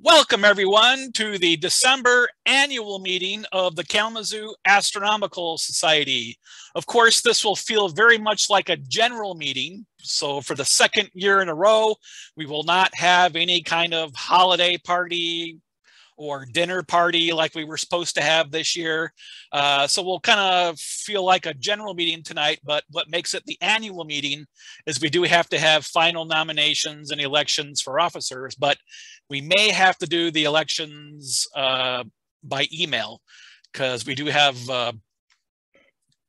Welcome, everyone, to the December annual meeting of the Kalamazoo Astronomical Society. Of course, this will feel very much like a general meeting. So, for the second year in a row, we will not have any kind of holiday party, or dinner party like we were supposed to have this year. Uh, so we'll kind of feel like a general meeting tonight, but what makes it the annual meeting is we do have to have final nominations and elections for officers, but we may have to do the elections uh, by email because we do have uh,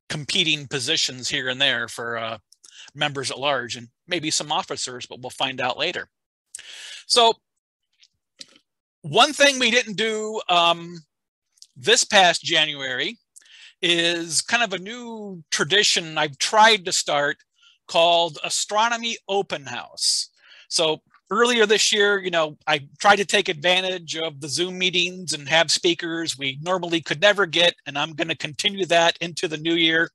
competing positions here and there for uh, members at large and maybe some officers, but we'll find out later. So one thing we didn't do um, this past January is kind of a new tradition I've tried to start called Astronomy Open House. So earlier this year, you know, I tried to take advantage of the Zoom meetings and have speakers we normally could never get, and I'm going to continue that into the new year.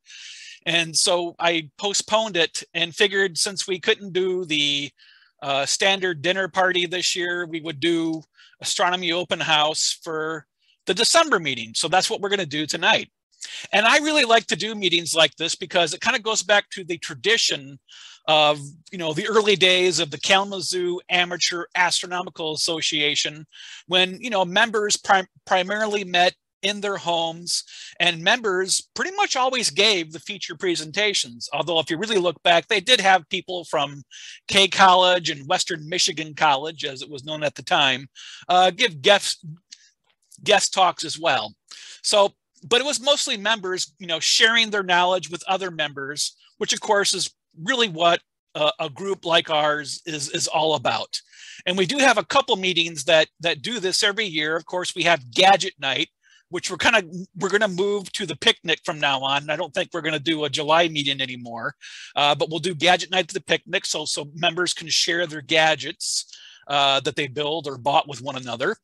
And so I postponed it and figured since we couldn't do the uh, standard dinner party this year, we would do astronomy open house for the December meeting. So that's what we're going to do tonight. And I really like to do meetings like this because it kind of goes back to the tradition of, you know, the early days of the Kalamazoo Amateur Astronomical Association when, you know, members prim primarily met in their homes and members pretty much always gave the feature presentations. Although if you really look back they did have people from K College and Western Michigan College as it was known at the time uh, give guest guest talks as well. So but it was mostly members you know sharing their knowledge with other members which of course is really what uh, a group like ours is is all about. And we do have a couple meetings that that do this every year. Of course we have gadget night which we're kind of we're going to move to the picnic from now on. I don't think we're going to do a July meeting anymore, uh, but we'll do gadget night to the picnic, so so members can share their gadgets uh, that they build or bought with one another.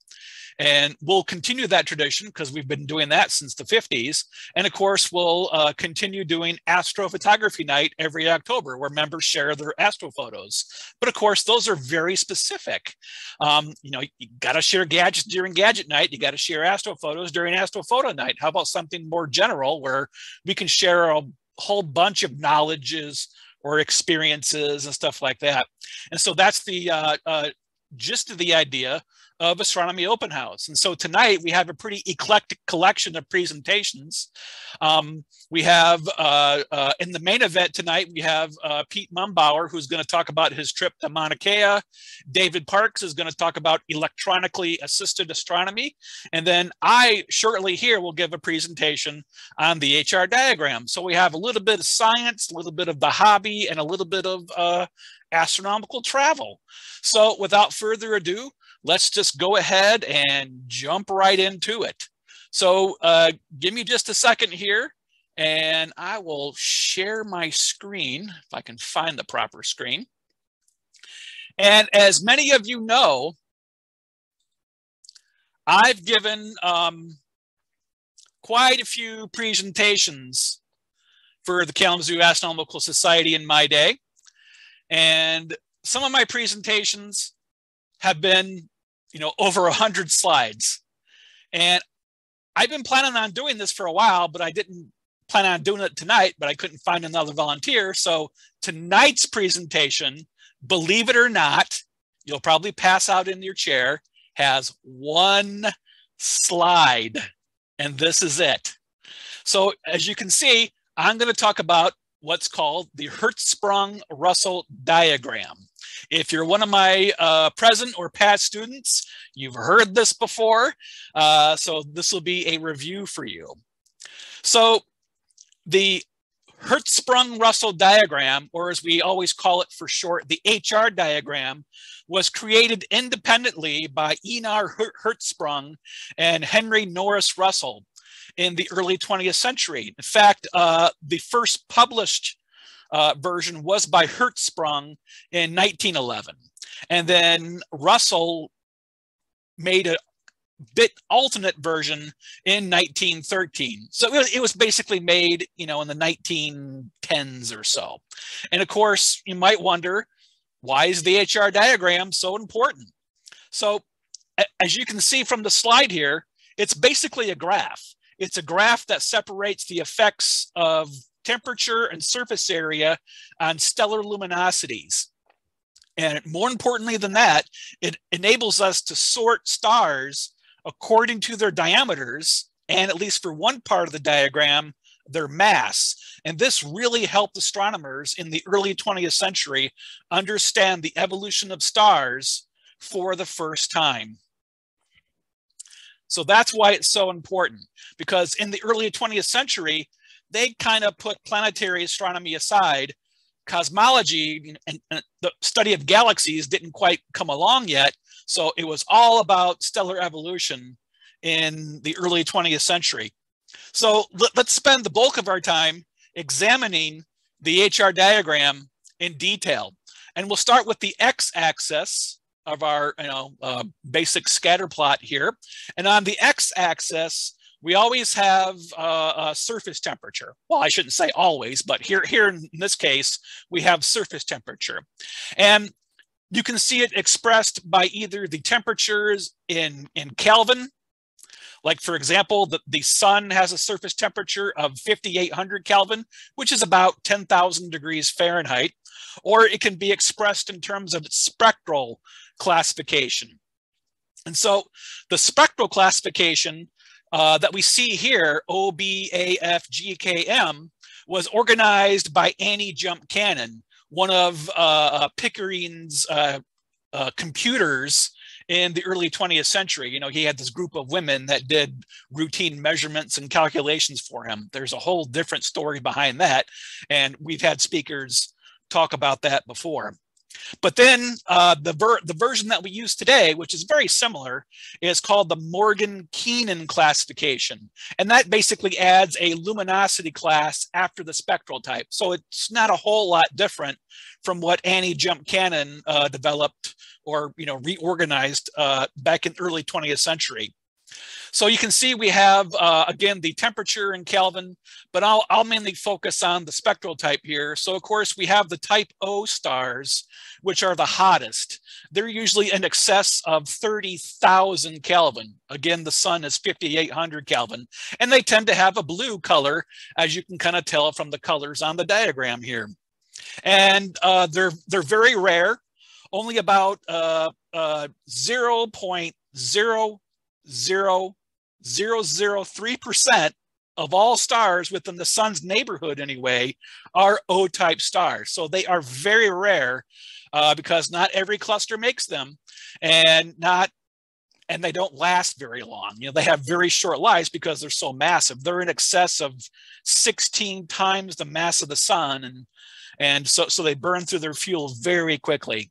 And we'll continue that tradition because we've been doing that since the 50s. And of course, we'll uh, continue doing astrophotography night every October where members share their astrophotos. But of course, those are very specific. Um, you know, you got to share gadgets during gadget night. You got to share astrophotos during astrophoto night. How about something more general where we can share a whole bunch of knowledges or experiences and stuff like that. And so that's the uh, uh, gist of the idea of Astronomy Open House. And so tonight we have a pretty eclectic collection of presentations. Um, we have, uh, uh, in the main event tonight, we have uh, Pete Mumbower, who's going to talk about his trip to Mauna Kea. David Parks is going to talk about electronically assisted astronomy. And then I, shortly here, will give a presentation on the HR diagram. So we have a little bit of science, a little bit of the hobby, and a little bit of uh, astronomical travel. So without further ado, let's just go ahead and jump right into it. So uh, give me just a second here and I will share my screen if I can find the proper screen. And as many of you know, I've given um, quite a few presentations for the Kalamazoo Astronomical Society in my day. And some of my presentations have been, you know, over a hundred slides. And I've been planning on doing this for a while, but I didn't plan on doing it tonight, but I couldn't find another volunteer. So tonight's presentation, believe it or not, you'll probably pass out in your chair, has one slide, and this is it. So as you can see, I'm going to talk about what's called the Hertzsprung-Russell diagram. If you're one of my uh, present or past students, you've heard this before. Uh, so this will be a review for you. So the Hertzsprung-Russell diagram, or as we always call it for short, the HR diagram, was created independently by Ejnar Hertzsprung and Henry Norris Russell in the early 20th century. In fact, uh, the first published uh, version was by Hertzsprung in 1911. And then Russell made a bit alternate version in 1913. So it was, it was, basically made, you know, in the 1910s or so. And of course, you might wonder, why is the HR diagram so important? So as you can see from the slide here, it's basically a graph. It's a graph that separates the effects of temperature and surface area on stellar luminosities. And more importantly than that, it enables us to sort stars according to their diameters, and at least for one part of the diagram, their mass. And this really helped astronomers in the early 20th century understand the evolution of stars for the first time. So that's why it's so important, because in the early 20th century, they kind of put planetary astronomy aside. Cosmology and, and the study of galaxies didn't quite come along yet. So it was all about stellar evolution in the early 20th century. So let, us spend the bulk of our time examining the HR diagram in detail. And we'll start with the x-axis of our you know, uh, basic scatter plot here. And on the x-axis, we always have uh, a surface temperature. Well, I shouldn't say always, but here, here in this case, we have surface temperature. And you can see it expressed by either the temperatures in, in Kelvin like for example, the, the sun has a surface temperature of 5,800 Kelvin, which is about 10,000 degrees Fahrenheit, or it can be expressed in terms of spectral classification. And so the spectral classification uh, that we see here, OBAFGKM, was organized by Annie Jump Cannon, one of uh, uh Pickering's uh, computers in the early 20th century. You know, he had this group of women that did routine measurements and calculations for him. There's a whole different story behind that. And we've had speakers talk about that before. But then uh, the, ver the version that we use today, which is very similar, is called the Morgan-Keenan classification. And that basically adds a luminosity class after the spectral type. So it's not a whole lot different from what Annie Jump Cannon uh, developed or you know reorganized uh, back in early 20th century. So you can see we have, uh, again, the temperature in Kelvin, but I'll, I'll mainly focus on the spectral type here. So of course we have the type O stars, which are the hottest. They're usually in excess of 30,000 Kelvin. Again, the sun is 5,800 Kelvin, and they tend to have a blue color, as you can kind of tell from the colors on the diagram here. And uh, they're, they're very rare. Only about uh, uh, 0.0 0.003% of all stars within the sun's neighborhood anyway are O-type stars. So they are very rare uh, because not every cluster makes them and not and they don't last very long. You know, they have very short lives because they're so massive. They're in excess of 16 times the mass of the sun and and so so they burn through their fuel very quickly.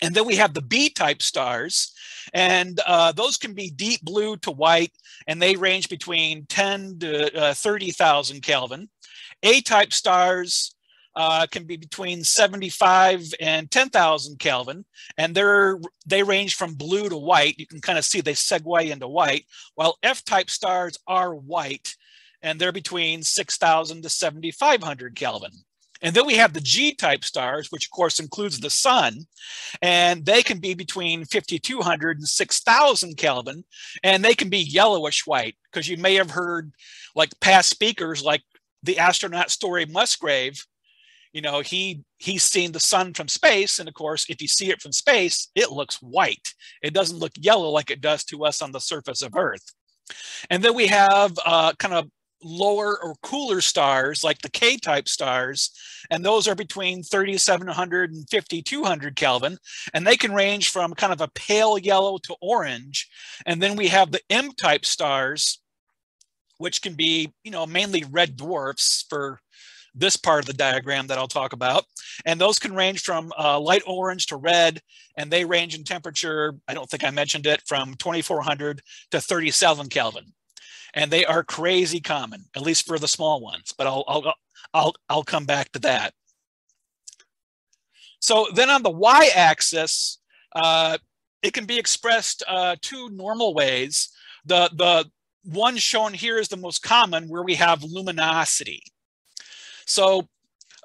And then we have the B-type stars, and uh, those can be deep blue to white, and they range between 10 to uh, 30,000 Kelvin. A-type stars uh, can be between 75 and 10,000 Kelvin, and they're they range from blue to white. You can kind of see they segue into white, while F-type stars are white, and they're between 6,000 to 7,500 Kelvin. And then we have the G type stars, which of course includes the sun, and they can be between 5200 and 6000 Kelvin, and they can be yellowish white because you may have heard like past speakers like the astronaut Story Musgrave. You know, he he's seen the sun from space, and of course, if you see it from space, it looks white. It doesn't look yellow like it does to us on the surface of Earth. And then we have uh, kind of lower or cooler stars like the K-type stars, and those are between 3700 and 5200 Kelvin, and they can range from kind of a pale yellow to orange. And then we have the M-type stars, which can be, you know, mainly red dwarfs for this part of the diagram that I'll talk about. And those can range from uh, light orange to red, and they range in temperature, I don't think I mentioned it, from 2400 to 37 Kelvin and they are crazy common, at least for the small ones. But I'll I'll I'll I'll come back to that. So then on the y-axis, uh, it can be expressed uh, two normal ways. The the one shown here is the most common, where we have luminosity. So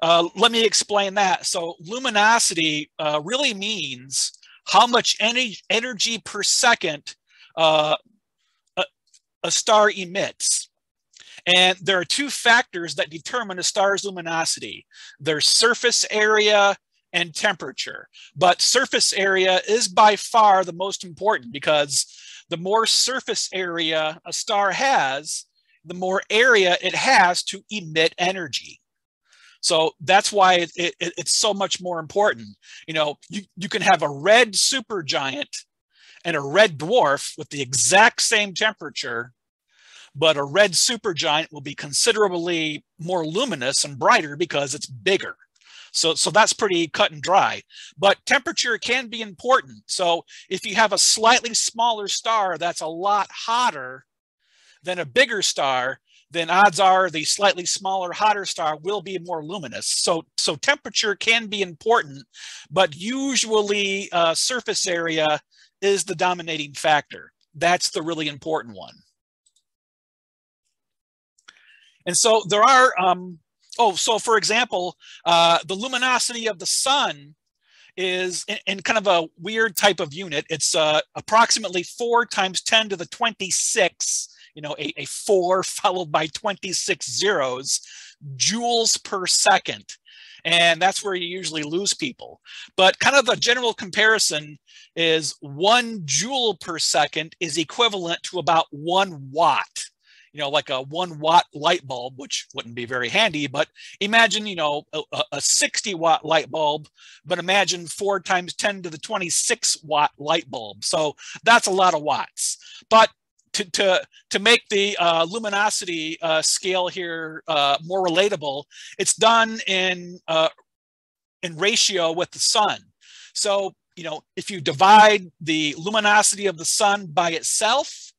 uh, let me explain that. So luminosity uh, really means how much energy, energy per second uh, a star emits. And there are two factors that determine a star's luminosity. their surface area and temperature. But surface area is by far the most important because the more surface area a star has, the more area it has to emit energy. So that's why it, it, it's so much more important. You know, you, you can have a red supergiant and a red dwarf with the exact same temperature, but a red supergiant will be considerably more luminous and brighter because it's bigger. So, so that's pretty cut and dry. But temperature can be important. So if you have a slightly smaller star that's a lot hotter than a bigger star, then odds are the slightly smaller, hotter star will be more luminous. So, so temperature can be important, but usually uh, surface area is the dominating factor. That's the really important one. And so there are, um, oh, so for example, uh, the luminosity of the sun is in, in, kind of a weird type of unit. It's uh, approximately four times 10 to the 26, you know, a, a four followed by 26 zeros, joules per second. And that's where you usually lose people. But kind of the general comparison is one joule per second is equivalent to about one watt you know, like a one watt light bulb, which wouldn't be very handy, but imagine, you know, a, a 60 watt light bulb, but imagine four times 10 to the 26 watt light bulb. So that's a lot of watts. But to, to, to make the uh, luminosity uh, scale here uh, more relatable, it's done in, uh, in ratio with the sun. So, you know, if you divide the luminosity of the sun by itself,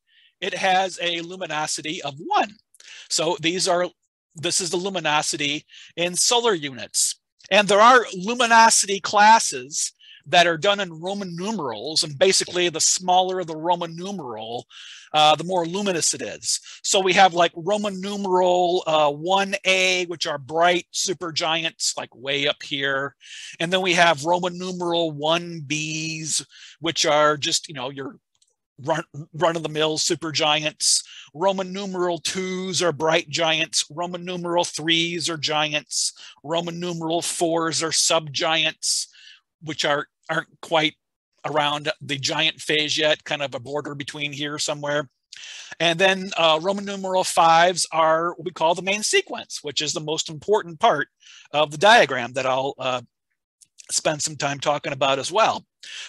it has a luminosity of one. So these are, this is the luminosity in solar units. And there are luminosity classes that are done in Roman numerals. And basically the smaller the Roman numeral, uh, the more luminous it is. So we have like Roman numeral uh, 1A, which are bright supergiants, like way up here. And then we have Roman numeral 1Bs, which are just, you know, your run, run of the mill super giants. Roman numeral twos are bright giants. Roman numeral threes are giants. Roman numeral fours are sub giants, which are, aren't quite around the giant phase yet, kind of a border between here somewhere. And then uh, Roman numeral fives are what we call the main sequence, which is the most important part of the diagram that I'll uh, spend some time talking about as well.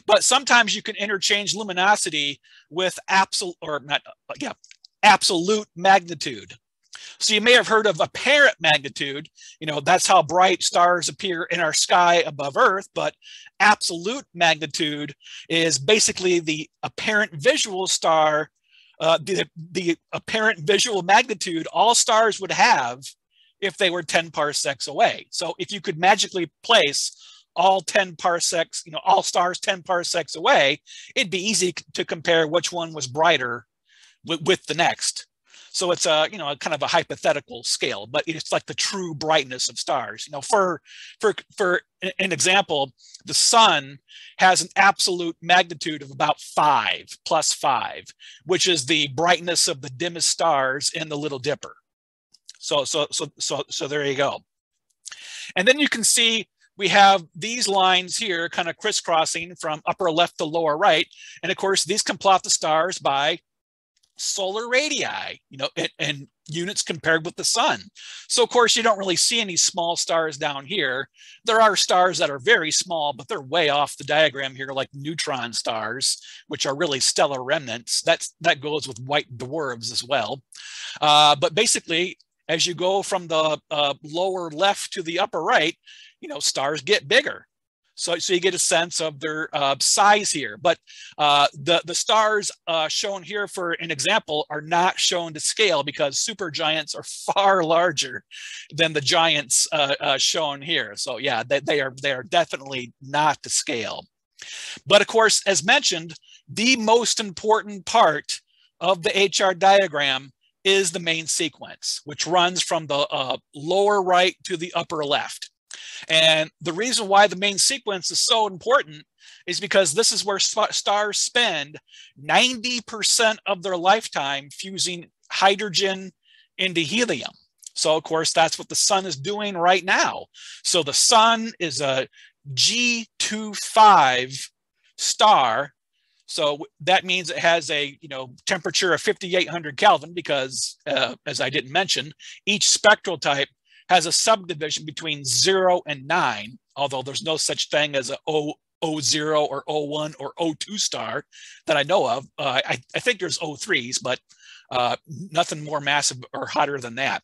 But sometimes you can interchange luminosity with absolute or not, yeah, absolute magnitude. So you may have heard of apparent magnitude. You know, that's how bright stars appear in our sky above Earth. But absolute magnitude is basically the apparent visual star, uh, the, the apparent visual magnitude all stars would have if they were 10 parsecs away. So if you could magically place all 10 parsecs, you know, all stars 10 parsecs away, it'd be easy to compare which one was brighter with, with the next. So it's a, you know, a kind of a hypothetical scale, but it's like the true brightness of stars. You know, for, for, for an example, the sun has an absolute magnitude of about five plus five, which is the brightness of the dimmest stars in the Little Dipper. So, so, so, so, so there you go. And then you can see we have these lines here kind of crisscrossing from upper left to lower right. And of course, these can plot the stars by solar radii, you know, and, and, units compared with the sun. So of course, you don't really see any small stars down here. There are stars that are very small, but they're way off the diagram here, like neutron stars, which are really stellar remnants. That's, that goes with white dwarfs as well. Uh, but basically, as you go from the uh, lower left to the upper right, you know, stars get bigger. So, so you get a sense of their uh, size here. But uh, the, the stars uh, shown here for an example are not shown to scale because supergiants are far larger than the giants uh, uh, shown here. So yeah, they, they, are, they are definitely not to scale. But of course, as mentioned, the most important part of the HR diagram is the main sequence, which runs from the uh, lower right to the upper left. And the reason why the main sequence is so important is because this is where stars spend 90% of their lifetime fusing hydrogen into helium. So, of course, that's what the sun is doing right now. So, the sun is a G25 star. So that means it has a you know temperature of 5800 Kelvin because, uh, as I didn't mention, each spectral type has a subdivision between zero and nine, although there's no such thing as a O, O0 or O1 or O2 star that I know of. Uh, I, I think there's O3s, but uh, nothing more massive or hotter than that.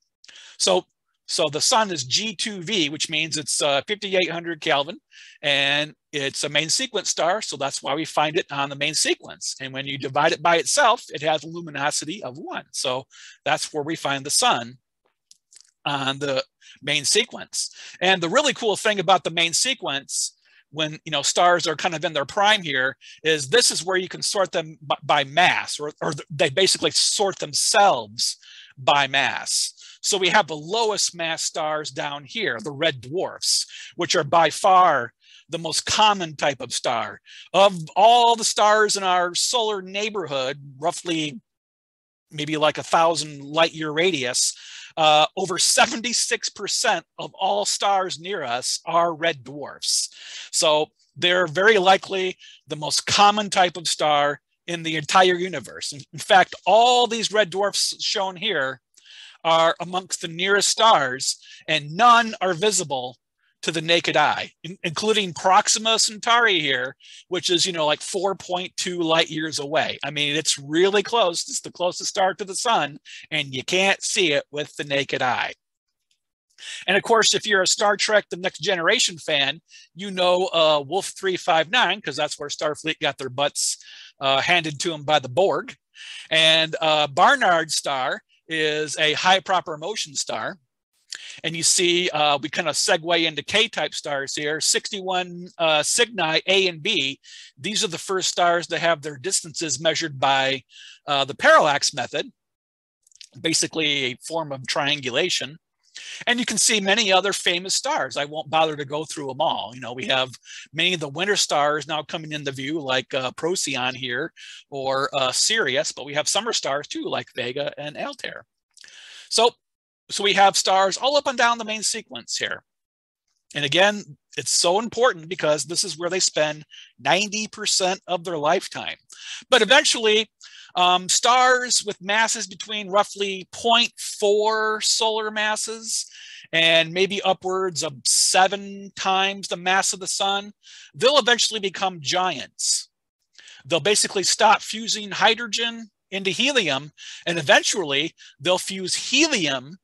So, so the sun is G2V, which means it's uh, 5800 Kelvin, and it's a main sequence star. So that's why we find it on the main sequence. And when you divide it by itself, it has a luminosity of one. So that's where we find the sun on the main sequence. And the really cool thing about the main sequence when you know stars are kind of in their prime here is this is where you can sort them by, mass or, or they basically sort themselves by mass. So we have the lowest mass stars down here, the red dwarfs, which are by far the most common type of star. Of all the stars in our solar neighborhood, roughly maybe like a thousand light year radius, uh, over 76% of all stars near us are red dwarfs. So they're very likely the most common type of star in the entire universe. In fact, all these red dwarfs shown here are amongst the nearest stars, and none are visible to the naked eye, in, including Proxima Centauri here, which is, you know, like 4.2 light years away. I mean, it's really close. It's the closest star to the sun, and you can't see it with the naked eye. And of course, if you're a Star Trek The Next Generation fan, you know uh, Wolf 359, because that's where Starfleet got their butts uh, handed to them by the Borg. And uh, Barnard star is a high proper motion star. And you see, uh, we kind of segue into K-type stars here, 61 uh, Cygni A and B. These are the first stars to have their distances measured by uh, the parallax method, basically a form of triangulation. And you can see many other famous stars. I won't bother to go through them all. You know, we have many of the winter stars now coming into view, like uh, Procyon here or uh, Sirius, but we have summer stars too, like Vega and Altair. So so we have stars all up and down the main sequence here. And again, it's so important because this is where they spend 90% of their lifetime. But eventually, um, stars with masses between roughly 0.4 solar masses and maybe upwards of seven times the mass of the sun, they'll eventually become giants. They'll basically stop fusing hydrogen into helium, and eventually they'll fuse helium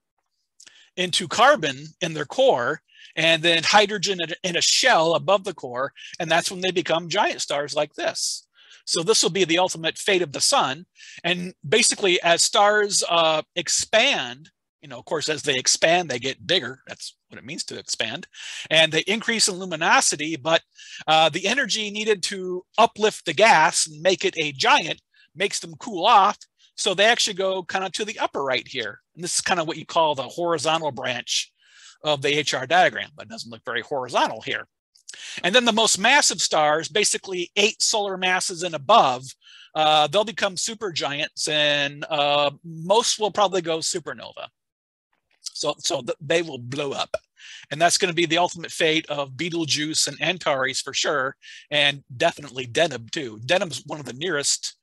into carbon in their core and then hydrogen in a shell above the core. And that's when they become giant stars like this. So this will be the ultimate fate of the sun. And basically, as stars uh, expand, you know, of course, as they expand, they get bigger. That's what it means to expand. And they increase in luminosity, but uh, the energy needed to uplift the gas and make it a giant makes them cool off. So they actually go kind of to the upper right here. And this is kind of what you call the horizontal branch of the HR diagram, but it doesn't look very horizontal here. And then the most massive stars, basically eight solar masses and above, uh, they'll become supergiants and uh, most will probably go supernova. So, so th they will blow up. And that's going to be the ultimate fate of Betelgeuse and Antares for sure, and definitely Deneb too. Deneb's one of the nearest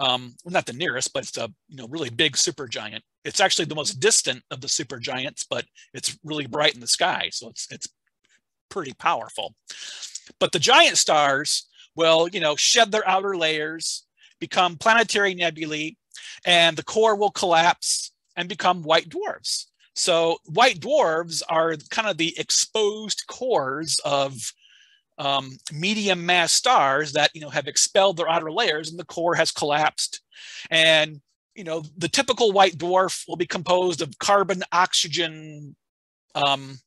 um, well, not the nearest, but it's a you know really big supergiant. It's actually the most distant of the supergiants, but it's really bright in the sky, so it's it's pretty powerful. But the giant stars will you know shed their outer layers, become planetary nebulae, and the core will collapse and become white dwarfs. So white dwarfs are kind of the exposed cores of um, medium mass stars that you know have expelled their outer layers and the core has collapsed and you know the typical white dwarf will be composed of carbon oxygen um,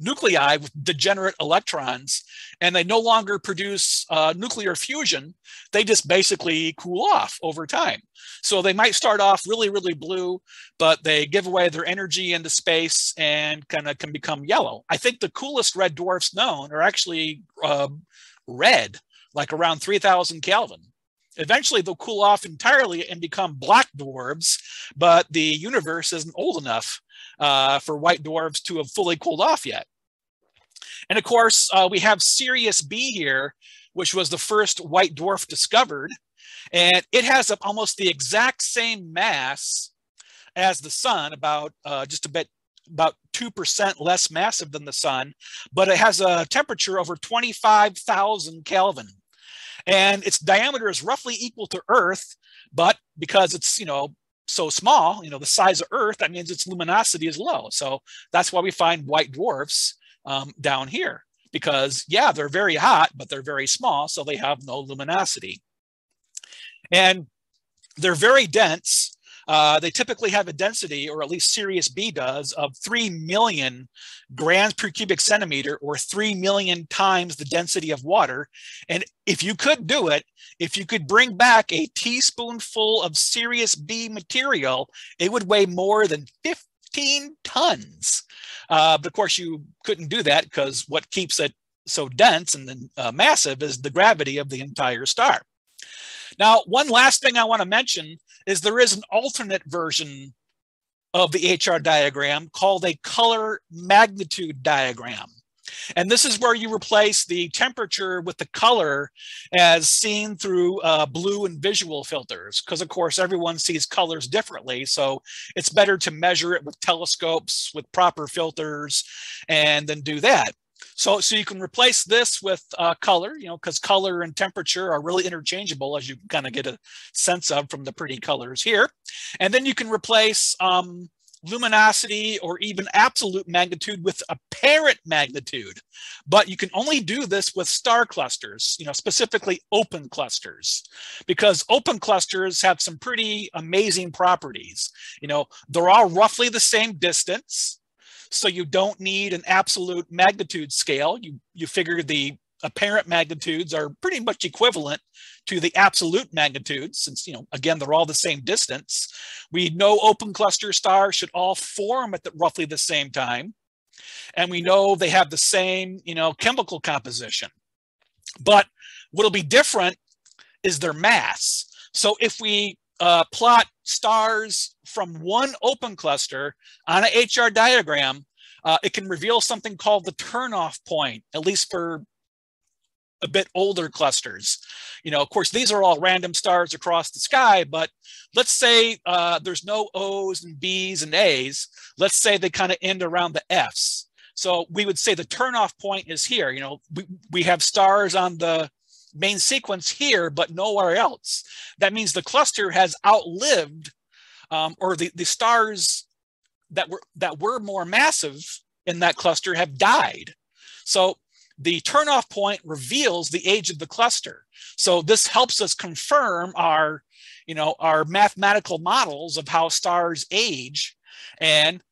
nuclei with degenerate electrons and they no longer produce uh, nuclear fusion. They just basically cool off over time. So they might start off really really blue but they give away their energy into space and kind of can become yellow. I think the coolest red dwarfs known are actually uh, red like around 3000 kelvin eventually they'll cool off entirely and become black dwarfs but the universe isn't old enough uh, for white dwarfs to have fully cooled off yet. And of course, uh, we have Sirius B here, which was the first white dwarf discovered. And it has almost the exact same mass as the sun, about uh, just a bit, about 2% less massive than the sun, but it has a temperature over 25,000 Kelvin. And its diameter is roughly equal to Earth, but because it's, you know, so small, you know, the size of Earth, that means its luminosity is low. So that's why we find white dwarfs um, down here because yeah, they're very hot, but they're very small, so they have no luminosity. And they're very dense, uh, they typically have a density, or at least Sirius B does, of 3 million grams per cubic centimeter, or 3 million times the density of water. And if you could do it, if you could bring back a teaspoonful of Sirius B material, it would weigh more than 15 tons. Uh, but of course, you couldn't do that because what keeps it so dense and uh, massive is the gravity of the entire star. Now, one last thing I want to mention is there is an alternate version of the HR diagram called a color magnitude diagram. And this is where you replace the temperature with the color as seen through uh, blue and visual filters, because of course everyone sees colors differently. So it's better to measure it with telescopes with proper filters and then do that. So, so you can replace this with uh, color, you know, because color and temperature are really interchangeable as you kind of get a sense of from the pretty colors here. And then you can replace um, luminosity or even absolute magnitude with apparent magnitude. But you can only do this with star clusters, you know, specifically open clusters, because open clusters have some pretty amazing properties. You know, they're all roughly the same distance. So you don't need an absolute magnitude scale. You, you figure the apparent magnitudes are pretty much equivalent to the absolute magnitudes since, you know, again, they're all the same distance. We know open cluster stars should all form at the, roughly the same time. And we know they have the same, you know, chemical composition. But what'll be different is their mass. So if we uh, plot stars from one open cluster on an HR diagram, uh, it can reveal something called the turnoff point, at least for a bit older clusters. You know, of course, these are all random stars across the sky, but let's say uh, there's no O's and B's and A's. Let's say they kind of end around the F's. So we would say the turnoff point is here. You know, we, we have stars on the main sequence here, but nowhere else. That means the cluster has outlived, um, or the, the stars that were that were more massive in that cluster have died. So the turnoff point reveals the age of the cluster. So this helps us confirm our, you know, our mathematical models of how stars age, and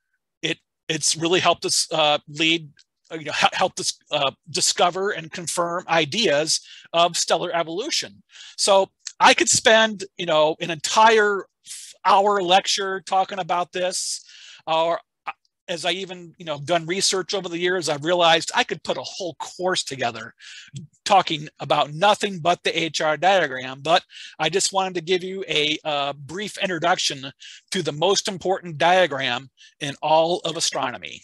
it it's really helped us uh, lead you know, helped uh, discover and confirm ideas of stellar evolution. So I could spend, you know, an entire hour lecture talking about this, or uh, as I even, you know, done research over the years, I've realized I could put a whole course together talking about nothing but the HR diagram. But I just wanted to give you a uh, brief introduction to the most important diagram in all of astronomy.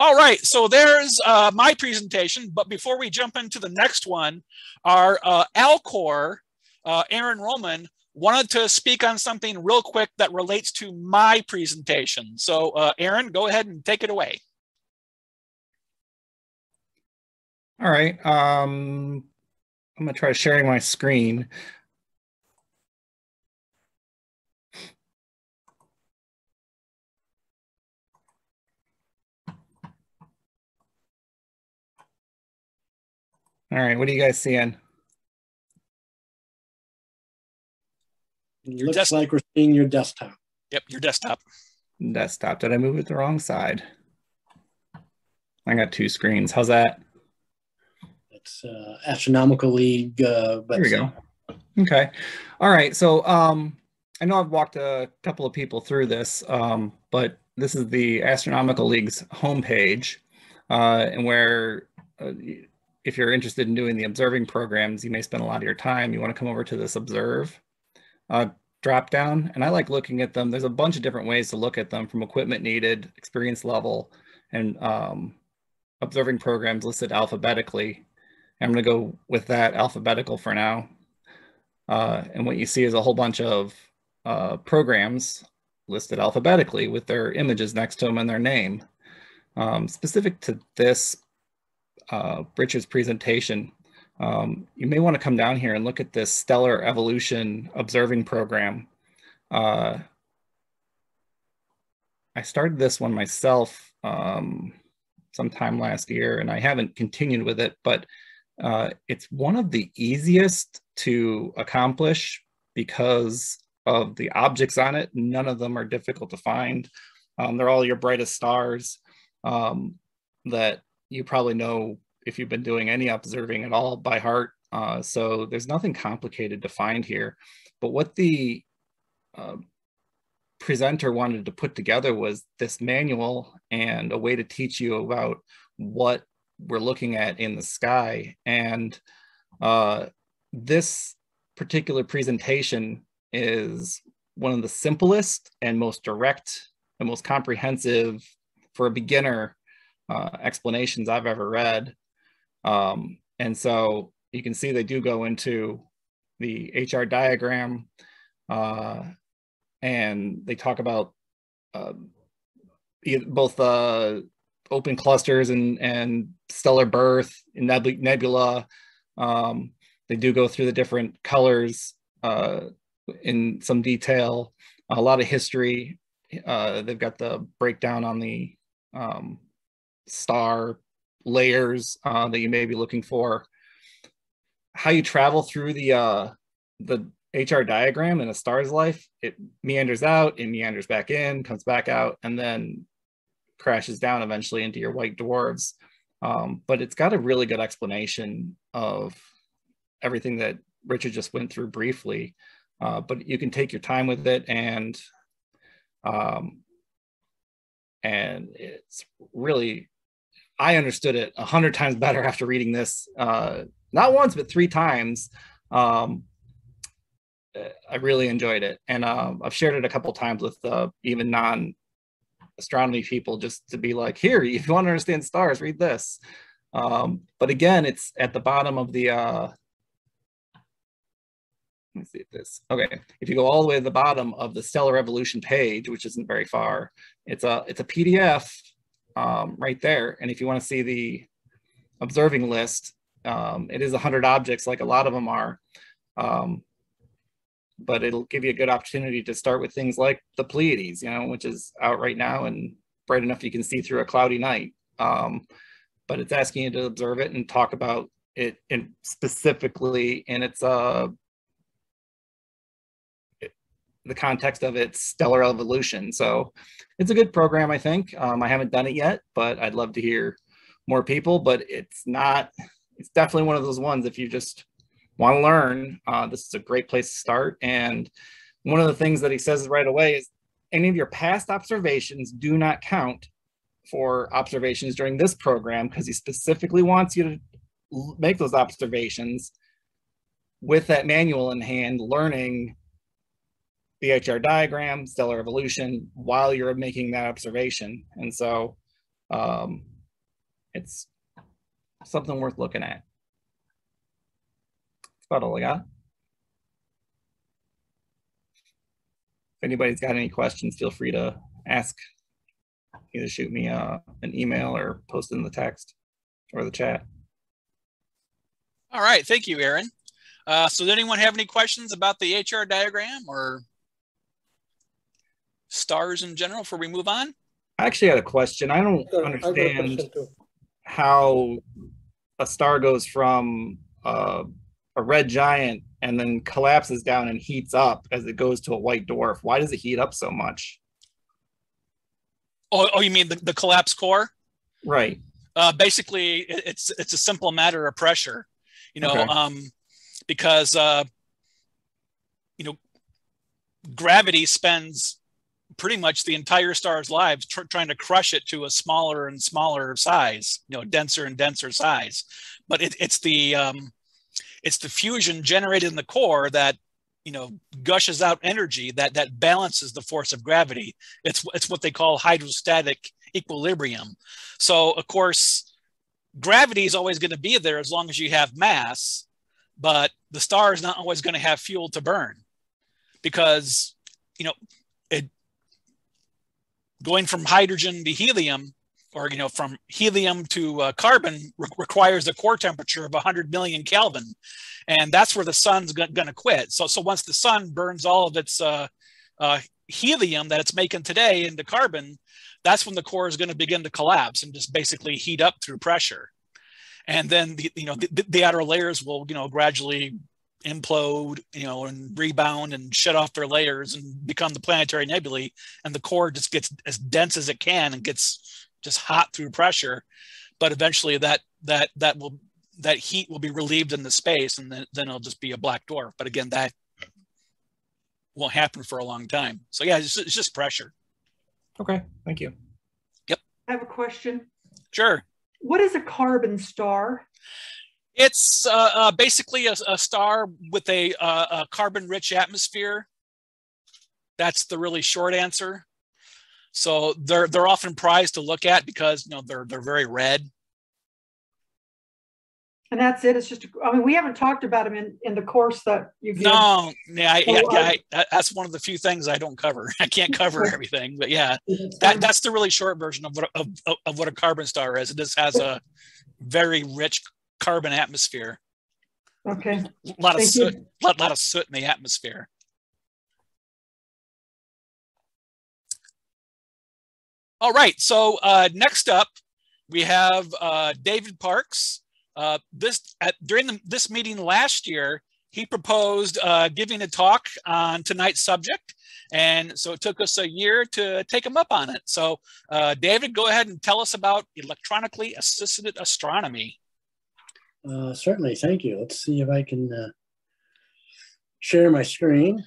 All right, so there's uh, my presentation. But before we jump into the next one, our uh, Alcor, uh, Aaron Roman, wanted to speak on something real quick that relates to my presentation. So uh, Aaron, go ahead and take it away. All right, um, I'm gonna try sharing my screen. All right, what are you guys seeing? It looks desktop. like we're seeing your desktop. Yep, your desktop. desktop. Did I move it the wrong side? I got two screens. How's that? It's uh, Astronomical League. Uh, there we go. Okay. All right. So um, I know I've walked a couple of people through this, um, but this is the Astronomical League's homepage, uh, and where uh, if you're interested in doing the observing programs, you may spend a lot of your time. You want to come over to this observe uh, drop down, and I like looking at them. There's a bunch of different ways to look at them from equipment needed, experience level, and um, observing programs listed alphabetically. I'm going to go with that alphabetical for now. Uh, and what you see is a whole bunch of uh, programs listed alphabetically with their images next to them and their name. Um, specific to this uh, Richard's presentation, um, you may want to come down here and look at this stellar evolution observing program. Uh, I started this one myself um, sometime last year and I haven't continued with it, but uh, it's one of the easiest to accomplish because of the objects on it. None of them are difficult to find. Um, they're all your brightest stars um, that you probably know if you've been doing any observing at all by heart. Uh, so there's nothing complicated to find here. But what the uh, presenter wanted to put together was this manual and a way to teach you about what we're looking at in the sky. And uh, this particular presentation is one of the simplest and most direct and most comprehensive for a beginner uh, explanations I've ever read. Um, and so you can see they do go into the HR diagram uh, and they talk about uh, both uh, open clusters and, and stellar birth and neb nebula. Um, they do go through the different colors uh, in some detail, a lot of history. Uh, they've got the breakdown on the um, star layers uh, that you may be looking for. How you travel through the uh, the HR diagram in a star's life, it meanders out, it meanders back in, comes back out, and then crashes down eventually into your white dwarfs. Um, but it's got a really good explanation of everything that Richard just went through briefly. Uh, but you can take your time with it and um, and it's really I understood it a hundred times better after reading this, uh, not once, but three times. Um, I really enjoyed it. And um, I've shared it a couple times with uh, even non astronomy people just to be like, here, if you want to understand stars, read this. Um, but again, it's at the bottom of the, uh, let me see this. Okay, if you go all the way to the bottom of the stellar evolution page, which isn't very far, it's a it's a PDF um, right there. And if you want to see the observing list, um, it is 100 objects like a lot of them are. Um, but it'll give you a good opportunity to start with things like the Pleiades, you know, which is out right now and bright enough you can see through a cloudy night. Um, but it's asking you to observe it and talk about it specifically in its uh, the context of its stellar evolution. So it's a good program, I think. Um, I haven't done it yet, but I'd love to hear more people. But it's not, it's definitely one of those ones if you just want to learn, uh, this is a great place to start. And one of the things that he says right away is any of your past observations do not count for observations during this program because he specifically wants you to make those observations with that manual in hand, learning the HR diagram, stellar evolution, while you're making that observation. And so um, it's something worth looking at. That's about all I got. If anybody's got any questions, feel free to ask. Either shoot me uh, an email or post in the text or the chat. All right, thank you, Aaron. Uh, so, does anyone have any questions about the HR diagram or stars in general before we move on? I actually had a question. I don't understand how a star goes from uh, a red giant and then collapses down and heats up as it goes to a white dwarf. Why does it heat up so much? Oh, oh, you mean the, the collapsed core? Right. Uh, basically, it's it's a simple matter of pressure, you know, okay. um, because uh, you know gravity spends pretty much the entire star's lives tr- trying to crush it to a smaller and smaller size, you know, denser and denser size. But it, it's the um, it's the fusion generated in the core that you know gushes out energy that that balances the force of gravity it's it's what they call hydrostatic equilibrium so of course gravity is always going to be there as long as you have mass but the star is not always going to have fuel to burn because you know going from hydrogen to helium or you know from helium to uh, carbon re- requires a core temperature of 100 million kelvin. And that's where the sun's going to quit. So so once the sun burns all of its uh, uh, helium that it's making today into carbon that's when the core is going to begin to collapse and just basically heat up through pressure. And then the you know the, the outer layers will you know gradually implode, you know, and rebound and shut off their layers and become the planetary nebulae. And the core just gets as dense as it can and gets just hot through pressure. But eventually that that that will that heat will be relieved in the space and then, then it'll just be a black dwarf. But again that won't happen for a long time. So yeah it's, it's just pressure. Okay thank you. Yep. I have a question. Sure. What is a carbon star it's uh, uh, basically a, a, star with a, uh, a carbon rich atmosphere that's the really short answer so they're they're often prized to look at because you know they're they're very red. And that's it. It's just I mean we haven't talked about them in, in the course that you. No, yeah, I, yeah, yeah I, that's one of the few things I don't cover. I can't cover everything, but yeah, that that's the really short version of what of, of what a carbon star is. It just has a very rich carbon atmosphere. Okay. A lot of Thank soot, lot, lot of soot in the atmosphere. All right. So uh, next up, we have uh, David Parks. Uh, this at, during the, this meeting last year, he proposed uh, giving a talk on tonight's subject, and so it took us a year to take him up on it. So, uh, David, go ahead and tell us about electronically assisted astronomy. Uh, certainly, thank you. Let's see if I can share my screen.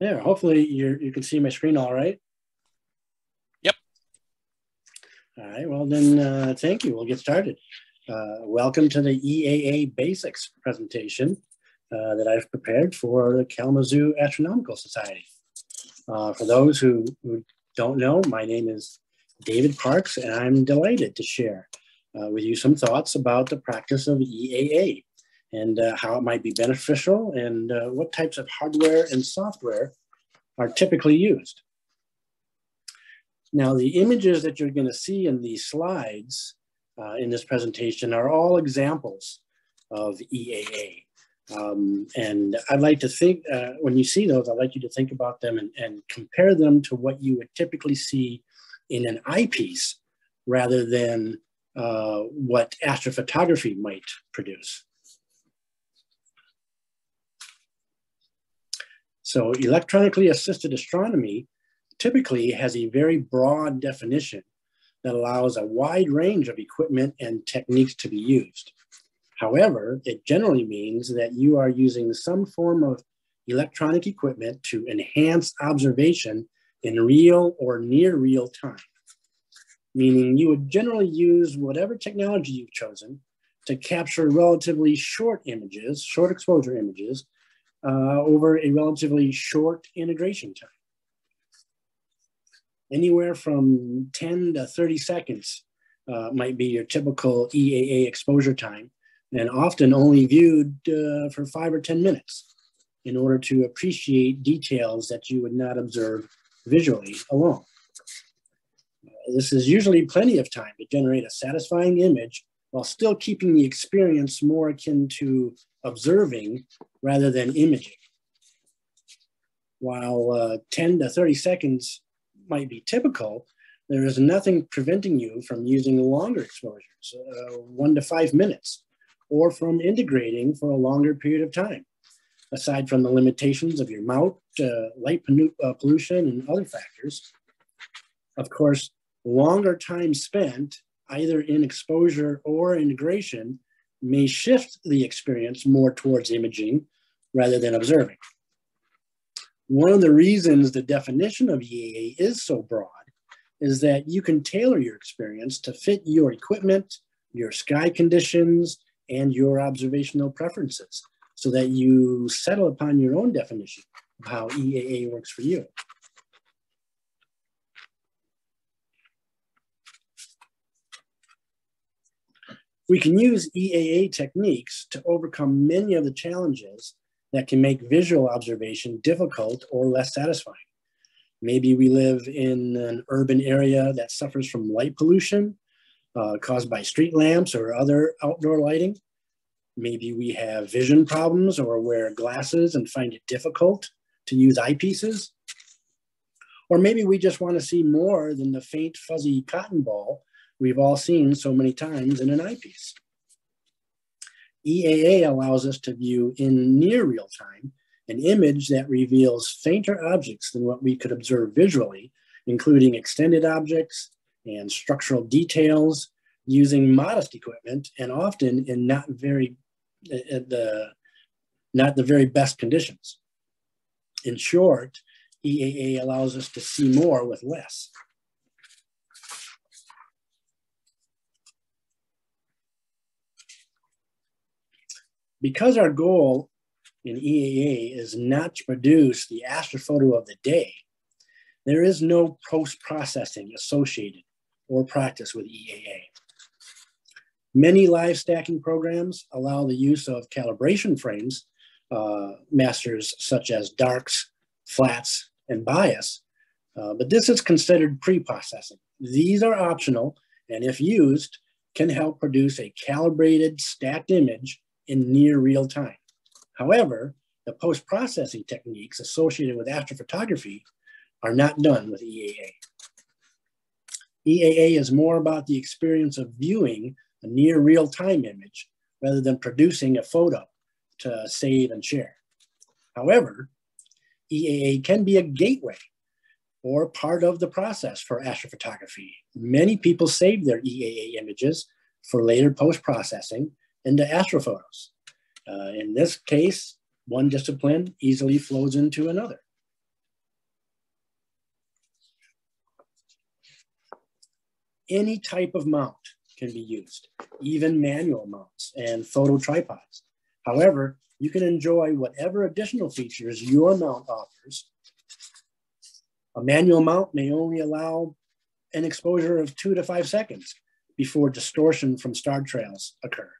There, hopefully you you can see my screen all right. Yep. All right, well then, uh, thank you. We'll get started. Uh, welcome to the EAA Basics presentation uh, that I've prepared for the Kalamazoo Astronomical Society. Uh, for those who, who, don't know, my name is David Parks, and I'm delighted to share uh, with you some thoughts about the practice of EAA and uh, how it might be beneficial and uh, what types of hardware and software are typically used. Now, the images that you're going to see in these slides uh, in this presentation are all examples of EAA. Um, and I'd like to think, uh, when you see those, I'd like you to think about them and, and compare them to what you would typically see in an eyepiece rather than uh, what astrophotography might produce. So electronically assisted astronomy typically has a very broad definition that allows a wide range of equipment and techniques to be used. However, it generally means that you are using some form of electronic equipment to enhance observation in real or near real time. Meaning you would generally use whatever technology you've chosen to capture relatively short images, short exposure images, uh, over a relatively short integration time. Anywhere from 10 to 30 seconds uh, might be your typical EAA exposure time, and often only viewed uh, for five or 10 minutes in order to appreciate details that you would not observe visually alone. This is usually plenty of time to generate a satisfying image while still keeping the experience more akin to observing rather than imaging. While uh, 10 to 30 seconds might be typical, there is nothing preventing you from using longer exposures, uh, one to five minutes, or from integrating for a longer period of time, aside from the limitations of your mount, uh, light uh, pollution, and other factors. Of course, longer time spent either in exposure or integration may shift the experience more towards imaging rather than observing. One of the reasons the definition of EAA is so broad is that you can tailor your experience to fit your equipment, your sky conditions, and your observational preferences so that you settle upon your own definition of how EAA works for you. We can use EAA techniques to overcome many of the challenges that can make visual observation difficult or less satisfying. Maybe we live in an urban area that suffers from light pollution uh, caused by street lamps or other outdoor lighting. Maybe we have vision problems or wear glasses and find it difficult to use eyepieces. Or maybe we just want to see more than the faint fuzzy cotton ball we've all seen so many times in an eyepiece. EAA allows us to view in near real time an image that reveals fainter objects than what we could observe visually, including extended objects and structural details using modest equipment and often in not very uh, the not the very best conditions. In short, EAA allows us to see more with less. Because our goal in EAA is not to produce the astrophoto of the day, there is no post-processing associated or practice with EAA. Many live stacking programs allow the use of calibration frames, uh, masters such as darks, flats, and bias, uh, but this is considered pre-processing. These are optional, and if used, can help produce a calibrated stacked image in near real time. However, the post-processing techniques associated with astrophotography are not done with EAA. EAA is more about the experience of viewing a near real-time image rather than producing a photo to save and share. However, EAA can be a gateway or part of the process for astrophotography. Many people save their EAA images for later post-processing into astrophotos. Uh, in this case, one discipline easily flows into another. Any type of mount can be used, even manual mounts and photo tripods. However, you can enjoy whatever additional features your mount offers. A manual mount may only allow an exposure of two to five seconds before distortion from star trails occur.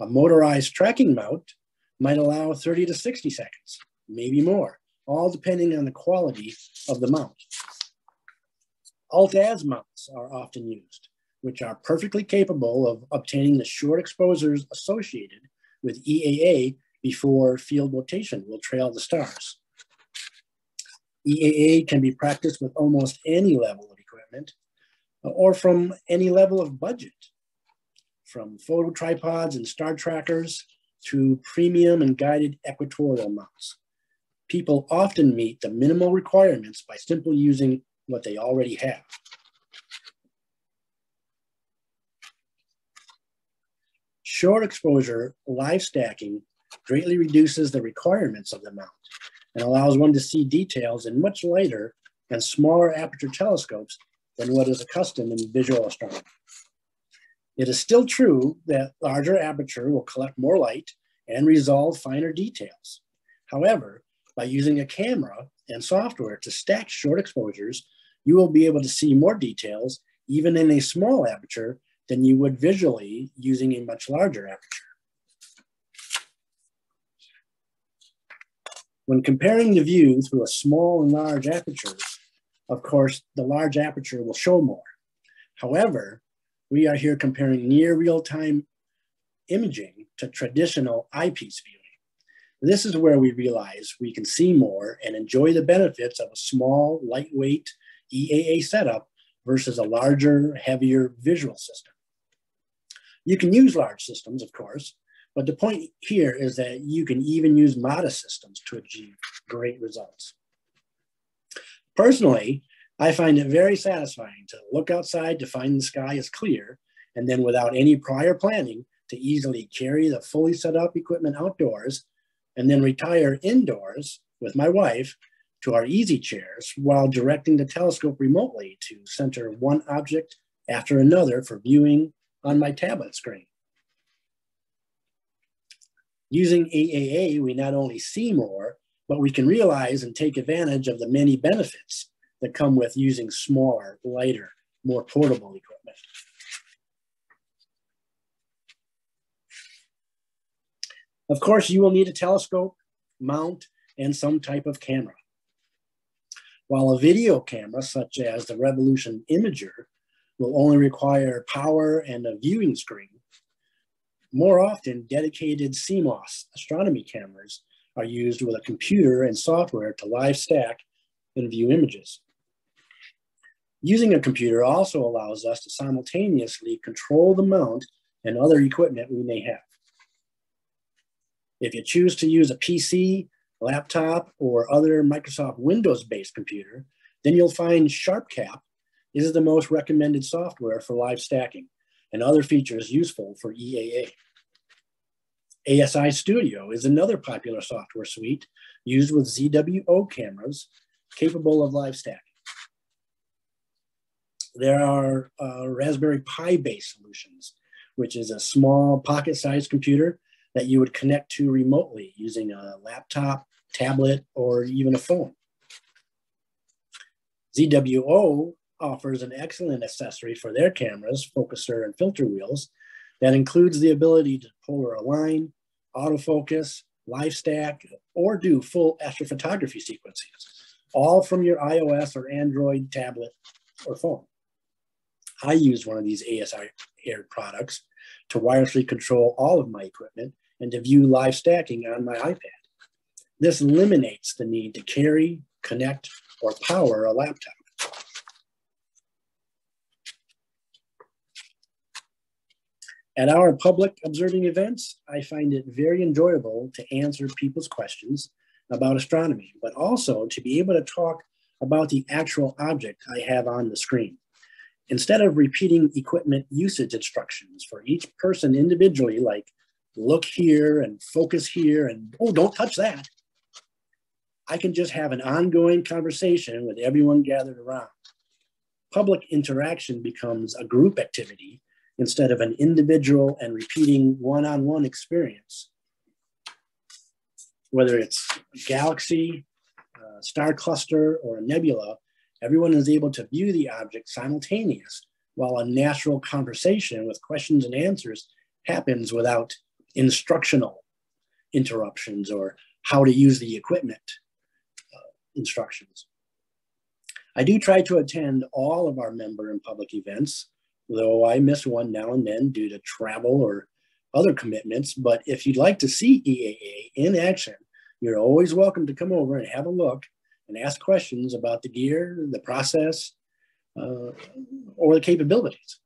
A motorized tracking mount might allow 30 to 60 seconds, maybe more, all depending on the quality of the mount. Alt-az mounts are often used, which are perfectly capable of obtaining the short exposures associated with EAA before field rotation will trail the stars. EAA can be practiced with almost any level of equipment uh, or from any level of budget from photo tripods and star trackers to premium and guided equatorial mounts. People often meet the minimal requirements by simply using what they already have. Short exposure live stacking greatly reduces the requirements of the mount and allows one to see details in much lighter and smaller aperture telescopes than what is accustomed in visual astronomy. It is still true that larger aperture will collect more light and resolve finer details. However, by using a camera and software to stack short exposures, you will be able to see more details even in a small aperture than you would visually using a much larger aperture. When comparing the view through a small and large aperture, of course, the large aperture will show more. However, we are here comparing near real-time imaging to traditional eyepiece viewing. This is where we realize we can see more and enjoy the benefits of a small, lightweight EAA setup versus a larger, heavier visual system. You can use large systems, of course, but the point here is that you can even use modest systems to achieve great results. Personally, I find it very satisfying to look outside to find the sky is clear, and then without any prior planning, to easily carry the fully set up equipment outdoors and then retire indoors with my wife to our easy chairs while directing the telescope remotely to center one object after another for viewing on my tablet screen. Using EAA, we not only see more, but we can realize and take advantage of the many benefits that come with using smaller, lighter, more portable equipment. Of course, you will need a telescope, mount, and some type of camera. While a video camera, such as the Revolution Imager, will only require power and a viewing screen, more often dedicated CMOS astronomy cameras are used with a computer and software to live stack and view images. Using a computer also allows us to simultaneously control the mount and other equipment we may have. If you choose to use a PC, laptop, or other Microsoft Windows-based computer, then you'll find SharpCap is the most recommended software for live stacking and other features useful for EAA. ASI Studio is another popular software suite used with ZWO cameras capable of live stacking. There are uh, Raspberry Pi-based solutions, which is a small pocket-sized computer that you would connect to remotely using a laptop, tablet, or even a phone. ZWO offers an excellent accessory for their cameras, focuser and filter wheels, that includes the ability to polar align, autofocus, live stack, or do full astrophotography sequences, all from your iOS or Android tablet or phone. I use one of these ASI Air products to wirelessly control all of my equipment and to view live stacking on my iPad. This eliminates the need to carry, connect, or power a laptop. At our public observing events, I find it very enjoyable to answer people's questions about astronomy, but also to be able to talk about the actual object I have on the screen. Instead of repeating equipment usage instructions for each person individually, like look here and focus here and, oh, don't touch that. I can just have an ongoing conversation with everyone gathered around. Public interaction becomes a group activity instead of an individual and repeating one-on-one experience. Whether it's a galaxy, a star cluster, or a nebula, everyone is able to view the object simultaneous while a natural conversation with questions and answers happens without instructional interruptions or how to use the equipment uh, instructions. I do try to attend all of our member and public events, though I miss one now and then due to travel or other commitments. But if you'd like to see EAA in action, you're always welcome to come over and have a look and ask questions about the gear, the process, uh, or the capabilities.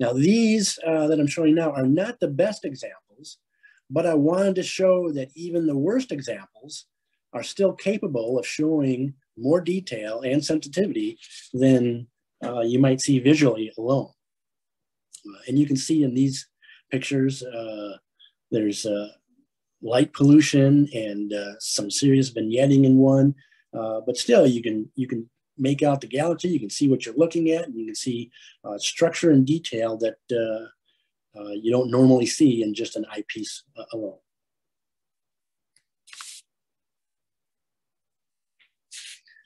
Now, these uh, that I'm showing now are not the best examples, but I wanted to show that even the worst examples are still capable of showing more detail and sensitivity than uh, you might see visually alone. Uh, and you can see in these pictures, uh, there's uh, light pollution and uh, some serious vignetting in one, but still you can, you can make out the galaxy. You can see what you're looking at, and you can see uh, structure and detail that uh, uh, you don't normally see in just an eyepiece uh, alone.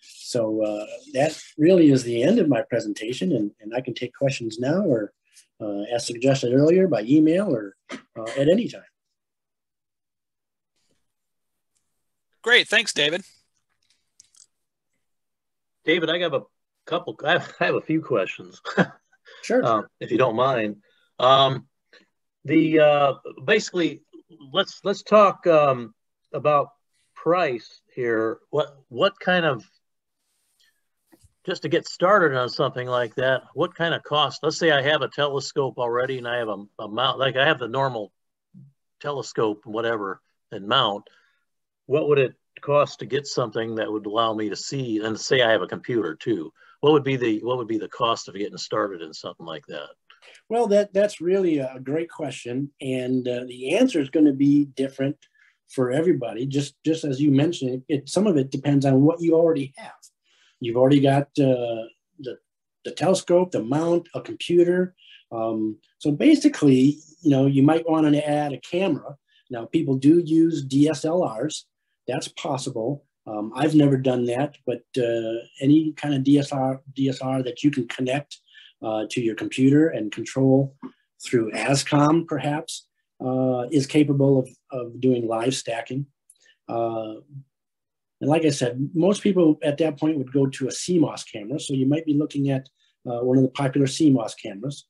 So uh, that really is the end of my presentation, and, and I can take questions now or uh, as suggested earlier by email or at any time. Great, thanks, David. David, I have a couple, I have, I have a few questions, Sure. uh, if you don't mind. Um, the, uh, basically, let's, let's talk, um, about price here. What, what kind of, just to get started on something like that, what kind of cost? Let's say I have a telescope already and I have a, a mount, like I have the normal telescope whatever and mount. What would it cost to get something that would allow me to see? And say I have a computer too. What would be the what would be the cost of getting started in something like that? Well, that that's really a great question, and uh, the answer is going to be different for everybody. Just just as you mentioned, it, it, some of it depends on what you already have. You've already got uh, the the telescope, the mount, a computer. Um, so basically, you know, you might want to add a camera. Now, people do use DSLRs. That's possible. Um, I've never done that, but uh, any kind of DSR DSR that you can connect uh, to your computer and control through ASCOM, perhaps, uh, is capable of, of doing live stacking. Uh, and like I said, most people at that point would go to a CMOS camera. So you might be looking at uh, one of the popular CMOS cameras.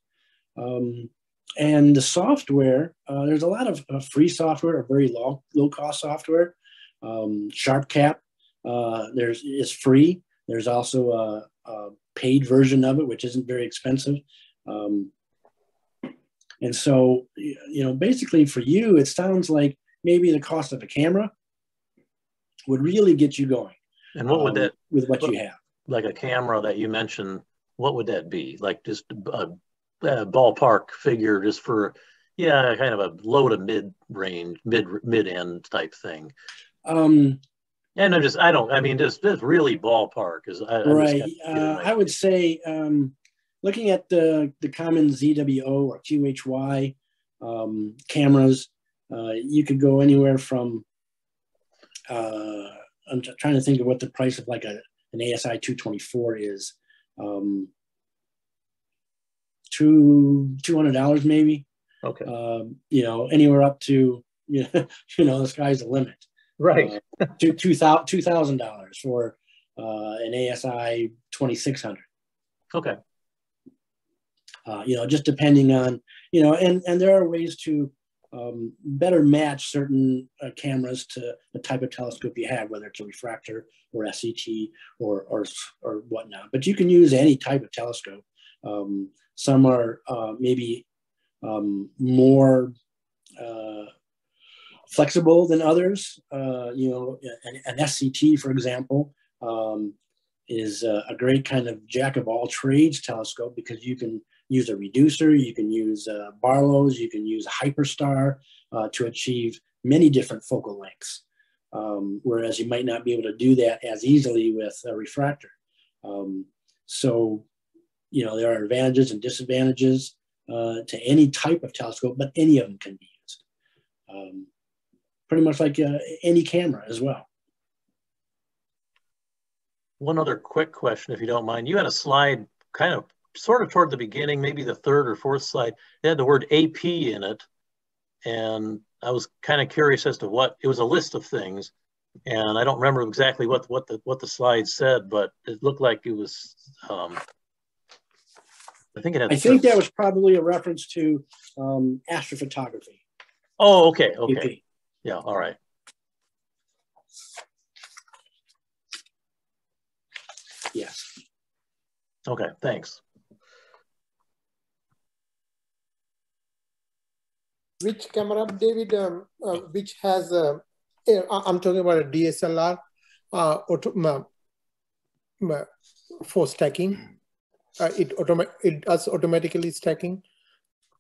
Um, and the software, uh, there's a lot of free software or very low, low cost software. Um, SharpCap uh, there's is free. There's also a, a, paid version of it, which isn't very expensive. Um, and so, you know, basically for you, it sounds like maybe the cost of a camera would really get you going. And what would um, that, with what you have? like a camera that you mentioned, what would that be? Like just a, a ballpark figure just for, yeah, kind of a low to mid range, mid mid end type thing. Um, And I just, I don't, I mean, just, just really ballpark is. I, I right. an Uh, I would say, um, looking at the, the common ZWO or QHY um, cameras, uh, you could go anywhere from, uh, I'm trying to think of what the price of like a, an ASI 224 is. Um, two, $200 maybe, Okay, um, you know, anywhere up to, you know, you know, the sky's the limit. Right. Uh, two two thousand two thousand dollars for uh, an ASI twenty six hundred. Okay, Uh, you know, just depending on you know, and and there are ways to um, better match certain uh, cameras to the type of telescope you have, whether it's a refractor or SCT or or or whatnot. But you can use any type of telescope. Um, some are uh, maybe um, more uh, flexible than others. Uh, you know, an, an SCT, for example, um, is a, a great kind of jack of all trades telescope because you can use a reducer, you can use uh, Barlow's, you can use Hyperstar uh, to achieve many different focal lengths. Um, whereas you might not be able to do that as easily with a refractor. Um, so, you know, there are advantages and disadvantages uh, to any type of telescope, but any of them can be used. Um, pretty much like uh, any camera as well. one other quick question, if you don't mind. You had a slide kind of sort of toward the beginning, maybe the third or fourth slide. It had the word AP in it. And I was kind of curious as to what, it was a list of things. And I don't remember exactly what, what the, what the slide said, but it looked like it was, um, I think it had. I think that was probably a reference to um, astrophotography. Oh, okay, okay. AP. Yeah, all right. Yes. Okay, thanks. Which camera, David, um, uh, which has, uh, eh, I- I'm talking about a DSLR uh, auto, for stacking. Uh, it automa- it does automatically stacking.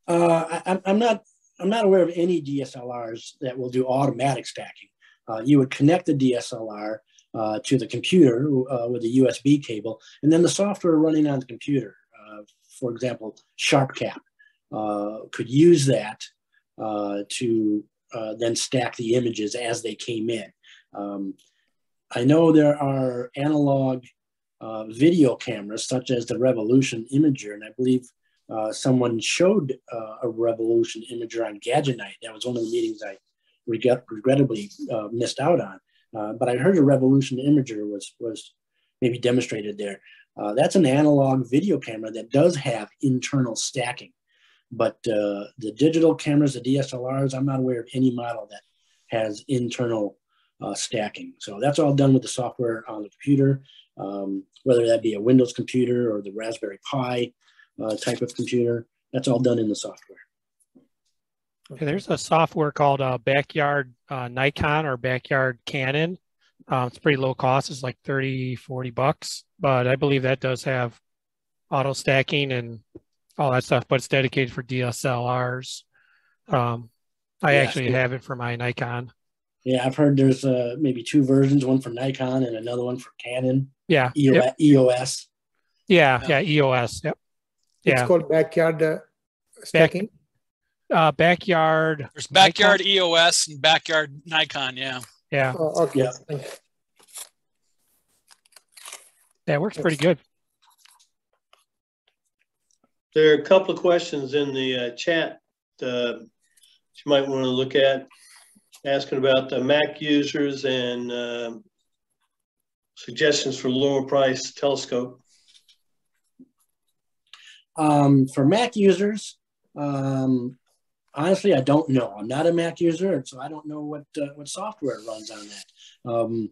Uh, I, I'm- I'm not. I'm not aware of any DSLRs that will do automatic stacking. Uh, you would connect the DSLR uh, to the computer uh, with a USB cable, and then the software running on the computer, uh, for example, SharpCap, uh, could use that uh, to then stack the images as they came in. Um, I know there are analog video cameras, such as the Revolution Imager, and I believe uh, someone showed uh, a Revolution Imager on Gadget Night. That was one of the meetings I regret, regrettably uh, missed out on. Uh, but I heard a Revolution Imager was was maybe demonstrated there. Uh, that's an analog video camera that does have internal stacking. But the digital cameras, the DSLRs, I'm not aware of any model that has internal stacking. So that's all done with the software on the computer, um, whether that be a Windows computer or the Raspberry Pi uh, type of computer. That's all done in the software. Okay, there's a software called uh, Backyard uh, Nikon or Backyard Canon. Um, it's pretty low cost. It's like 30, 40 bucks, but I believe that does have auto stacking and all that stuff, but it's dedicated for DSLRs. Um, I yeah, actually have it for my Nikon. Yeah, I've heard there's uh, maybe two versions, one for Nikon and another one for Canon. Yeah. EOS. Yep. EOS. Yeah, yeah, EOS. Yep. It's yeah. called backyard uh, stacking. Back, uh, backyard. There's backyard Nikon? EOS and backyard Nikon. Yeah. Yeah. Oh, okay. Yeah. That works pretty good. There are a couple of questions in the uh, chat uh, you might want to look at, asking about the Mac users and uh, suggestions for lower price telescope. Um, for Mac users, um, honestly, I don't know. I'm not a Mac user, so I don't know what uh, what software runs on that. Um,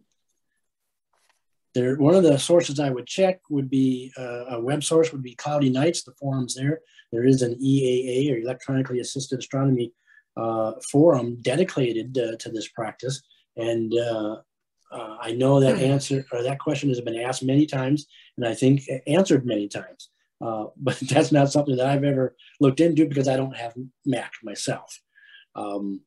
there, one of the sources I would check would be uh, a web source would be Cloudy Nights, the forums there. There is an EAA or Electronically Assisted Astronomy uh, forum dedicated uh, to this practice, and uh, uh, I know that answer or that question has been asked many times, and I think answered many times. Uh, but that's not something that I've ever looked into because I don't have Mac myself. Um,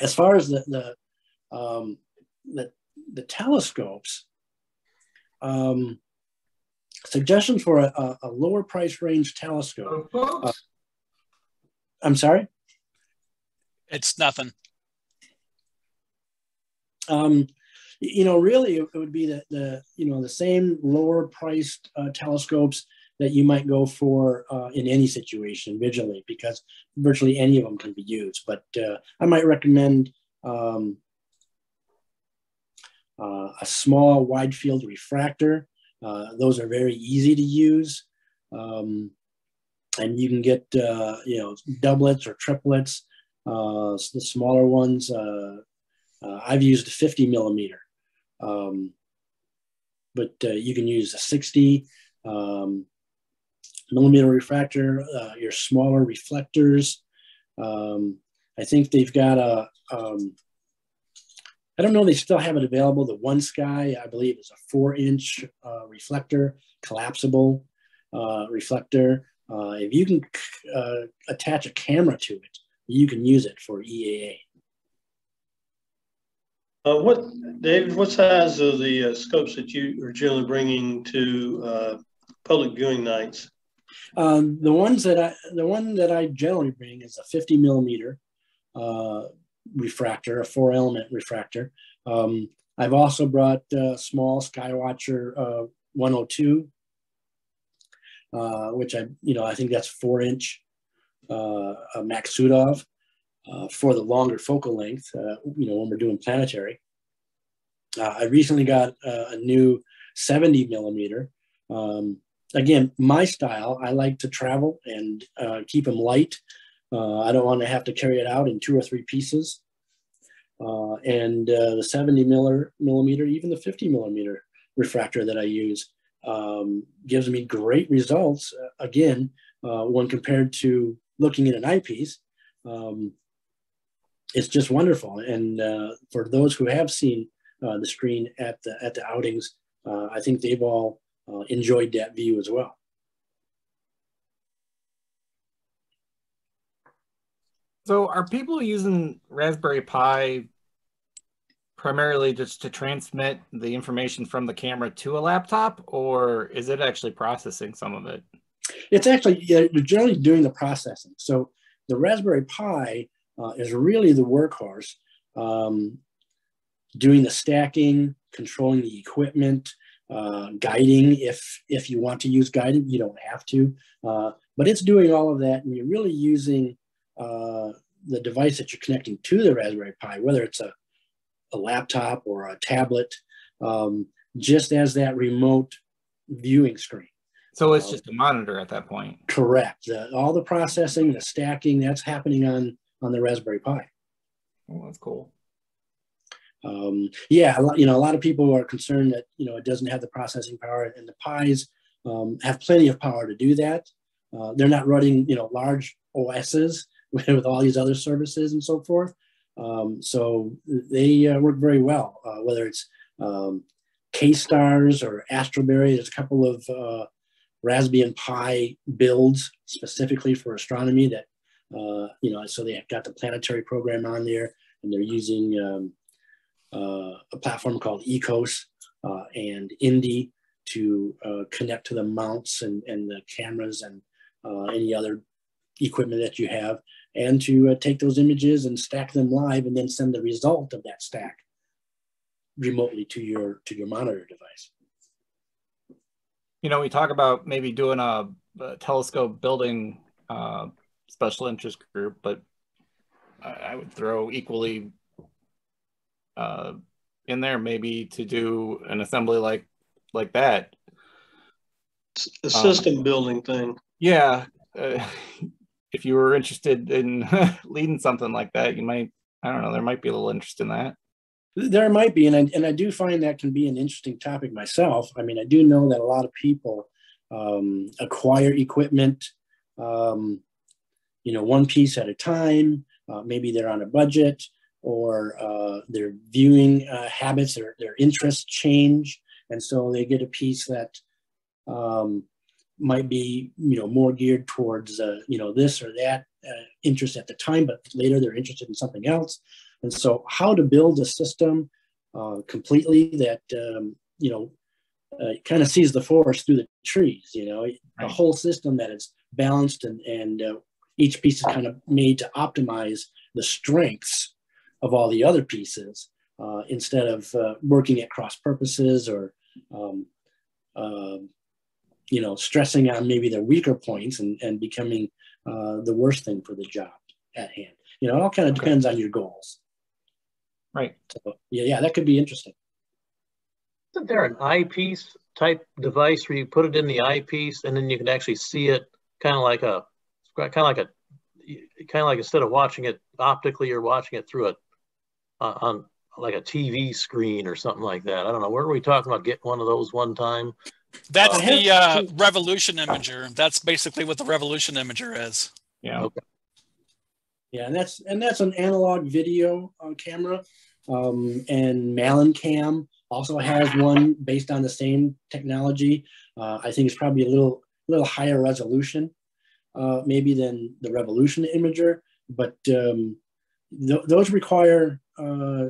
as far as the the um, the, the telescopes, um, suggestions for a, a, lower price range telescope. Uh, I'm sorry. It's nothing. Um, you know, really, it would be the, the you know the same lower priced uh, telescopes that you might go for uh, in any situation visually, because virtually any of them can be used. But uh, I might recommend um, uh, a small wide field refractor. Uh, those are very easy to use. Um, and you can get, uh, you know, doublets or triplets, uh, the smaller ones. I've used a 50 millimeter, um, but you can use a 60 um, millimeter refractor, your smaller reflectors. Um, I think they've got a, um, I don't know they still have it available. The One Sky, I believe, is a four inch uh, reflector, collapsible uh, reflector. Uh, if you can uh, attach a camera to it, you can use it for EAA. Uh, what, David, what size are the uh, scopes that you are generally bringing to public viewing nights? Um, the ones that I, the one that I generally bring is a 50 millimeter refractor, a four element refractor. Um, I've also brought a small Skywatcher uh, 102, uh, which I, you know, I think that's four inch uh, a Maksutov uh, for the longer focal length, uh, you know, when we're doing planetary. Uh, I recently got a new 70 millimeter. Um, again, my style, I like to travel and keep them light uh, I don't want to have to carry it out in two or three pieces. Uh, and uh, the 70 millimeter, even the 50 millimeter refractor that I use um, gives me great results. Uh, again, uh, when compared to looking at an eyepiece, um, it's just wonderful. And uh, for those who have seen the screen at the at the outings, I think they've all enjoyed that view as well. So are people using Raspberry Pi primarily just to transmit the information from the camera to a laptop, or is it actually processing some of it? It's actually yeah, you're generally doing the processing. So the Raspberry Pi uh, is really the workhorse, um, doing the stacking, controlling the equipment, uh, guiding if if you want to use guiding, you don't have to, uh, but it's doing all of that, and you're really using uh, the device that you're connecting to the Raspberry Pi, whether it's a, a laptop or a tablet, um, just as that remote viewing screen. So it's just a monitor at that point. Correct. The, all the processing, the stacking, that's happening on on the Raspberry Pi. Oh, that's cool. Um, yeah, lot, you know, a lot of people are concerned that you know it doesn't have the processing power, and the Pis um, have plenty of power to do that. Uh, they're not running you know large OSs with, all these other services and so forth. Um, so they uh, work very well, uh, whether it's um, K-Stars or Astroberry. There's a couple of uh, Raspbian Pi builds specifically for astronomy that, uh, you know, so they have got the planetary program on there and they're using um, a platform called Ekos uh, and INDI to uh, connect to the mounts and, and the cameras and uh, any other equipment that you have and to uh, take those images and stack them live and then send the result of that stack remotely to your to your monitor device. You know, we talk about maybe doing a, a telescope building uh, special interest group, but I, I would throw equally uh, in there maybe to do an assembly like like that. A system um, building thing. Yeah. Uh, if you were interested in leading something like that, you might, I don't know, there might be a little interest in that. There might be, and I, and I do find that can be an interesting topic myself. I mean, I do know that a lot of people um, acquire equipment, um, you know, one piece at a time. Uh, maybe they're on a budget, or uh, their viewing uh, habits, their their interests change, and so they get a piece that um, might be, you know, more geared towards, uh, you know, this or that uh, interest at the time, but later they're interested in something else. And so, how to build a system uh, completely that um, you know uh, kind of sees the forest through the trees. You know, a whole system that is balanced and and uh, each piece is kind of made to optimize the strengths of all the other pieces uh, instead of uh, working at cross purposes or um, um, you know stressing on maybe the weaker points and, and becoming uh, the worst thing for the job at hand. You know, it all kind of okay. depends on your goals. Right. So, yeah, yeah, that could be interesting. Isn't there an eyepiece type device where you put it in the eyepiece and then you can actually see it kind of like a kind of like a kind of like instead of watching it optically you're watching it through a uh, on like a TV screen or something like that. I don't know. Where are we talking about getting one of those one time? That's uh, the uh, Revolution Imager. That's basically what the Revolution Imager is. Yeah. Okay. Yeah, and that's and that's an analog video uh, camera, um, and MallinCam also has one based on the same technology. Uh, I think it's probably a little little higher resolution, uh, maybe than the Revolution Imager, but um, th those require uh,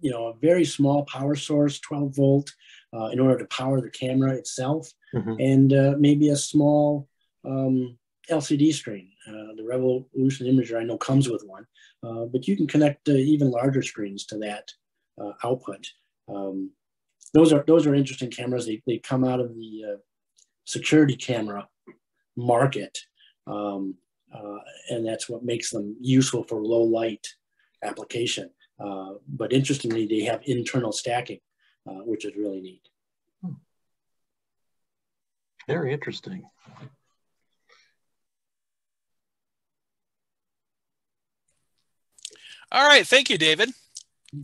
you know a very small power source, 12 volt, uh, in order to power the camera itself, mm -hmm. and uh, maybe a small um, LCD screen. Uh, the Revolution Imager I know comes with one, uh, but you can connect uh, even larger screens to that uh, output. Um, those are those are interesting cameras. They, they come out of the uh, security camera market, um, uh, and that's what makes them useful for low light application. Uh, but interestingly, they have internal stacking, uh, which is really neat. Hmm. Very interesting. All right. Thank you, David.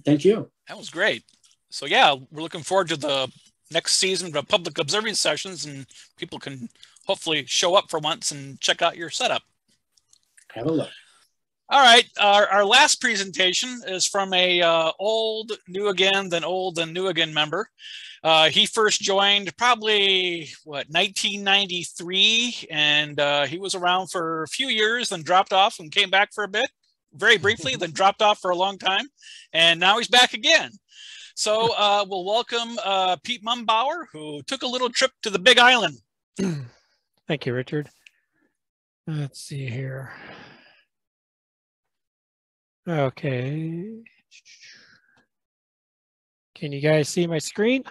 Thank you. That was great. So yeah, we're looking forward to the next season of public observing sessions and people can hopefully show up for once and check out your setup. Have a look. All right, our, our last presentation is from a uh, old, new again, then old then new again member. Uh, he first joined probably, what, 1993, and uh, he was around for a few years, then dropped off and came back for a bit very briefly, then dropped off for a long time, and now he's back again. So uh, we'll welcome uh, Pete Mumbower, who took a little trip to the Big Island. Thank you, Richard. Let's see here. Okay. Can you guys see my screen?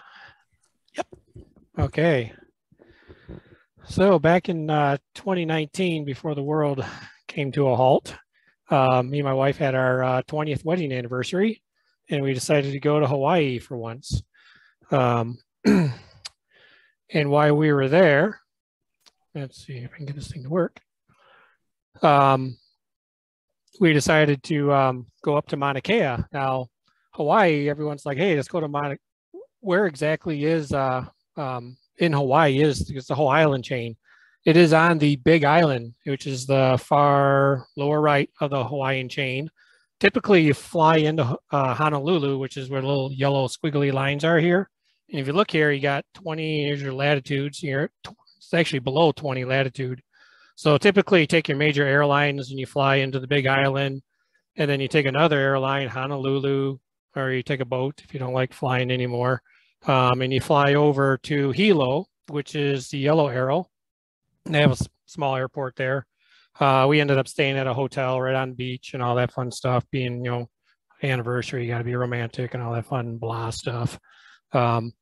Yep. Okay. So back in uh, 2019, before the world came to a halt, um, me and my wife had our uh, 20th wedding anniversary and we decided to go to Hawaii for once. Um, and while we were there, let's see if I can get this thing to work. Um, we decided to um, go up to Mauna Kea. Now, Hawaii, everyone's like, hey, let's go to Mauna. Where exactly is uh, um, in Hawaii is it's the whole island chain. It is on the Big Island, which is the far lower right of the Hawaiian chain. Typically, you fly into uh, Honolulu, which is where the little yellow squiggly lines are here. And if you look here, you got 20, here's your latitudes here. It's actually below 20 latitude. So typically you take your major airlines and you fly into the big island and then you take another airline, Honolulu, or you take a boat if you don't like flying anymore. Um, and you fly over to Hilo, which is the yellow arrow. They have a small airport there. Uh, we ended up staying at a hotel right on the beach and all that fun stuff. Being, you know, anniversary, you got to be romantic and all that fun blah stuff. Um,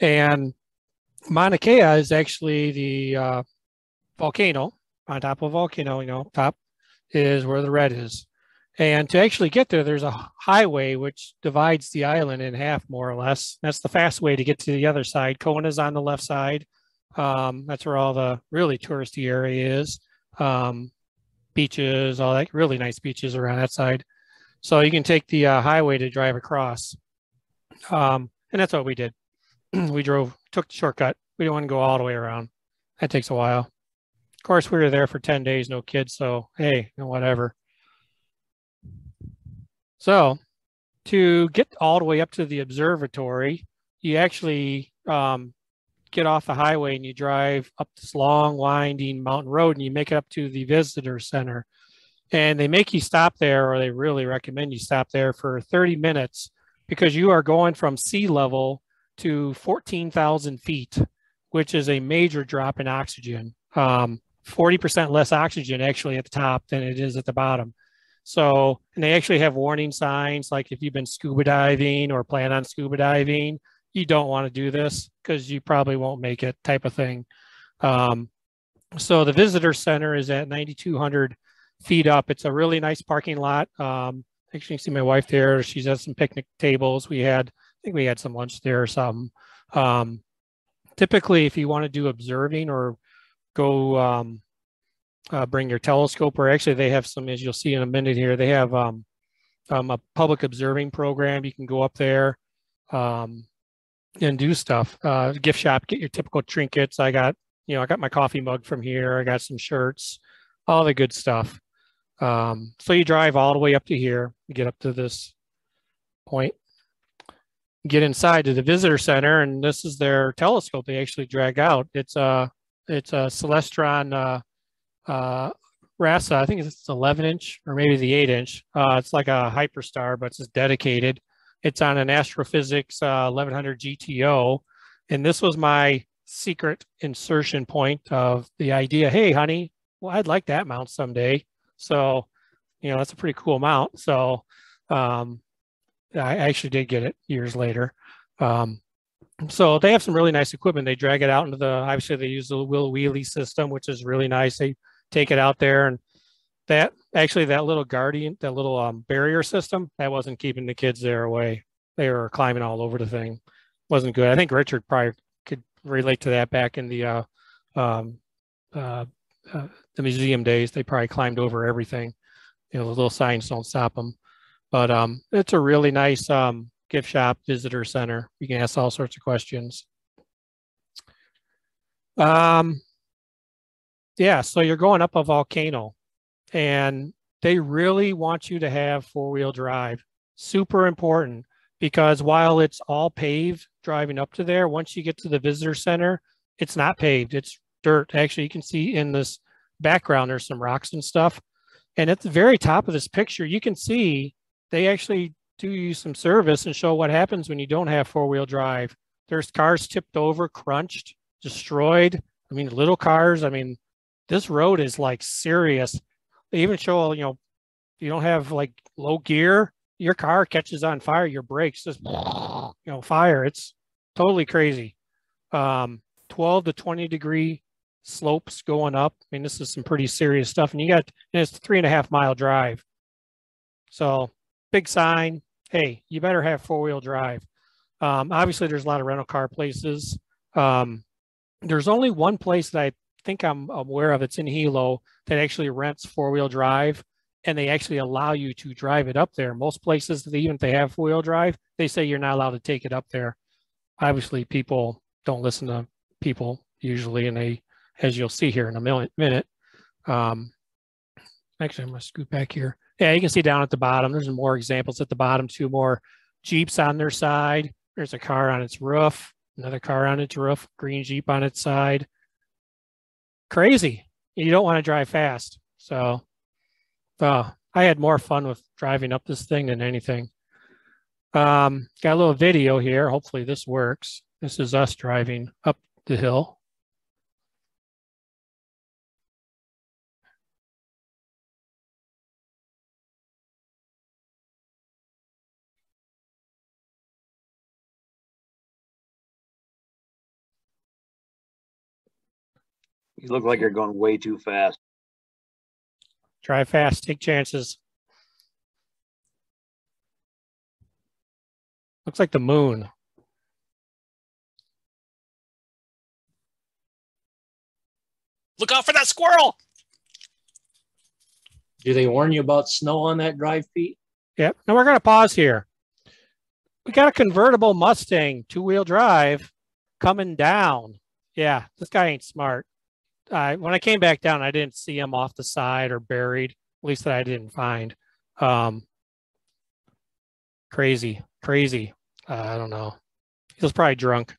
and Mauna Kea is actually the uh, volcano on top of a volcano, you know, top is where the red is. And to actually get there, there's a highway which divides the island in half, more or less. That's the fast way to get to the other side. Kona's on the left side. Um, that's where all the really touristy area is. Um, beaches, all that really nice beaches around that side. So you can take the uh, highway to drive across. Um, and that's what we did. we drove, took the shortcut. We didn't want to go all the way around. That takes a while course, we were there for 10 days, no kids. So, hey, whatever. So, to get all the way up to the observatory, you actually um, get off the highway and you drive up this long, winding mountain road and you make it up to the visitor center. And they make you stop there, or they really recommend you stop there for 30 minutes because you are going from sea level to 14,000 feet, which is a major drop in oxygen. Um, 40% less oxygen actually at the top than it is at the bottom. So, and they actually have warning signs like if you've been scuba diving or plan on scuba diving, you don't want to do this because you probably won't make it type of thing. Um, so the visitor center is at 9,200 feet up. It's a really nice parking lot. Um, actually, you can see my wife there. She's at some picnic tables. We had, I think we had some lunch there or something. Um, typically, if you want to do observing or go um, uh, bring your telescope, or actually they have some, as you'll see in a minute here, they have um, um, a public observing program. You can go up there um, and do stuff. Uh, gift shop, get your typical trinkets. I got, you know, I got my coffee mug from here. I got some shirts, all the good stuff. Um, so you drive all the way up to here, you get up to this point, get inside to the visitor center, and this is their telescope they actually drag out. It's a uh, it's a Celestron uh, uh, RASA. I think it's 11 inch or maybe the 8 inch. Uh, it's like a Hyperstar, but it's dedicated. It's on an Astro-Physics uh, 1100 GTO. And this was my secret insertion point of the idea hey, honey, well, I'd like that mount someday. So, you know, that's a pretty cool mount. So, um, I actually did get it years later. Um, so they have some really nice equipment. They drag it out into the, obviously they use the wheel wheelie system, which is really nice. They take it out there and that actually that little guardian, that little um, barrier system, that wasn't keeping the kids there away. They were climbing all over the thing. Wasn't good. I think Richard probably could relate to that back in the uh, um, uh, uh, the museum days. They probably climbed over everything. You know, the little signs don't stop them. But um, it's a really nice um, gift shop, visitor center. You can ask all sorts of questions. Um, yeah, so you're going up a volcano and they really want you to have four wheel drive. Super important because while it's all paved driving up to there, once you get to the visitor center, it's not paved, it's dirt. Actually, you can see in this background, there's some rocks and stuff. And at the very top of this picture, you can see they actually do you some service and show what happens when you don't have four wheel drive. There's cars tipped over, crunched, destroyed. I mean, little cars. I mean, this road is like serious. They even show, you know, you don't have like low gear, your car catches on fire, your brakes just, you know, fire. It's totally crazy. Um, 12 to 20 degree slopes going up. I mean, this is some pretty serious stuff. And you got, and it's three and a half mile drive. So big sign, hey, you better have four wheel drive. Um, obviously, there's a lot of rental car places. Um, there's only one place that I think I'm aware of. It's in Hilo that actually rents four wheel drive, and they actually allow you to drive it up there. Most places, even if they have four wheel drive, they say you're not allowed to take it up there. Obviously, people don't listen to people usually, and they, as you'll see here in a minute. Um, actually, I'm gonna scoot back here. Yeah, you can see down at the bottom. There's more examples at the bottom. Two more Jeeps on their side. There's a car on its roof. Another car on its roof. Green Jeep on its side. Crazy. You don't want to drive fast. So, uh, I had more fun with driving up this thing than anything. Um, got a little video here. Hopefully this works. This is us driving up the hill. You look like you're going way too fast. Drive fast, take chances. Looks like the moon. Look out for that squirrel. Do they warn you about snow on that drive, Pete? Yep. Now we're going to pause here. We got a convertible Mustang two wheel drive coming down. Yeah, this guy ain't smart. I when I came back down, I didn't see him off the side or buried, at least that I didn't find. Um, crazy, crazy. Uh, I don't know. He was probably drunk.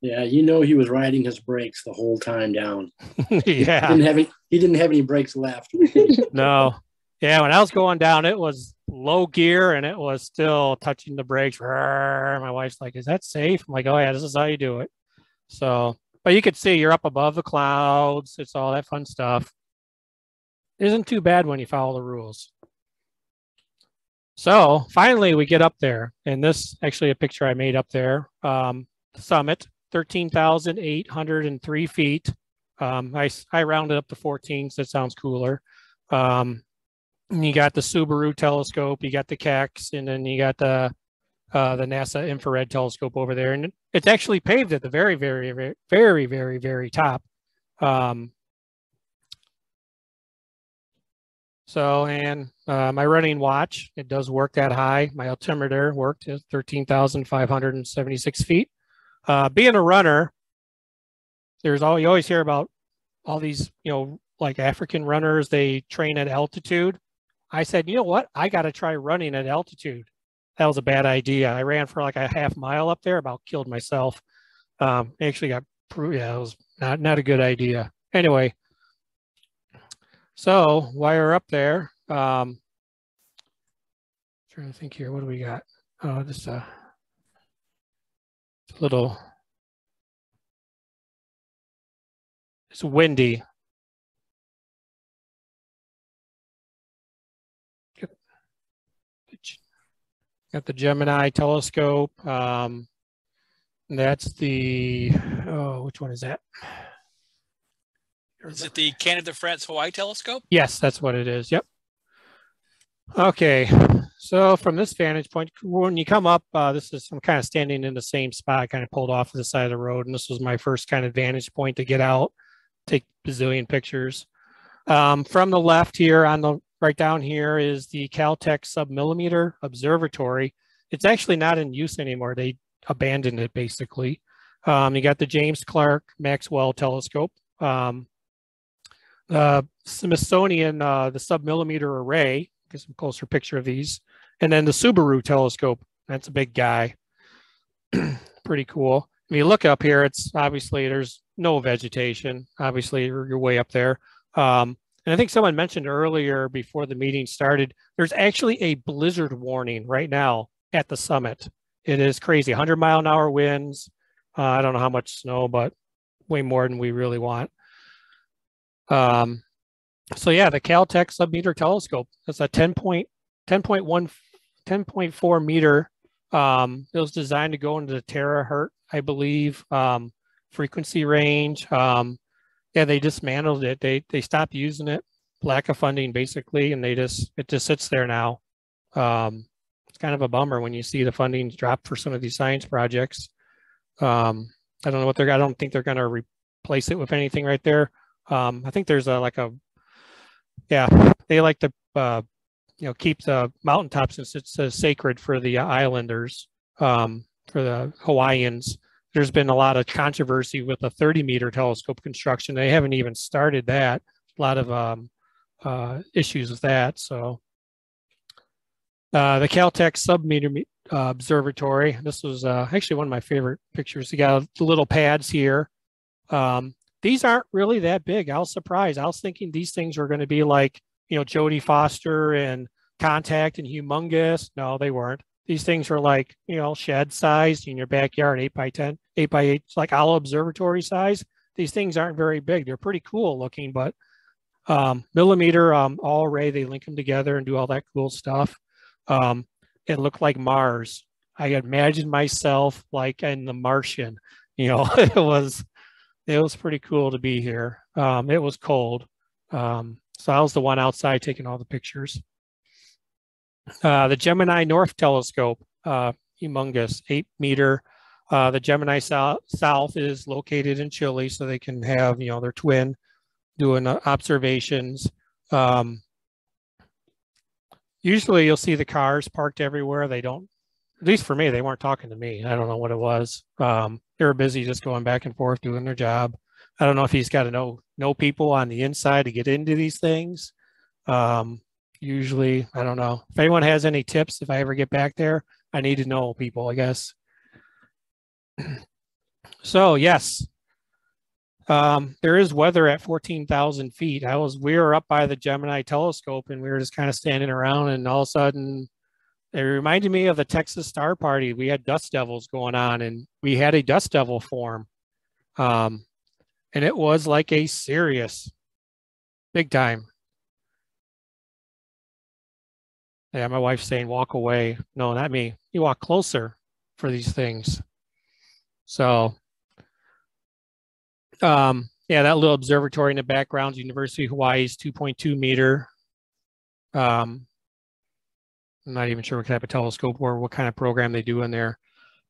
Yeah, you know he was riding his brakes the whole time down. yeah, he didn't have any, he didn't have any brakes left. no. Yeah, when I was going down, it was low gear and it was still touching the brakes. My wife's like, "Is that safe?" I'm like, "Oh yeah, this is how you do it." So but you could see you're up above the clouds. It's all that fun stuff. is isn't too bad when you follow the rules. So finally, we get up there, and this actually a picture I made up there. Um, summit, 13,803 feet. Um, I, I rounded up to 14 so it sounds cooler. Um, you got the Subaru telescope, you got the Kecks, and then you got the uh, the NASA infrared telescope over there, and it's actually paved at the very, very, very, very, very, very top. Um, so, and uh, my running watch, it does work that high. My altimeter worked at 13,576 feet. Uh, being a runner, there's all you always hear about all these, you know, like African runners, they train at altitude. I said, you know what? I got to try running at altitude that was a bad idea. I ran for like a half mile up there, about killed myself. Um, actually got yeah, it was not not a good idea. Anyway, so while we're up there, um, trying to think here, what do we got? Oh, this uh, little. It's windy. Got the Gemini telescope. Um, that's the, oh, which one is that? Is it the Canada France Hawaii telescope? Yes, that's what it is. Yep. Okay, so from this vantage point, when you come up, uh, this is I'm kind of standing in the same spot, kind of pulled off to the side of the road, and this was my first kind of vantage point to get out, take bazillion pictures. Um, from the left here on the right down here is the Caltech submillimeter observatory. It's actually not in use anymore. They abandoned it basically. Um, you got the James Clerk Maxwell telescope, um, the Smithsonian, uh, the submillimeter array, get some closer picture of these, and then the Subaru telescope. That's a big guy. Pretty cool. If you look up here, it's obviously there's no vegetation. Obviously, you're, you're way up there. Um, and I think someone mentioned earlier before the meeting started, there's actually a blizzard warning right now at the summit. It is crazy, 100 mile an hour winds. Uh, I don't know how much snow, but way more than we really want. Um, so yeah, the Caltech submeter telescope. It's a 10 point, 10.1, 10.4 meter. Um, it was designed to go into the terahertz, I believe, um, frequency range. Um, yeah, they dismantled it. They they stopped using it. Lack of funding, basically, and they just it just sits there now. Um, it's kind of a bummer when you see the funding drop for some of these science projects. Um, I don't know what they're, I don't think they're going to replace it with anything right there. Um, I think there's a, like a, yeah, they like to, uh, you know, keep the mountaintops since it's uh, sacred for the islanders, um, for the Hawaiians. There's been a lot of controversy with the 30 meter telescope construction. They haven't even started that. A lot of um, uh, issues with that. So uh, the Caltech submeter uh, observatory. This was uh, actually one of my favorite pictures. You got the little pads here. Um, these aren't really that big. I was surprised. I was thinking these things were going to be like, you know, Jodie Foster and Contact and Humongous. No, they weren't. These things were like, you know, shed sized in your backyard, eight by 10, eight by eight, like Owl Observatory size. These things aren't very big. They're pretty cool looking, but um, millimeter um, all array, they link them together and do all that cool stuff. Um, it looked like Mars. I imagined myself like in the Martian, you know, it was, it was pretty cool to be here. Um, it was cold. Um, so I was the one outside taking all the pictures. Uh, the Gemini North Telescope, uh, humongous, eight meter. Uh, the Gemini South, is located in Chile, so they can have, you know, their twin doing uh, observations. Um, usually you'll see the cars parked everywhere. They don't, at least for me, they weren't talking to me. I don't know what it was. Um, they were busy just going back and forth doing their job. I don't know if he's got to know know people on the inside to get into these things. Um, usually, I don't know. If anyone has any tips, if I ever get back there, I need to know people, I guess. So yes, um, there is weather at 14,000 feet. I was, we were up by the Gemini telescope and we were just kind of standing around and all of a sudden it reminded me of the Texas Star Party. We had dust devils going on and we had a dust devil form. Um, and it was like a serious big time. Yeah, my wife's saying walk away. No, not me. You walk closer for these things. So um, yeah, that little observatory in the background, University of Hawaii's 2.2 meter. Um, I'm not even sure what type of telescope or what kind of program they do in there.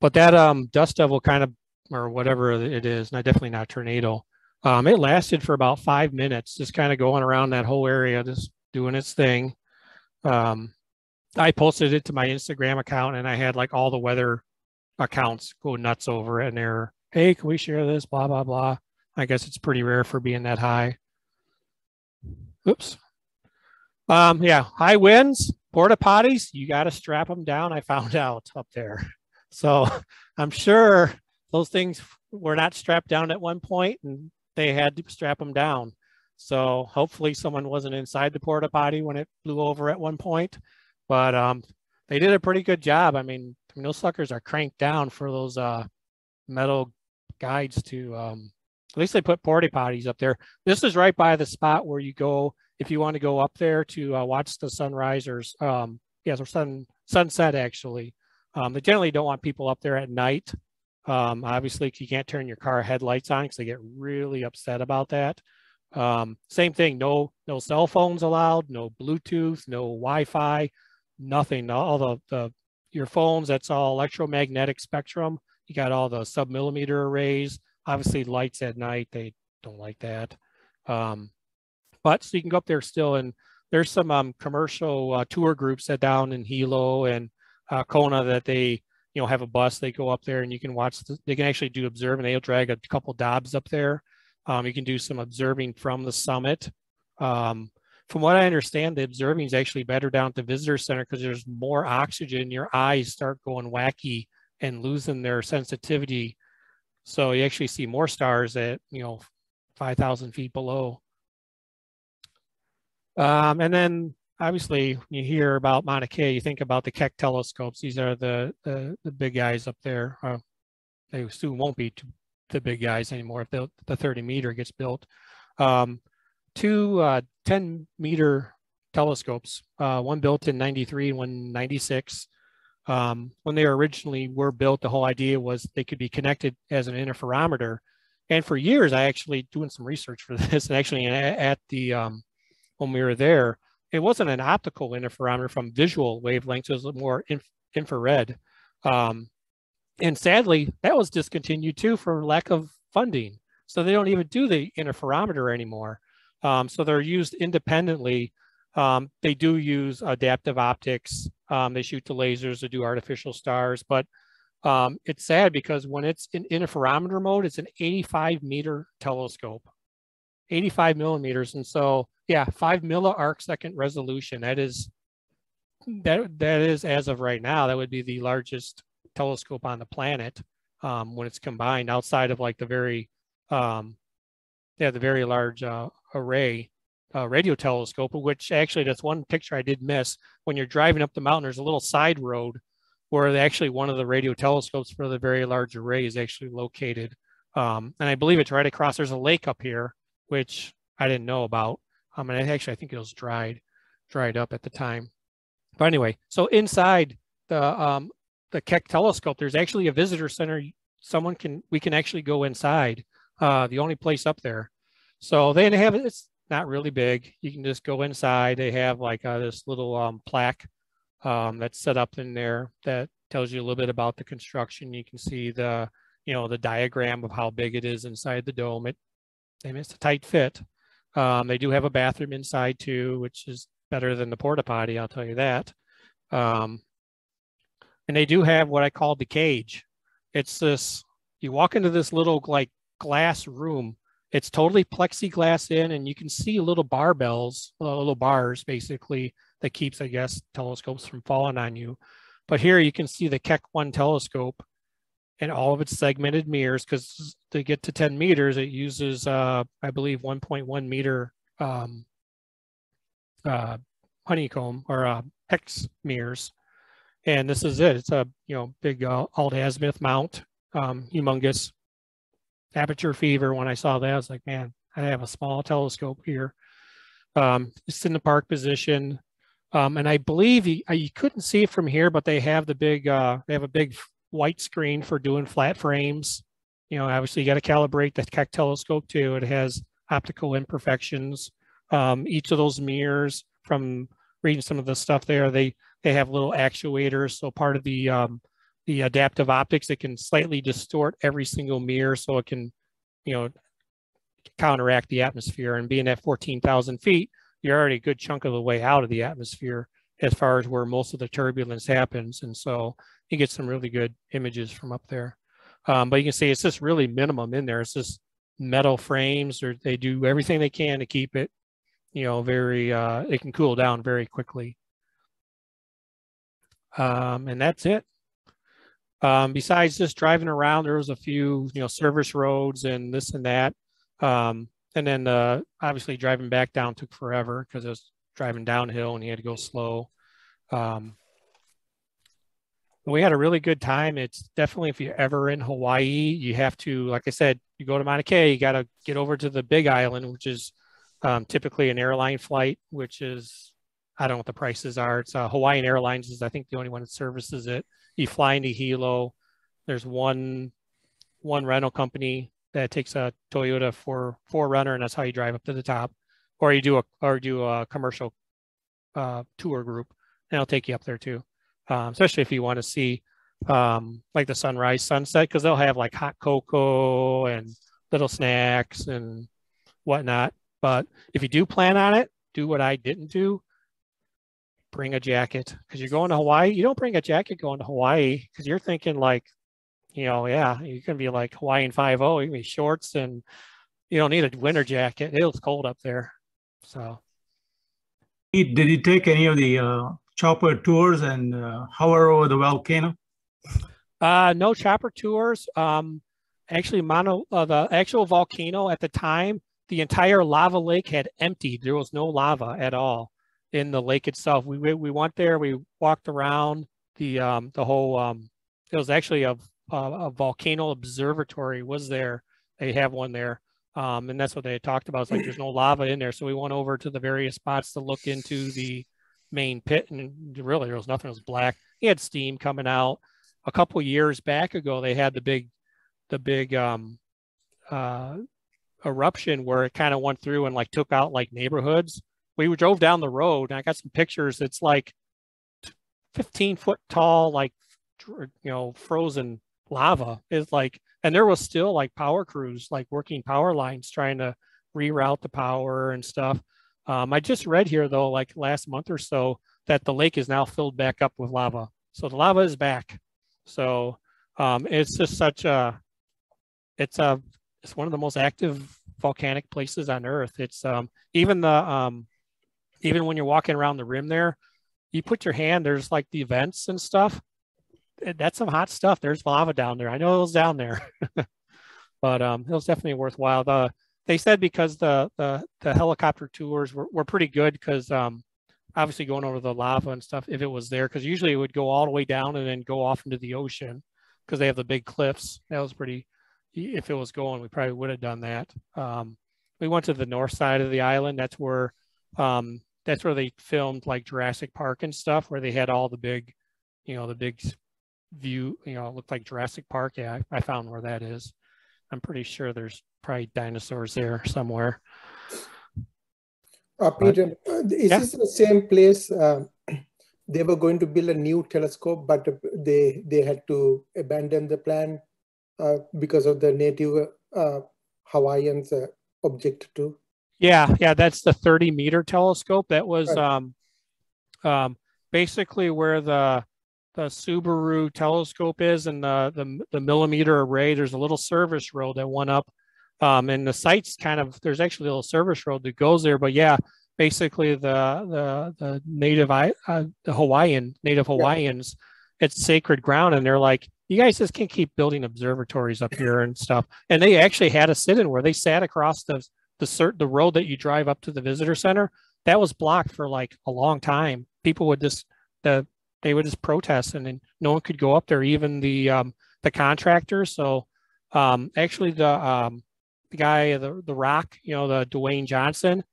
But that um, dust devil kind of, or whatever it is, not definitely not tornado. Um, it lasted for about five minutes, just kind of going around that whole area, just doing its thing. Um, I posted it to my Instagram account and I had like all the weather accounts go nuts over it and they're, hey, can we share this? Blah, blah, blah. I guess it's pretty rare for being that high. Oops. Um, yeah, high winds, porta potties, you got to strap them down. I found out up there. So I'm sure those things were not strapped down at one point and they had to strap them down. So hopefully someone wasn't inside the porta potty when it blew over at one point. But um, they did a pretty good job. I mean, mean those suckers are cranked down for those uh, metal guides to um, at least they put porta potties up there. This is right by the spot where you go if you want to go up there to uh, watch the sunrisers. Um, yeah, or sun sunset actually. Um, they generally don't want people up there at night. Um, obviously, you can't turn your car headlights on because they get really upset about that. Um, same thing, no no cell phones allowed, no Bluetooth, no Wi-Fi, nothing. All the, the your phones, that's all electromagnetic spectrum. You got all the submillimeter arrays, Obviously, lights at night, they don't like that. Um, but so you can go up there still, and there's some um, commercial uh, tour groups that down in Hilo and uh, Kona that they you know have a bus. They go up there and you can watch. The, they can actually do observing. They'll drag a couple Dobs up there. Um, you can do some observing from the summit. Um, from what I understand, the observing is actually better down at the visitor center because there's more oxygen. Your eyes start going wacky and losing their sensitivity so you actually see more stars at, you know, 5,000 feet below. Um, and then obviously when you hear about Mauna Kea, you think about the Keck telescopes. These are the, the, the big guys up there. Uh, they soon won't be the big guys anymore if the, the 30 meter gets built. Um, two uh, 10 meter telescopes, uh, one built in 93 and one 96. Um, when they originally were built, the whole idea was they could be connected as an interferometer. And for years, I actually doing some research for this, and actually at the um, when we were there, it wasn't an optical interferometer from visual wavelengths, it was more inf infrared. Um, and sadly, that was discontinued too for lack of funding. So they don't even do the interferometer anymore. Um, so they're used independently. Um, they do use adaptive optics. Um, they shoot the lasers to do artificial stars, but um, it's sad because when it's in interferometer mode, it's an 85 meter telescope, 85 millimeters. And so, yeah, five milliarc second resolution. That is, that, that is as of right now, that would be the largest telescope on the planet um, when it's combined outside of like the very, um, yeah, the very large uh, array uh, radio telescope, which actually that's one picture I did miss. When you're driving up the mountain, there's a little side road where actually one of the radio telescopes for the very large array is actually located. Um, and I believe it's right across, there's a lake up here, which I didn't know about. Um, and actually, I think it was dried, dried up at the time. But anyway, so inside the, um, the Keck telescope, there's actually a visitor center. Someone can, we can actually go inside, uh, the only place up there. So they have, it's not really big. You can just go inside. They have like uh, this little um, plaque um, that's set up in there that tells you a little bit about the construction. You can see the, you know, the diagram of how big it is inside the dome. It, it's a tight fit. Um, they do have a bathroom inside too, which is better than the porta potty, I'll tell you that. Um, and they do have what I call the cage. It's this, you walk into this little like glass room. It's totally plexiglass in and you can see little barbells, little bars basically that keeps, I guess, telescopes from falling on you. But here you can see the Keck 1 telescope and all of its segmented mirrors because to get to 10 meters, it uses, uh, I believe, 1.1 meter um, uh, honeycomb or uh, hex mirrors. And this is it. It's a you know big uh, alt-azimuth mount, um, humongous aperture fever. When I saw that, I was like, man, I have a small telescope here. Um, it's in the park position. Um, and I believe you, uh, you couldn't see it from here, but they have the big, uh, they have a big white screen for doing flat frames. You know, obviously you got to calibrate the Keck telescope too. It has optical imperfections. Um, each of those mirrors from reading some of the stuff there, they, they have little actuators. So part of the, um, the adaptive optics, it can slightly distort every single mirror so it can, you know, counteract the atmosphere and being at 14,000 feet, you're already a good chunk of the way out of the atmosphere as far as where most of the turbulence happens. And so you get some really good images from up there. Um, but you can see it's just really minimum in there. It's just metal frames or they do everything they can to keep it, you know, very, uh, it can cool down very quickly. Um, and that's it. Um, besides just driving around, there was a few, you know, service roads and this and that. Um, and then uh, obviously driving back down took forever because it was driving downhill and you had to go slow. Um, we had a really good time. It's definitely if you're ever in Hawaii, you have to, like I said, you go to Mauna Kea, you got to get over to the Big Island, which is um, typically an airline flight, which is I don't know what the prices are. It's uh, Hawaiian Airlines is I think the only one that services it. You fly into Hilo. There's one one rental company that takes a Toyota for 4Runner, and that's how you drive up to the top, or you do a or do a commercial uh, tour group, and it'll take you up there too. Um, especially if you want to see um, like the sunrise, sunset, because they'll have like hot cocoa and little snacks and whatnot. But if you do plan on it, do what I didn't do. Bring a jacket because you're going to Hawaii. You don't bring a jacket going to Hawaii because you're thinking like you know, yeah, you can be like Hawaiian 5 0, you can be shorts and you don't need a winter jacket. It was cold up there. So, did he take any of the uh, chopper tours and uh, hover over the volcano? Uh, no chopper tours. Um, actually, mono, uh, the actual volcano at the time, the entire lava lake had emptied. There was no lava at all in the lake itself. We we, we went there. We walked around the um, the whole. Um, it was actually a uh, a volcano observatory was there. They have one there. Um, and that's what they talked about. It's like there's no lava in there. So we went over to the various spots to look into the main pit and really there was nothing. It was black. He had steam coming out. A couple years back ago, they had the big, the big um, uh, eruption where it kind of went through and like took out like neighborhoods. We drove down the road and I got some pictures. It's like 15 foot tall, like, you know, frozen lava is like, and there was still like power crews, like working power lines trying to reroute the power and stuff. Um, I just read here though, like last month or so, that the lake is now filled back up with lava. So the lava is back. So um, it's just such a, it's a, it's one of the most active volcanic places on Earth. It's um, even the, um, even when you're walking around the rim there, you put your hand, there's like the vents and stuff. That's some hot stuff. There's lava down there. I know it was down there, but um, it was definitely worthwhile. The they said because the the, the helicopter tours were, were pretty good because um, obviously going over the lava and stuff if it was there because usually it would go all the way down and then go off into the ocean because they have the big cliffs. That was pretty. If it was going, we probably would have done that. Um, we went to the north side of the island. That's where um, that's where they filmed like Jurassic Park and stuff, where they had all the big, you know, the big view. You know, it looked like Jurassic Park. Yeah, I, I found where that is. I'm pretty sure there's probably dinosaurs there somewhere. Uh, Peter, uh, is yeah. this the same place? Uh, they were going to build a new telescope, but they they had to abandon the plan uh, because of the native uh, Hawaiians uh, object to. Yeah, yeah, that's the 30 meter telescope. That was right. um, um, basically where the the Subaru telescope is and the, the the millimeter array. There's a little service road that went up um, and the site's kind of there's actually a little service road that goes there. But yeah, basically the the the native uh, the Hawaiian native Hawaiians, yeah. it's sacred ground, and they're like, you guys just can't keep building observatories up here and stuff. And they actually had a sit-in where they sat across the the cert, the road that you drive up to the visitor center. That was blocked for like a long time. People would just the they would just protest, and then no one could go up there, even the um, the contractors. So um, actually, the um, the guy, the the Rock, you know, the Dwayne Johnson,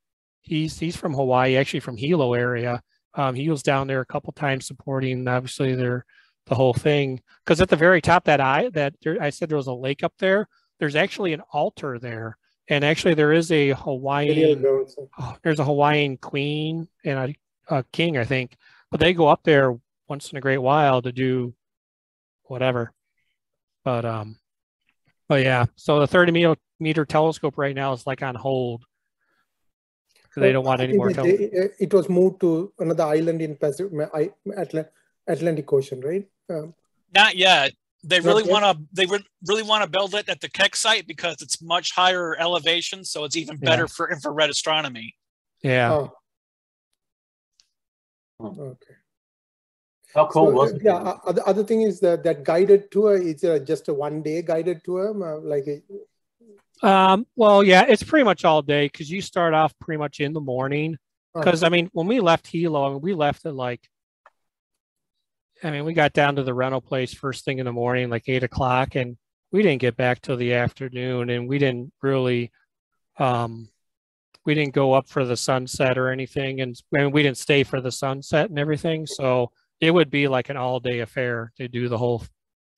he's he's from Hawaii, actually from Hilo area. Um, he was down there a couple times supporting, obviously, their the whole thing. Because at the very top that I that there, I said there was a lake up there. There's actually an altar there, and actually there is a Hawaiian. Oh, there's a Hawaiian queen and a, a king, I think, but they go up there once in a great while to do whatever. But um, but yeah, so the 30 meter meter telescope right now is like on hold because they don't want any more. It, it was moved to another island in Pacific, Atlantic Ocean, right? Um, Not yet. They really want to. They really want to build it at the Keck site because it's much higher elevation, so it's even better yeah. for infrared astronomy. Yeah. Oh. Okay. How cold so, was it? Yeah. Uh, the other thing is that that guided tour is uh, just a one day guided tour, uh, like. A... Um. Well, yeah, it's pretty much all day because you start off pretty much in the morning. Because uh-huh. I mean, when we left Hilo, I mean, we left at like. I mean, we got down to the rental place first thing in the morning, like eight o'clock, and we didn't get back till the afternoon, and we didn't really. Um, we didn't go up for the sunset or anything, and, we didn't stay for the sunset and everything. So it would be like an all day affair to do the whole,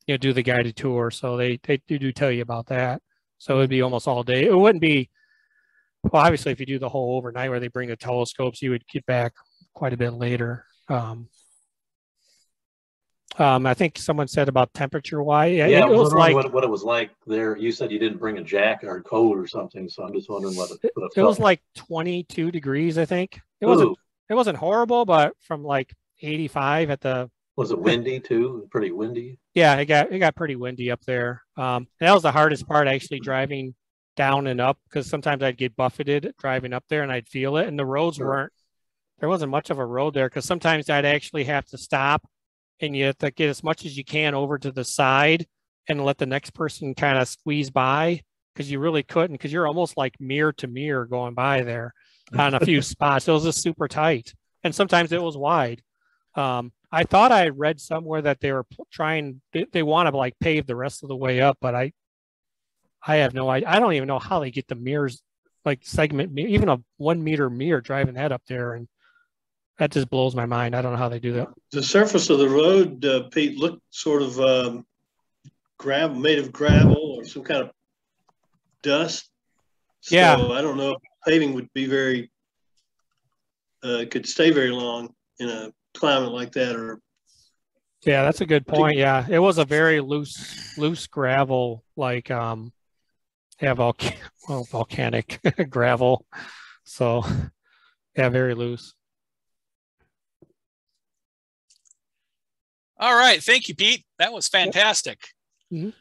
you know, do the guided tour. So they, they do tell you about that. So it'd be almost all day. It wouldn't be, well, obviously if you do the whole overnight where they bring the telescopes, you would get back quite a bit later. Um, um, I think someone said about temperature wise. Yeah, yeah, it was like what, what, it was like there. You said you didn't bring a jacket or coat or something, so I'm just wondering what it, what it, it was like 22 degrees. I think it wasn't. It wasn't horrible, but from like 85 at the. Was it windy too? Pretty windy. Yeah, it got it got pretty windy up there. Um, that was the hardest part actually driving down and up because sometimes I'd get buffeted driving up there and I'd feel it, and the roads sure. weren't. There wasn't much of a road there because sometimes I'd actually have to stop, and you have to get as much as you can over to the side and let the next person kind of squeeze by because you really couldn't because you're almost like mirror to mirror going by there on a few spots. It was just super tight, and sometimes it was wide. Um, I thought I read somewhere that they were trying, they, they want to like pave the rest of the way up, but I, I have no idea. I don't even know how they get the mirrors, like segment, even a one meter mirror driving that up there. And that just blows my mind. I don't know how they do that. The surface of the road, uh, Pete, looked sort of um, gravel, made of gravel or some kind of dust. So yeah. I don't know if paving would be very uh, could stay very long in a climate like that or Yeah, that's a good point. Yeah, it was a very loose, loose gravel, like um, yeah, volcan well, volcanic gravel. So, yeah, very loose. All right. Thank you, Pete. That was fantastic. Mhm.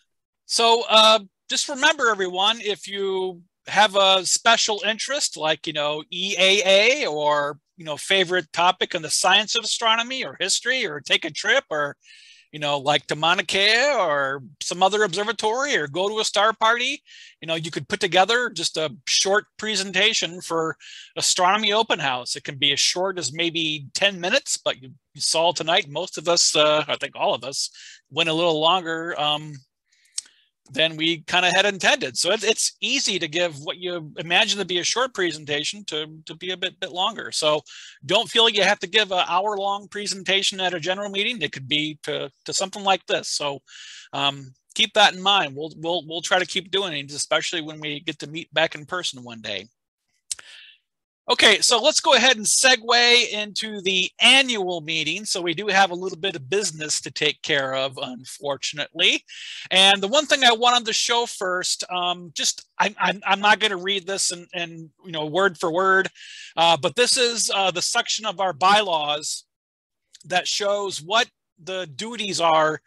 So uh, just remember, everyone, if you have a special interest like, you know, EAA or, you know, favorite topic in the science of astronomy or history or take a trip or, you know, like to Mauna Kea or some other observatory or go to a star party, you know, you could put together just a short presentation for astronomy open house. It can be as short as maybe 10 minutes, but you, saw tonight, most of us, uh, I think all of us went a little longer um, than we kind of had intended. So it's, it's easy to give what you imagine to be a short presentation to, to be a bit, bit longer. So don't feel like you have to give an hour long presentation at a general meeting. It could be to, to something like this. So um, keep that in mind. We'll, we'll, we'll try to keep doing it, especially when we get to meet back in person one day. Okay, so let's go ahead and segue into the annual meeting. So we do have a little bit of business to take care of, unfortunately. And the one thing I wanted to show first, um, just I'm, I'm, I'm not going to read this and and you know word for word, uh, but this is uh, the section of our bylaws that shows what the duties are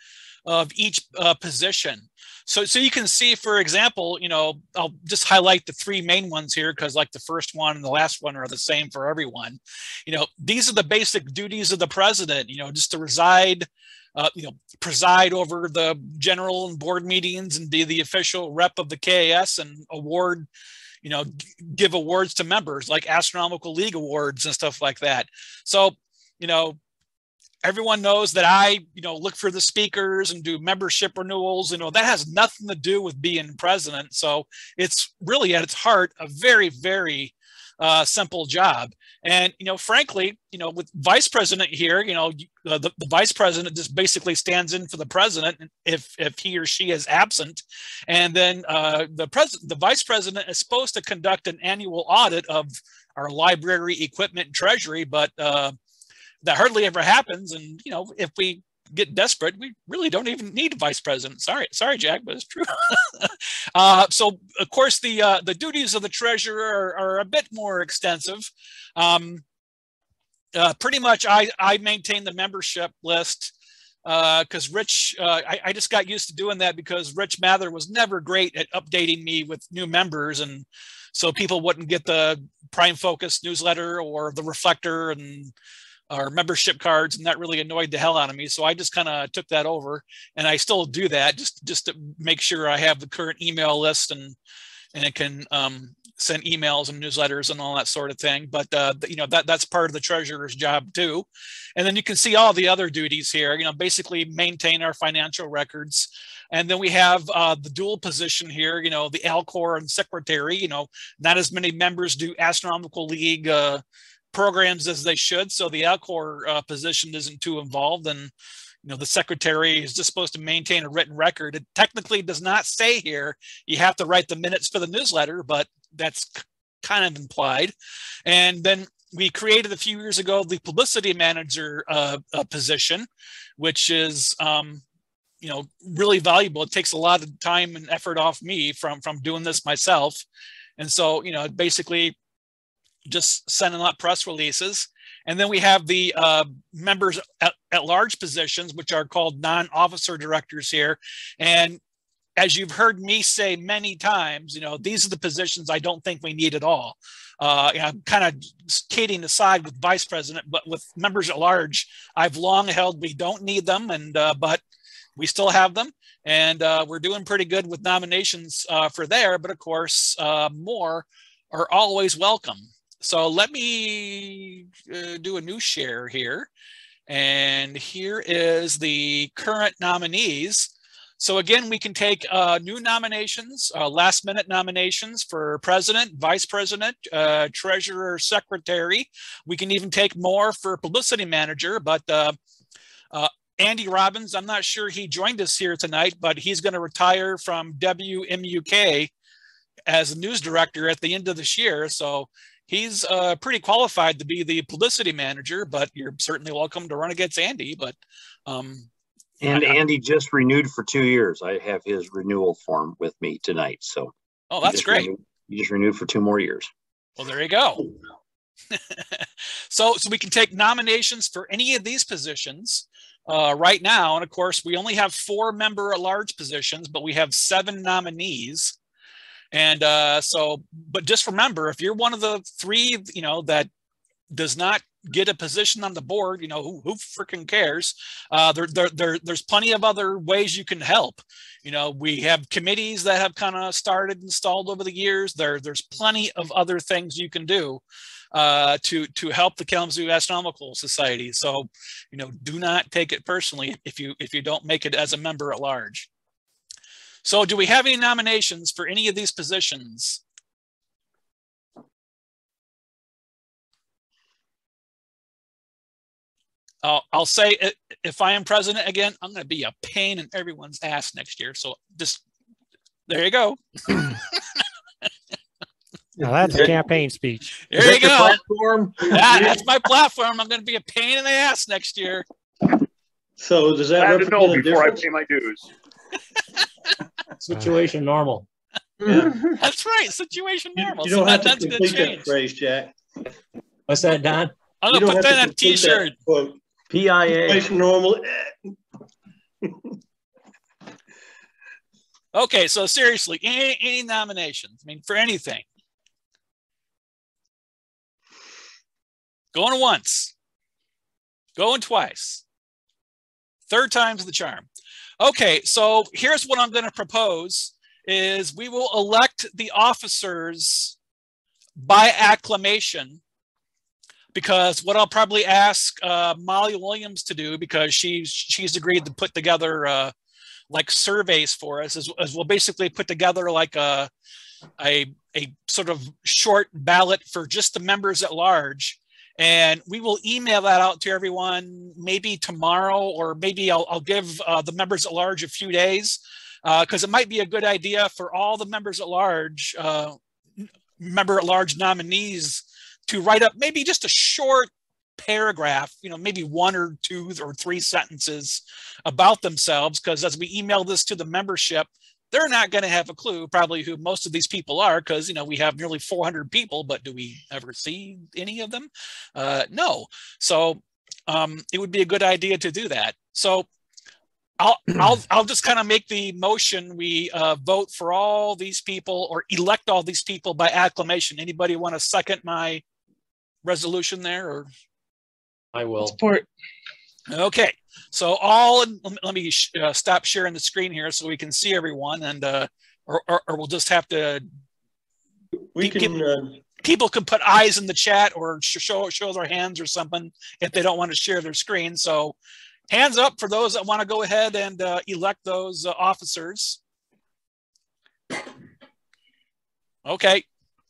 of each uh, position. So, so you can see, for example, you know, I'll just highlight the three main ones here because like the first one and the last one are the same for everyone. You know, these are the basic duties of the president, you know, just to reside, uh, you know, preside over the general and board meetings and be the official rep of the KAS and award, you know, give awards to members like astronomical league awards and stuff like that. So, you know, everyone knows that I, you know, look for the speakers and do membership renewals. You know, that has nothing to do with being president. So it's really at its heart a very, very uh, simple job. And you know, frankly, you know, with vice president here, you know, uh, the, the vice president just basically stands in for the president if if he or she is absent, and then uh, the president, the vice president, is supposed to conduct an annual audit of our library equipment and treasury, but uh, that hardly ever happens. And you know, if we get desperate, we really don't even need a vice president. Sorry, sorry, Jack, but it's true. uh, so, of course, the uh, the duties of the treasurer are, are a bit more extensive. Um, uh, pretty much, I I maintain the membership list because uh, Rich, uh, I, I, just got used to doing that because Rich Mather was never great at updating me with new members, and so people wouldn't get the Prime Focus newsletter or the Reflector and our membership cards and that really annoyed the hell out of me. So i just kind of took that over and i still do that just just to make sure i have the current email list and and it can um, send emails and newsletters and all that sort of thing. But uh, you know that that's part of the treasurer's job too. And then you can see all the other duties here you know basically maintain our financial records. And then we have uh, the dual position here you know the alcor and secretary you know not as many members do astronomical league uh, programs as they should. So the Alcor uh, position isn't too involved. And, you know, the secretary is just supposed to maintain a written record. It technically does not say here you have to write the minutes for the newsletter, but that's kind of implied. And then we created a few years ago the publicity manager uh, uh, position, which is, um, you know, really valuable. It takes a lot of time and effort off me from from doing this myself. And so, you know, basically just sending out press releases. And then we have the uh, members at, at, large positions, which are called non-officer directors here. And as you've heard me say many times, you know, these are the positions I don't think we need at all. Uh, I'm kind of kidding aside with vice president, but with members at large, I've long held we don't need them, and uh, but we still have them, and uh, we're doing pretty good with nominations uh, for there. But of course, uh, more are always welcome. So let me uh, do a new share here. And here is the current nominees. So again, we can take uh, new nominations, uh, last minute nominations for president, vice president, uh, treasurer, secretary. We can even take more for publicity manager, but uh, uh, Andy Robbins, I'm not sure he joined us here tonight, but he's going to retire from WMUK as news director at the end of this year. So he's uh, pretty qualified to be the publicity manager, but you're certainly welcome to run against Andy. But um, And I- Andy just renewed for two years. I have his renewal form with me tonight, so. oh, that's great. renewed- He just renewed for two more years. Well, there you go. so, so we can take nominations for any of these positions uh, right now. And of course, we only have four member at large positions, but we have seven nominees. And uh, so, but just remember, if you're one of the three, you know, that does not get a position on the board, you know, who, who freaking cares? Uh, there, there, there, there's plenty of other ways you can help. You know, we have committees that have kind of started and stalled over the years. There, there's plenty of other things you can do uh, to to help the Kalamazoo Astronomical Society. So, you know, do not take it personally if you if you don't make it as a member at large. So, do we have any nominations for any of these positions? I'll, I'll say it, if I am president again, I'm going to be a pain in everyone's ass next year. So just there you go. Now that's a campaign speech. There you go. Platform? That- that's my platform. I'm going to be a pain in the ass next year. So does that I had to know represent a before I pay my dues. Situation normal. That's right. Situation normal. You So don't that- have to that's going to complete that phrase, Jack. What's that, Don? I'm You going to put that on a complete t-shirt. PIA. Situation normal. Okay, so seriously, any, any nominations? I mean, for anything. Going once, going twice, third time's the charm. Okay, so here's what I'm going to propose: is we will elect the officers by acclamation. Because what I'll probably ask uh, Molly Williams to do, because she's she's agreed to put together uh, like surveys for us, is, is we'll basically put together like a a a sort of short ballot for just the members at large and we will email that out to everyone maybe tomorrow or maybe i'll, I'll give uh, the members at large a few days because it might be a good idea for all the members at large uh, member at large nominees to write up maybe just a short paragraph you know maybe one or two or three sentences about themselves because as we email this to the membership they're not going to have a clue probably who most of these people are because you know we have nearly 400 people but do we ever see any of them uh, no so um, it would be a good idea to do that so I'll, I'll, I'll just kind of make the motion. We uh, vote for all these people or elect all these people by acclamation. Anybody want to second my resolution there or? I will. Support. Okay, so all, let me- sh- uh, stop sharing the screen here so we can see everyone and, uh, or, or, or we'll just have to. We can, uh, People can put eyes in the chat or sh- show, show their hands or something if they don't want to share their screen. So hands up for those that want to go ahead and, uh, elect those uh, officers. Okay,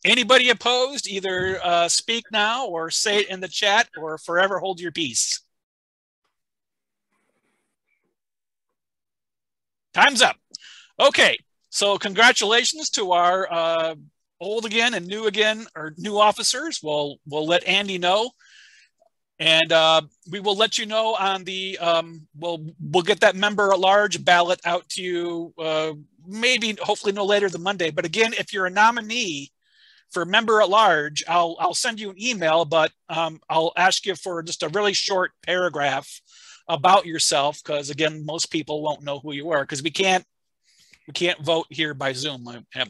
anybody opposed, either, uh, speak now or say it in the chat or forever hold your peace. Time's up. Okay, so congratulations to our uh, old again and new again, or new officers. We'll we'll let Andy know, and uh, we will let you know on the. Um, we'll we'll get that member at large ballot out to you. Uh, maybe hopefully no later than Monday. But again, if you're a nominee for member at large, I'll I'll send you an email, but um, I'll ask you for just a really short paragraph about yourself because again most people won't know who you are because we can't we can't vote here by zoom. I have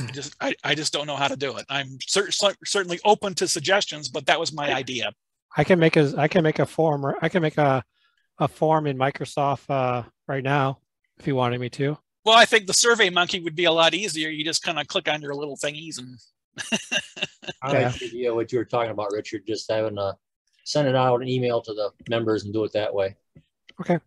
I just I, I just don't know how to do it. I'm cer- cer- certainly open to suggestions but that was my idea. I can make a I can make a form or I can make a a form in Microsoft uh, right now if you wanted me to. well i think the survey monkey would be a lot easier. You just kind of click on your little thingies and I like the idea what you were talking about, Richard, just having a, send it out an email to the members and do it that way. Okay.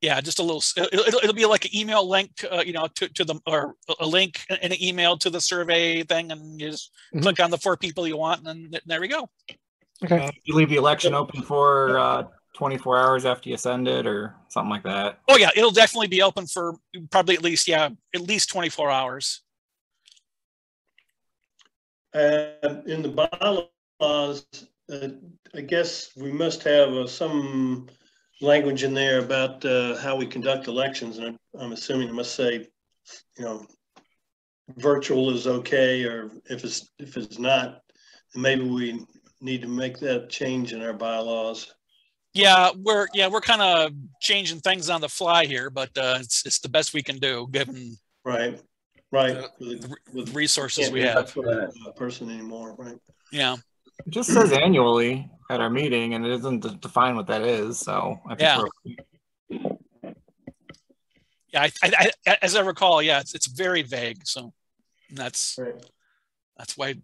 Yeah just a little it'll, it'll, it'll be like an email link uh, you know to, to the or a link in an email to the survey thing and you just Mhm. click on the four people you want and then there we go Okay. Uh, you leave the election open for uh, 24 hours after you send it or something like that. Oh yeah, it'll definitely be open for probably at least yeah, at least 24 hours. And in the bylaws, uh, I guess we must have uh, some language in there about uh, how we conduct elections, and I'm, I'm assuming it must say, you know, virtual is okay, or if it's if it's not, maybe we need to make that change in our bylaws. Yeah, we're yeah we're kind of changing things on the fly here, but uh, it's it's the best we can do given right, right uh, with, with resources we have. A person anymore, right? Yeah. It just says annually at our meeting, and it doesn't define what that is. So I think Yeah. Yeah, I, I, I, as I recall, yeah, it's, it's very vague. So that's that's why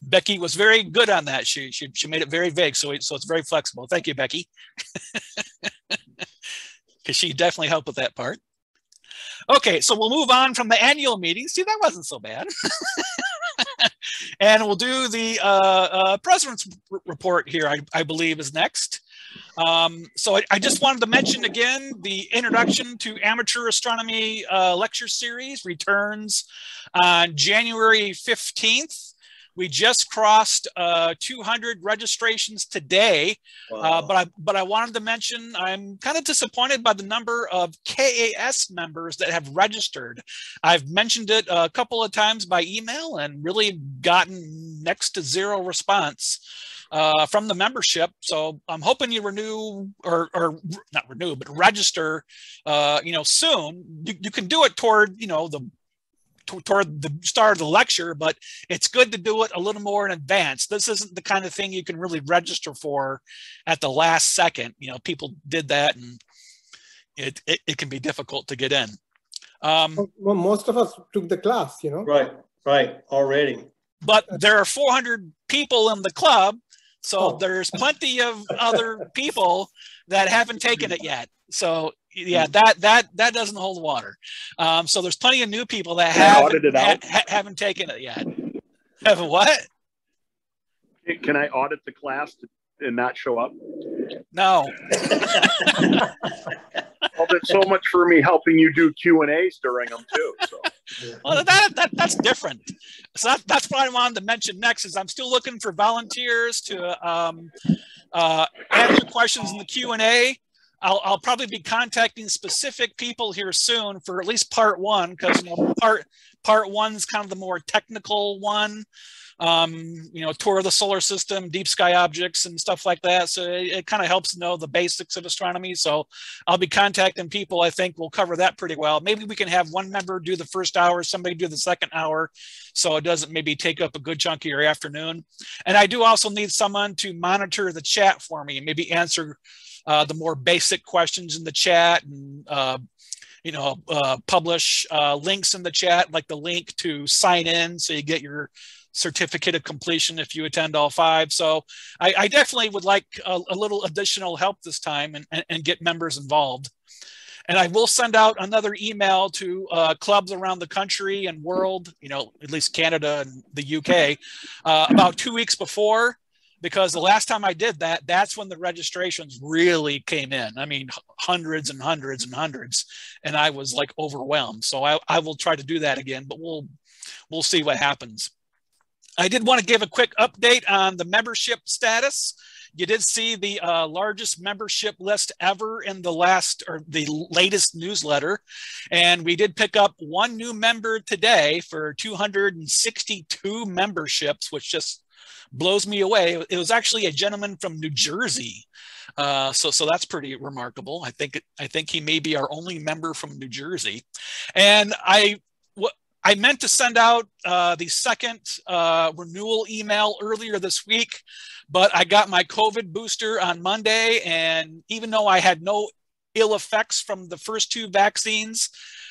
Becky was very good on that. She she, she made it very vague, so it, so it's very flexible. Thank you, Becky, because she definitely helped with that part. Okay, so we'll move on from the annual meeting. See, that wasn't so bad. and we'll do the uh, uh, president's report here. I, I believe is next. Um, so I, I just wanted to mention again the introduction to amateur astronomy uh, lecture series returns on January 15th. We just crossed uh, 200 registrations today, uh, but I but I wanted to mention I'm kind of disappointed by the number of KAS members that have registered. I've mentioned it a couple of times by email and really gotten next to zero response uh, from the membership. So I'm hoping you renew or, or not renew, but register, uh, you know, soon. You, you can do it toward, you know, the to- toward the start of the lecture, but it's good to do it a little more in advance. This isn't the kind of thing you can really register for at the last second. You know, people did that and it, it, it can be difficult to get in. Um, Well, most of us took the class, you know. Right, right, already. but there are 400 people in the club so there's plenty of other people that haven't taken it yet so yeah that that that doesn't hold water. Um, so there's plenty of new people that Can haven't, audit it out? ha- ha- haven't taken it yet. Haven't what? Can I audit the class to- and not show up? no. Well, there's so much for me helping you do Q and A's during them too. So. Well that, that that's different. So that, that's what i wanted to mention next is i'm still looking for volunteers to um, uh, answer questions in the q&a I'll, I'll probably be contacting specific people here soon for at least part one because you know, part part one's kind of the more technical one. Um, you know tour of the solar system deep sky objects and stuff like that. So it, it kind of helps know the basics of astronomy. So i'll be contacting people i think we'll cover that pretty well. Maybe we can have one member do the first hour somebody do the second hour so it doesn't maybe take up a good chunk of your afternoon. And i do also need someone to monitor the chat for me and maybe answer uh, the more basic questions in the chat and uh, you know uh, publish uh, links in the chat like the link to sign in so you get your certificate of completion if you attend all five. So i, I definitely would like a, a little additional help this time and, and, and get members involved. And I will send out another email to uh, clubs around the country and world, you know, at least Canada and the UK, uh, about two weeks before, because the last time I did that, that's when the registrations really came in. I mean, hundreds and hundreds and hundreds, and I was like overwhelmed. So I, I will try to do that again, but we'll we'll see what happens. I did want to give a quick update on the membership status. You did see the uh, largest membership list ever in the last or the latest newsletter. And we did pick up one new member today for 262 memberships, which just blows me away. It was actually a gentleman from New Jersey. Uh, so, so that's pretty remarkable. I think, I think he may be our only member from New Jersey. And I, I meant to send out uh, the second uh, renewal email earlier this week, but I got my COVID booster on Monday. And even though I had no ill effects from the first two vaccines,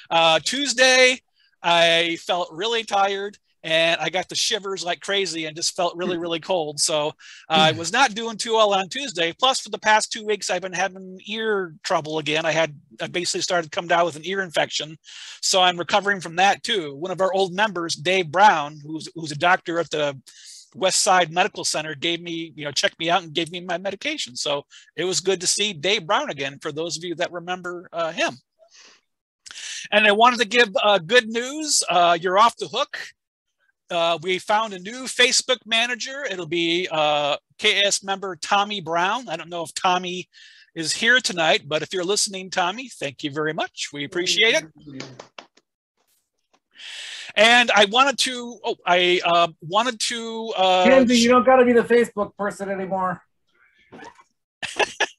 uh, Tuesday, I felt really tired and I got the shivers like crazy and just felt really, really cold. So uh, I was not doing too well on Tuesday. Plus, for the past two weeks, I've been having ear trouble again. I had I basically started to come down with an ear infection, so I'm recovering from that too. One of our old members, Dave Brown, who's who's a doctor at the West Side Medical Center, gave me you know checked me out and gave me my medication. So it was good to see Dave Brown again. For those of you that remember uh, him. And I wanted to give uh, good news. Uh, you're off the hook uh, we found a new Facebook manager. It'll be uh, KS member Tommy Brown. I don't know if Tommy is here tonight, but if you're listening, Tommy, thank you very much. We appreciate it. And I wanted to, oh, I uh, wanted to. Uh, Kenzie, you don't got to be the Facebook person anymore.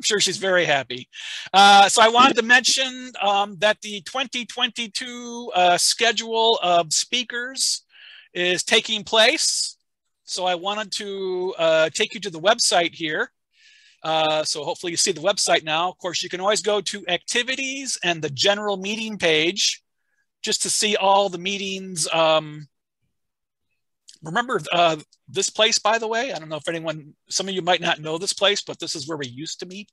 I'm sure she's very happy. Uh, so I wanted to mention um, that the 2022 uh, schedule of speakers is taking place. So I wanted to uh, take you to the website here. Uh, so hopefully you see the website now. Of course, you can always go to activities and the general meeting page just to see all the meetings. Um, remember uh, this place, by the way? I don't know if anyone, some of you might not know this place, but this is where we used to meet.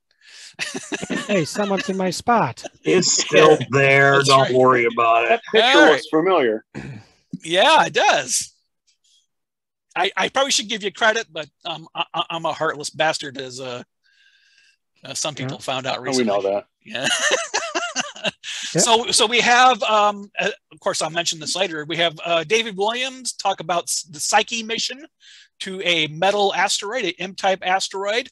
hey, someone's in my spot. It's still there. That's Don't right. worry about it. That picture All right. looks familiar. Yeah, it does. I, I probably should give you credit, but um, I, I- I'm a heartless bastard, as uh, uh, some people found out Oh, we recently. know that. Yeah. So, so we have, um, uh, of course, I'll mention this later. We have uh, David Williams talk about the Psyche mission to a metal asteroid, a M-type asteroid.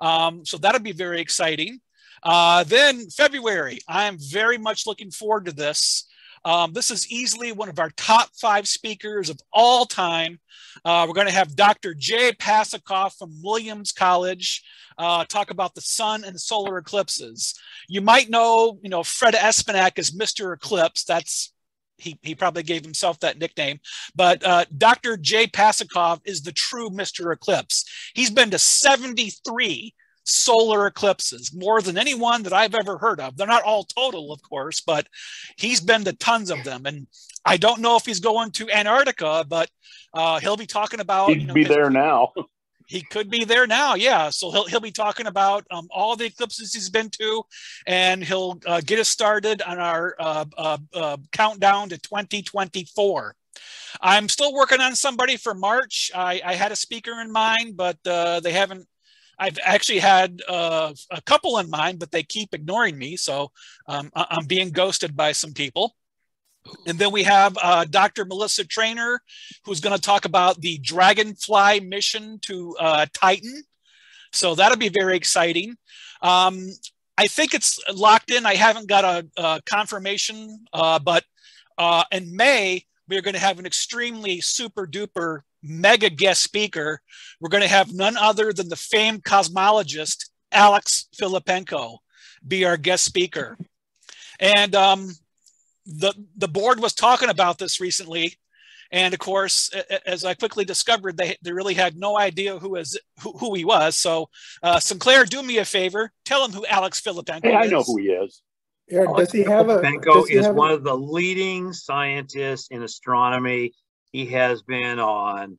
Um, so that'll be very exciting. Uh, then February, I am very much looking forward to this. Um, this is easily one of our top five speakers of all time. Uh, we're going to have Dr. Jay Pasachoff from Williams College uh, talk about the sun and solar eclipses. You might know, you know, Fred Espenak is Mr. Eclipse. That's he, he probably gave himself that nickname. But uh, Dr. Jay Pasachoff is the true Mr. Eclipse. He's been to 73 solar eclipses, more than anyone that I've ever heard of. They're not all total, of course, but he's been to tons of them. And I don't know if he's going to Antarctica, but uh, he'll be talking about. He'd you know, be there now. he could be there now yeah so he'll, he'll be talking about um, all the eclipses he's been to and he'll uh, get us started on our uh, uh, uh, countdown to 2024 i'm still working on somebody for march i, I had a speaker in mind but uh, they haven't i've actually had uh, a couple in mind but they keep ignoring me so um, I- i'm being ghosted by some people and then we have uh, Dr. Melissa Trainer, who's going to talk about the Dragonfly mission to uh, Titan. So that'll be very exciting. Um, I think it's locked in. I haven't got a, a confirmation, uh, but uh, in May, we're going to have an extremely super duper mega guest speaker. We're going to have none other than the famed cosmologist, Alex Filippenko, be our guest speaker. And um, the the board was talking about this recently, and of course, a- a- as I quickly discovered, they they really had no idea who is who, who he was. So, uh, Sinclair, do me a favor, tell him who Alex Filippenko Hey, I know who he is. Yeah, does he have a? Benko does he is have a- one of the leading scientists in astronomy. He has been on,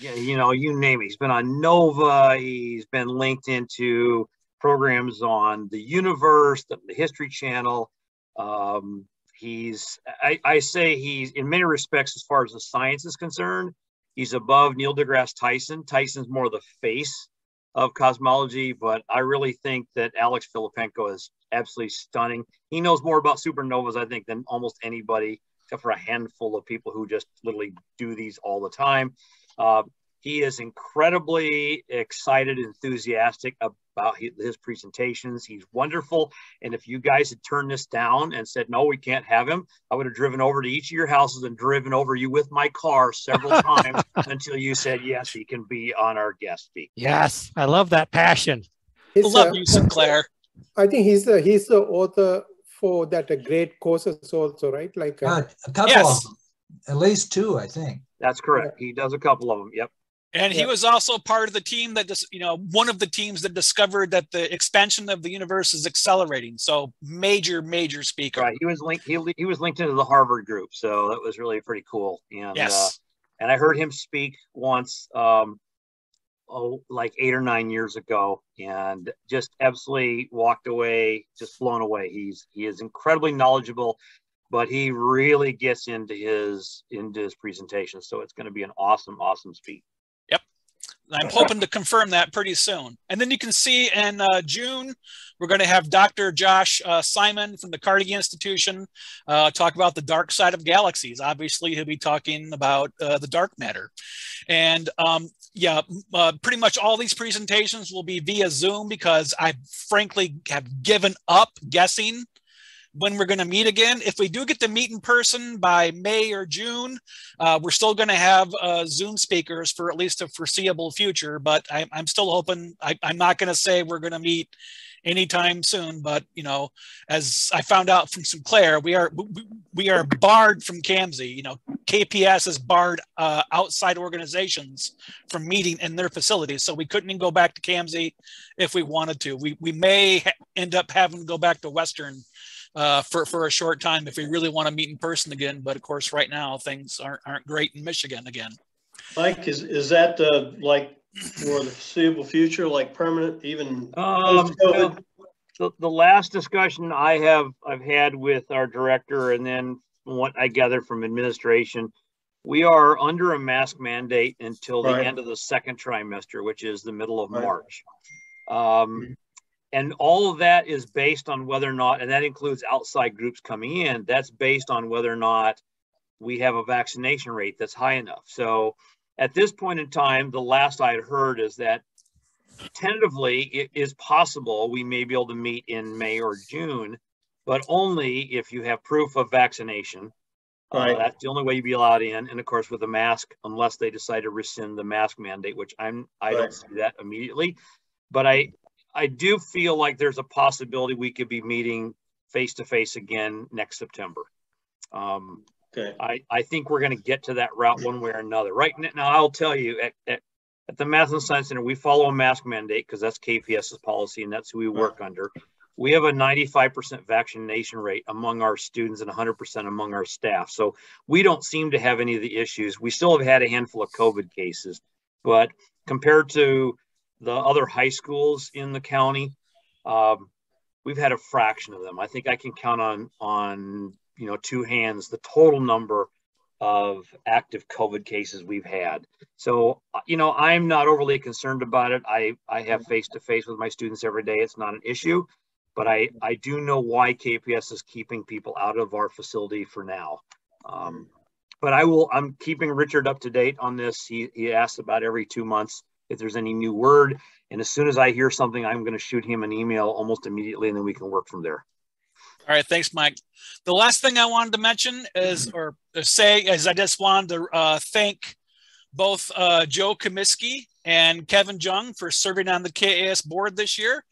you know, you name it. He's been on Nova. He's been linked into programs on the universe, the, the History Channel. Um, he's, I, I say he's, in many respects, as far as the science is concerned, he's above Neil deGrasse Tyson. Tyson's more the face of cosmology, but I really think that Alex Filippenko is absolutely stunning. He knows more about supernovas, I think, than almost anybody, except for a handful of people who just literally do these all the time. Uh, he is incredibly excited, enthusiastic about his presentations. He's wonderful. And if you guys had turned this down and said, no, we can't have him, I would have driven over to each of your houses and driven over you with my car several times until you said, yes, he can be on our guest speak. Yes, I love that passion. He's, Love uh, you, Sinclair. I think he's the he's the author for that a great courses also, right? Like uh, Uh, a couple Yes. of them, at least two, I think. That's correct. He does a couple of them. Yep. And he Yeah. was also part of the team that, just, you know, one of the teams that discovered that the expansion of the universe is accelerating. So major, major speaker. Right. He was linked. He, he was linked into the Harvard group, so that was really pretty cool. And uh, Yes. and I heard him speak once, um, oh, like eight or nine years ago, and just absolutely walked away, just blown away. He's he is incredibly knowledgeable, but he really gets into his into his presentation. So it's going to be an awesome, awesome speak. I'm hoping to confirm that pretty soon. And then you can see in uh, June, we're going to have Dr. Josh uh, Simon from the Carnegie Institution uh, talk about the dark side of galaxies. Obviously, he'll be talking about uh, the dark matter. And um, yeah, uh, pretty much all these presentations will be via Zoom because I frankly have given up guessing when we're going to meet again. If we do get to meet in person by May or June, uh, we're still going to have uh, Zoom speakers for at least a foreseeable future. But I, am still hoping, I, I'm not going to say we're going to meet anytime soon. But you know, as I found out from Sinclair, we are we are barred from KAMSC. You know, KPS is barred uh, outside organizations from meeting in their facilities, so we couldn't even go back to KAMSC if we wanted to. We we may end up having to go back to Western. Uh, for, for a short time if we really want to meet in person again. But of course, right now things aren't, aren't great in Michigan again. Mike, is, is that uh, like for the foreseeable future, like permanent, even um, the, the last discussion I have I've had with our director, and then what I gather from administration, we are under a mask mandate until the right. end of the second trimester, which is the middle of right. March. Um, mm-hmm. And all of that is based on whether or not, and that includes outside groups coming in. That's based on whether or not we have a vaccination rate that's high enough. So at this point in time, the last I had heard is that tentatively it is possible we may be able to meet in May or June, but only if you have proof of vaccination. Uh, right. Uh, that's the only way you'd be allowed in, and of course with a mask, unless they decide to rescind the mask mandate, which I'm I right. don't see that immediately. But I I do feel like there's a possibility we could be meeting face to face again next September. Um, Okay. I, I think we're going to get to that route one way or another. Right now, I'll tell you at, at, at the Math and Science Center, we follow a mask mandate because that's KPS's policy and that's who we work right. under. We have a 95% vaccination rate among our students and 100% among our staff. So we don't seem to have any of the issues. We still have had a handful of COVID cases, but compared to the other high schools in the county, um, we've had a fraction of them. I think I can count on on you know, two hands, the total number of active COVID cases we've had. So, uh, you know, I'm not overly concerned about it. I, I have face to face with my students every day. It's not an issue, but I, I do know why KPS is keeping people out of our facility for now. Um, but I will, I'm keeping Richard up to date on this. He, he asks about every two months if there's any new word. And as soon as I hear something, I'm going to shoot him an email almost immediately and then we can work from there. All right, thanks, Mike. The last thing I wanted to mention is, or say, is I just wanted to uh, thank both uh, Joe Comiskey and Kevin Jung for serving on the KAS board this year.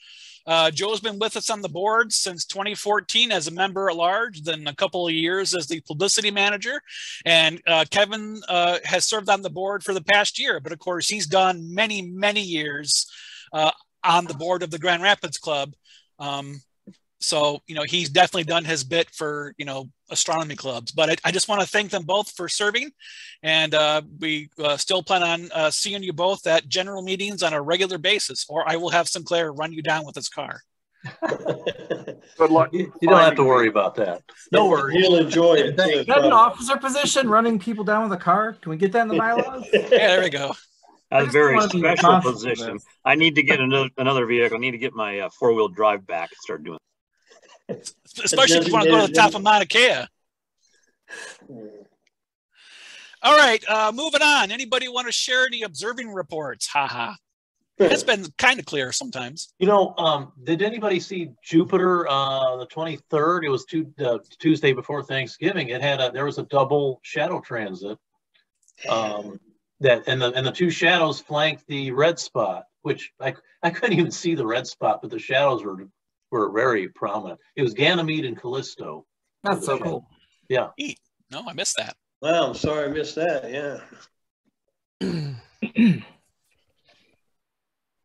Uh, Joe's been with us on the board since 2014 as a member at large, then a couple of years as the publicity manager. And uh, Kevin uh, has served on the board for the past year, but of course, he's done many, many years uh, on the board of the Grand Rapids Club. Um, so, you know, he's definitely done his bit for, you know, astronomy clubs. But I, I just want to thank them both for serving. And uh, we uh, still plan on uh, seeing you both at general meetings on a regular basis, or I will have Sinclair run you down with his car. Good luck. You, you don't have to worry about that. No worries. He'll enjoy it. Is that an officer position, running people down with a car? Can we get that in the bylaws? yeah, there we go. A very special position. I need to get another another vehicle. I need to get my uh, four wheel drive back and start doing especially if you want to go to the top of Mauna Kea. All right, uh, moving on. Anybody want to share any observing reports? Haha. It's been kind of clear sometimes. You know, um, did anybody see Jupiter uh, the 23rd? It was two, uh, Tuesday before Thanksgiving. It had a there was a double shadow transit. Um, that and the and the two shadows flanked the red spot, which I I couldn't even see the red spot, but the shadows were were very prominent. It was Ganymede and Callisto. That's so cool. Yeah. No, I missed that. Well, I'm sorry I missed that. Yeah.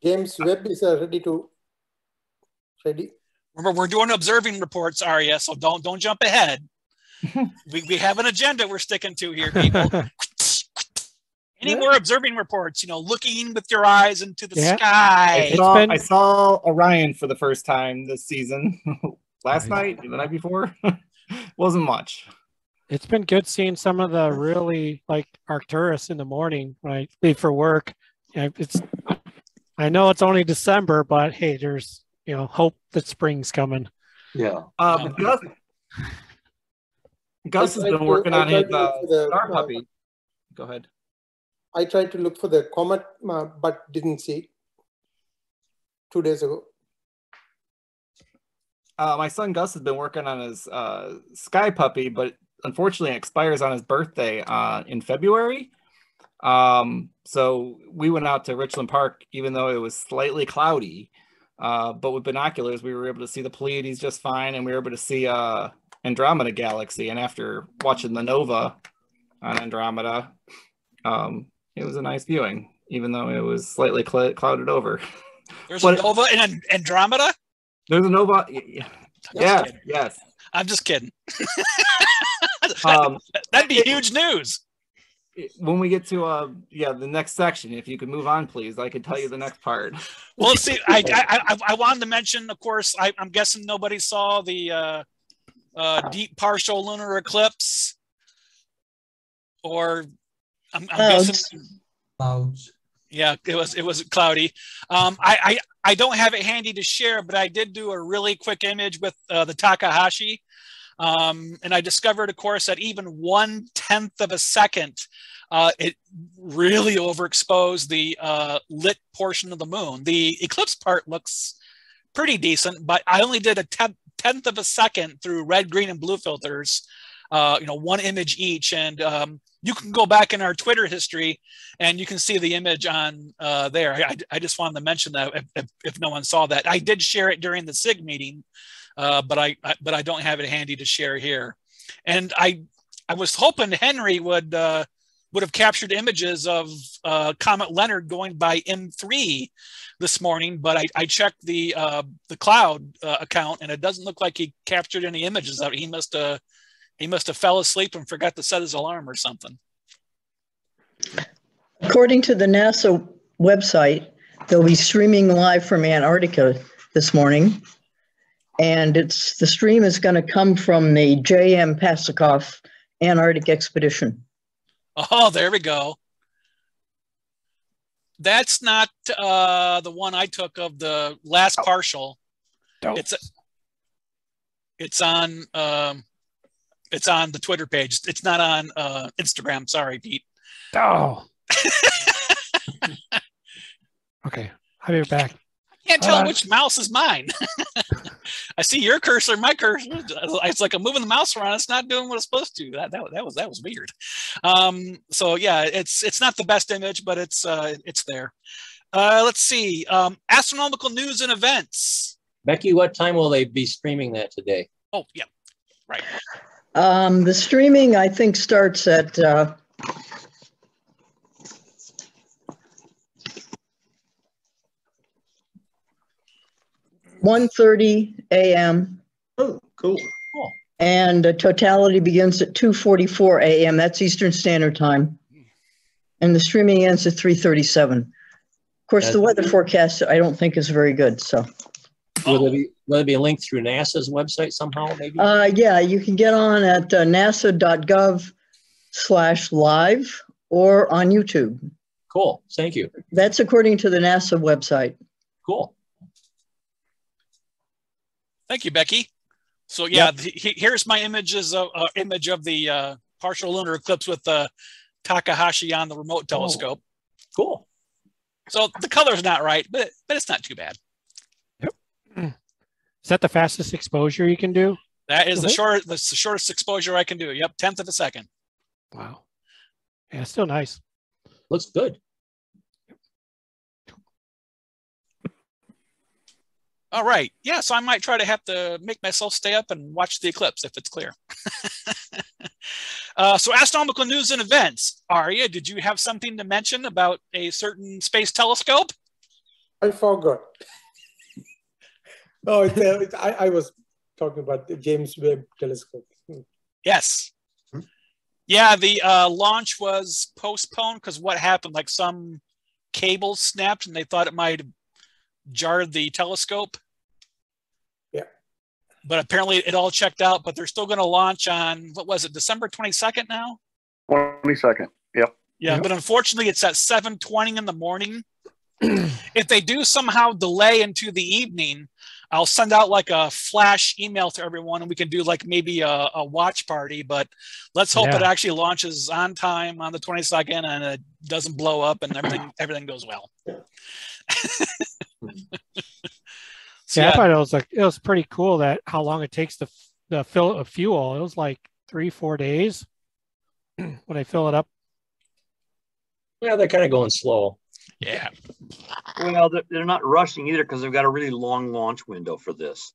James Webb is uh, ready to ready. Remember, we're doing observing reports, Arya, so don't don't jump ahead. we, we have an agenda we're sticking to here, people. Any more observing reports? You know, looking with your eyes into the yeah. sky. I saw, been... I saw, Orion for the first time this season. Last night, the night before, wasn't much. It's been good seeing some of the really like Arcturus in the morning when I leave for work. It's. I know it's only December, but hey, there's you know hope that spring's coming. Yeah. Um, Gus, Gus has been working I on his uh, Star uh, Puppy. Go ahead. I tried to look for the comet, uh, but didn't see it two days ago. Uh, my son Gus has been working on his uh, Sky Puppy, but unfortunately it expires on his birthday uh, in February. Um, so we went out to Richland Park, even though it was slightly cloudy. Uh, but with binoculars, we were able to see the Pleiades just fine, and we were able to see uh, Andromeda Galaxy. And after watching the Nova on Andromeda, um, it was a nice viewing, even though it was slightly cl- clouded over. There's But- a Nova in An- Andromeda. There's a Nova. Yeah, yes. I'm just kidding. Um, That'd be huge news. when we get to uh yeah the next section if you could move on please i could tell you the next part Well, see. I, I I I wanted to mention, of course. I, I'm guessing nobody saw the uh, uh, deep partial lunar eclipse, or I'm, I'm guessing. Clouds. Yeah, it was it was cloudy. Um, I, I I don't have it handy to share, but I did do a really quick image with uh, the Takahashi, um, and I discovered, of course, that even one tenth of a second, uh, it really overexposed the uh, lit portion of the moon. The eclipse part looks pretty decent, but I only did a tenth tenth of a second through red, green, and blue filters. Uh, you know, one image each, and um, you can go back in our Twitter history and you can see the image on uh, there. I, I just wanted to mention that if, if, if no one saw that, I did share it during the SIG meeting, uh, but I, I but I don't have it handy to share here. And I I was hoping Henry would uh, would have captured images of uh, Comet Leonard going by M3 this morning, but I, I checked the uh, the cloud uh, account and it doesn't look like he captured any images. He must have he must have fell asleep and forgot to set his alarm or something. According to the NASA website, they'll be streaming live from Antarctica this morning. And it's the stream is going to come from the J.M. Pasachoff Antarctic expedition. Oh, there we go. That's not uh, the one I took of the last partial. It's it's on um, it's on the Twitter page. It's not on uh, Instagram. Sorry, Pete. Oh. okay, I'll be back. I can't tell Uh, which mouse is mine. I see your cursor, my cursor. It's like I'm moving the mouse around. It's not doing what it's supposed to. That that, that was that was weird. Um, so yeah, it's it's not the best image, but it's uh, it's there. Uh, let's see. Um, astronomical news and events. Becky, what time will they be streaming that today? Oh yeah, right. Um, the streaming, I think, starts at uh, one thirty a.m. Oh, cool. cool. And the totality begins at two forty-four a.m. That's Eastern Standard Time. And the streaming ends at three thirty-seven. Of course, the weather forecast, I don't think is very good, so. Will there be, will there be a link through NASA's website somehow, maybe? Uh, yeah, you can get on at uh, nasa.gov slash live or on YouTube. Cool, thank you. That's according to the NASA website. Cool. Thank you, Becky. So yeah, the, he- here's my images of uh, image of the uh, partial lunar eclipse with uh, Takahashi on the remote telescope. Cool. So the color's not right, but but it's not too bad. Is that the fastest exposure you can do? That is the short that's the shortest exposure I can do. Yep, tenth of a second. Wow. Yeah, still nice. Looks good. All right. Yeah, so I might try to have to make myself stay up and watch the eclipse if it's clear. uh, so astronomical news and events. Aria, did you have something to mention about a certain space telescope? I forgot. No, it's, uh, it's- I, I was talking about the James Webb Telescope. Hmm. Yes. Yeah, the uh, launch was postponed because what happened? Like some cable snapped and they thought it might jar the telescope. Yeah. But apparently it all checked out, but they're still going to launch on, what was it, December 22nd now? Twenty second. Yep. Yeah, Yep. but unfortunately, it's at seven twenty in the morning. if they do somehow delay into the evening, I'll send out like a flash email to everyone, and we can do like maybe a, a watch party. But let's hope it actually launches on time on the twenty second, and it doesn't blow up, and everything everything goes well. So, Yeah, I thought it was like it was pretty cool that how long it takes to f- the fill of fuel. It was like three, four days when I fill it up. Yeah, they're kind of going slow. Yeah. Well, they're, they're not rushing either because they've got a really long launch window for this.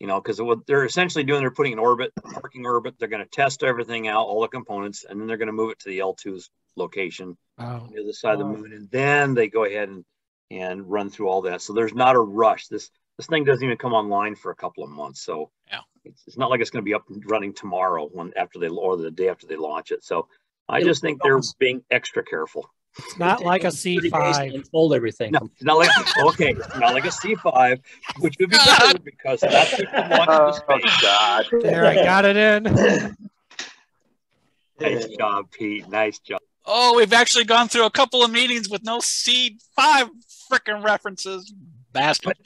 You know, because what they're essentially doing, they're putting an orbit, parking orbit. They're going to test everything out, all the components, and then they're going to move it to the L2's location Oh, on the other side of the oh. moon, and then they go ahead and and run through all that. So there's not a rush. This this thing doesn't even come online for a couple of months. So Yeah. it's, it's not like it's going to be up and running tomorrow when after they or the day after they launch it. So I It'll just think they're almost- being extra careful. It's not like a C 30 days to five. Unfold everything. No, it's not like okay, it's not like a C5, which would be better because that's what you want Oh, in space. God. There, I got it in. Nice job, Pete. Nice job. Oh, we've actually gone through a couple of meetings with no C five freaking references, bastard.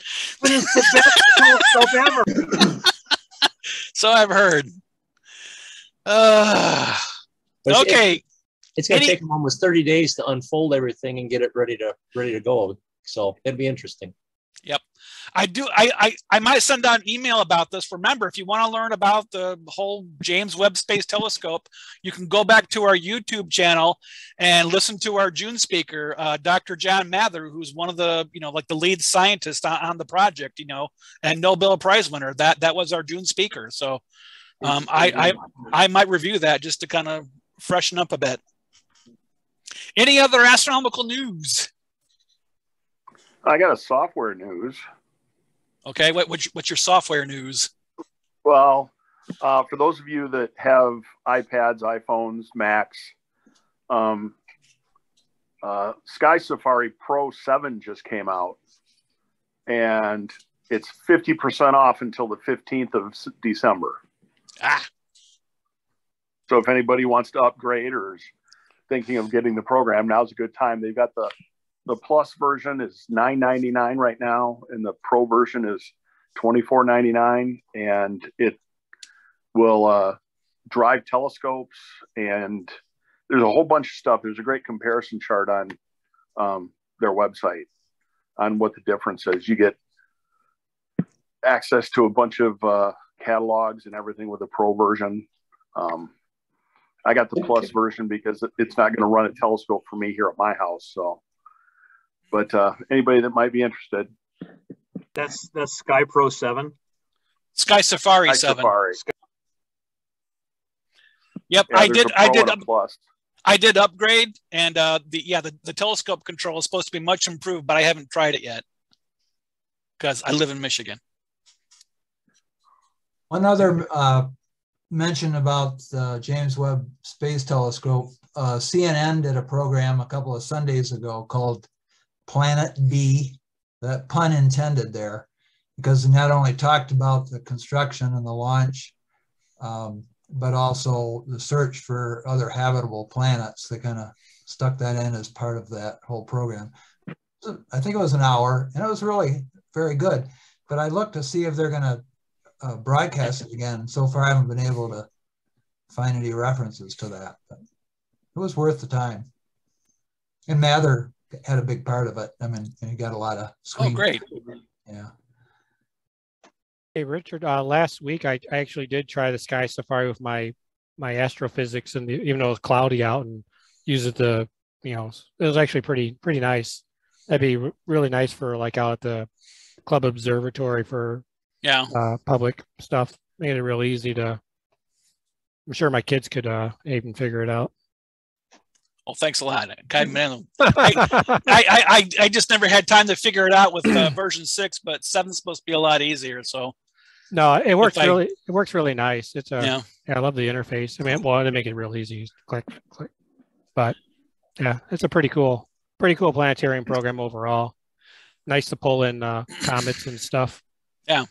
But it's the best telescope ever. So I've heard. Uh, But it's- okay. It's going to take them almost 30 days to unfold everything and get it ready to ready to go. So it'd be interesting. Yep. I do. I, I, I might send out an email about this. Remember, if you want to learn about the whole James Webb Space Telescope, you can go back to our YouTube channel and listen to our June speaker, uh, Dr. John Mather, who's one of the, you know, like the lead scientist on, on the project, you know, and Nobel Prize winner. That that was our June speaker. So um, I, I I might review that just to kind of freshen up a bit. Any other astronomical news? I got a software news. Okay, what, what's, what's your software news? Well, uh, for those of you that have iPads, iPhones, Macs, um, uh, Sky Safari Pro 7 just came out and it's 50% off until the 15th of December. Ah, So if anybody wants to upgrade or is thinking of getting the program, now's a good time. They've got the the plus version is 9.99 right now, and the pro version is 24.99, and it will uh, drive telescopes and there's a whole bunch of stuff. There's a great comparison chart on um, their website on what the difference is. You get access to a bunch of uh, catalogs and everything with the pro version. Um, I got the plus version because it's not going to run a telescope for me here at my house. So, but uh, anybody that might be interested, That's that's Sky Pro 7. Sky Safari Sky 7. Safari. Yep, Yeah, I did. I did. and a plus. I did upgrade, and uh, the yeah, the, the telescope control is supposed to be much improved, but I haven't tried it yet because I live in Michigan. One other uh, mention about the James Webb Space Telescope. Uh, CNN did a program a couple of Sundays ago called Planet B. That pun intended there, because it not only talked about the construction and the launch, um, but also the search for other habitable planets. They kind of stuck that in as part of that whole program. I think it was an hour, and it was really very good. But I looked to see if they're going to uh, broadcast it again. So far, I haven't been able to find any references to that. But it was worth the time. And Mather had a big part of it. I mean, and he got a lot of Oh, great! Yeah. Hey, Richard, uh, last week I, I actually did try the Sky Safari with my my Astro-Physics, and the, even though it was cloudy out, and use it to, you know, it was actually pretty pretty nice. That'd be r- really nice for like out at the club observatory for Yeah. uh, public stuff. Made it real easy to. I'm sure my kids could uh, even figure it out. Well, thanks a lot. God, man, I, I, I, I, I just never had time to figure it out with uh, version six, but seven's supposed to be a lot easier. So No, it works I- really. It works really nice. It's a. Yeah. Yeah. I love the interface. I mean, well, they make it real easy. Click, click. But yeah, it's a pretty cool, pretty cool planetarium program overall. Nice to pull in uh, comets and stuff. Yeah.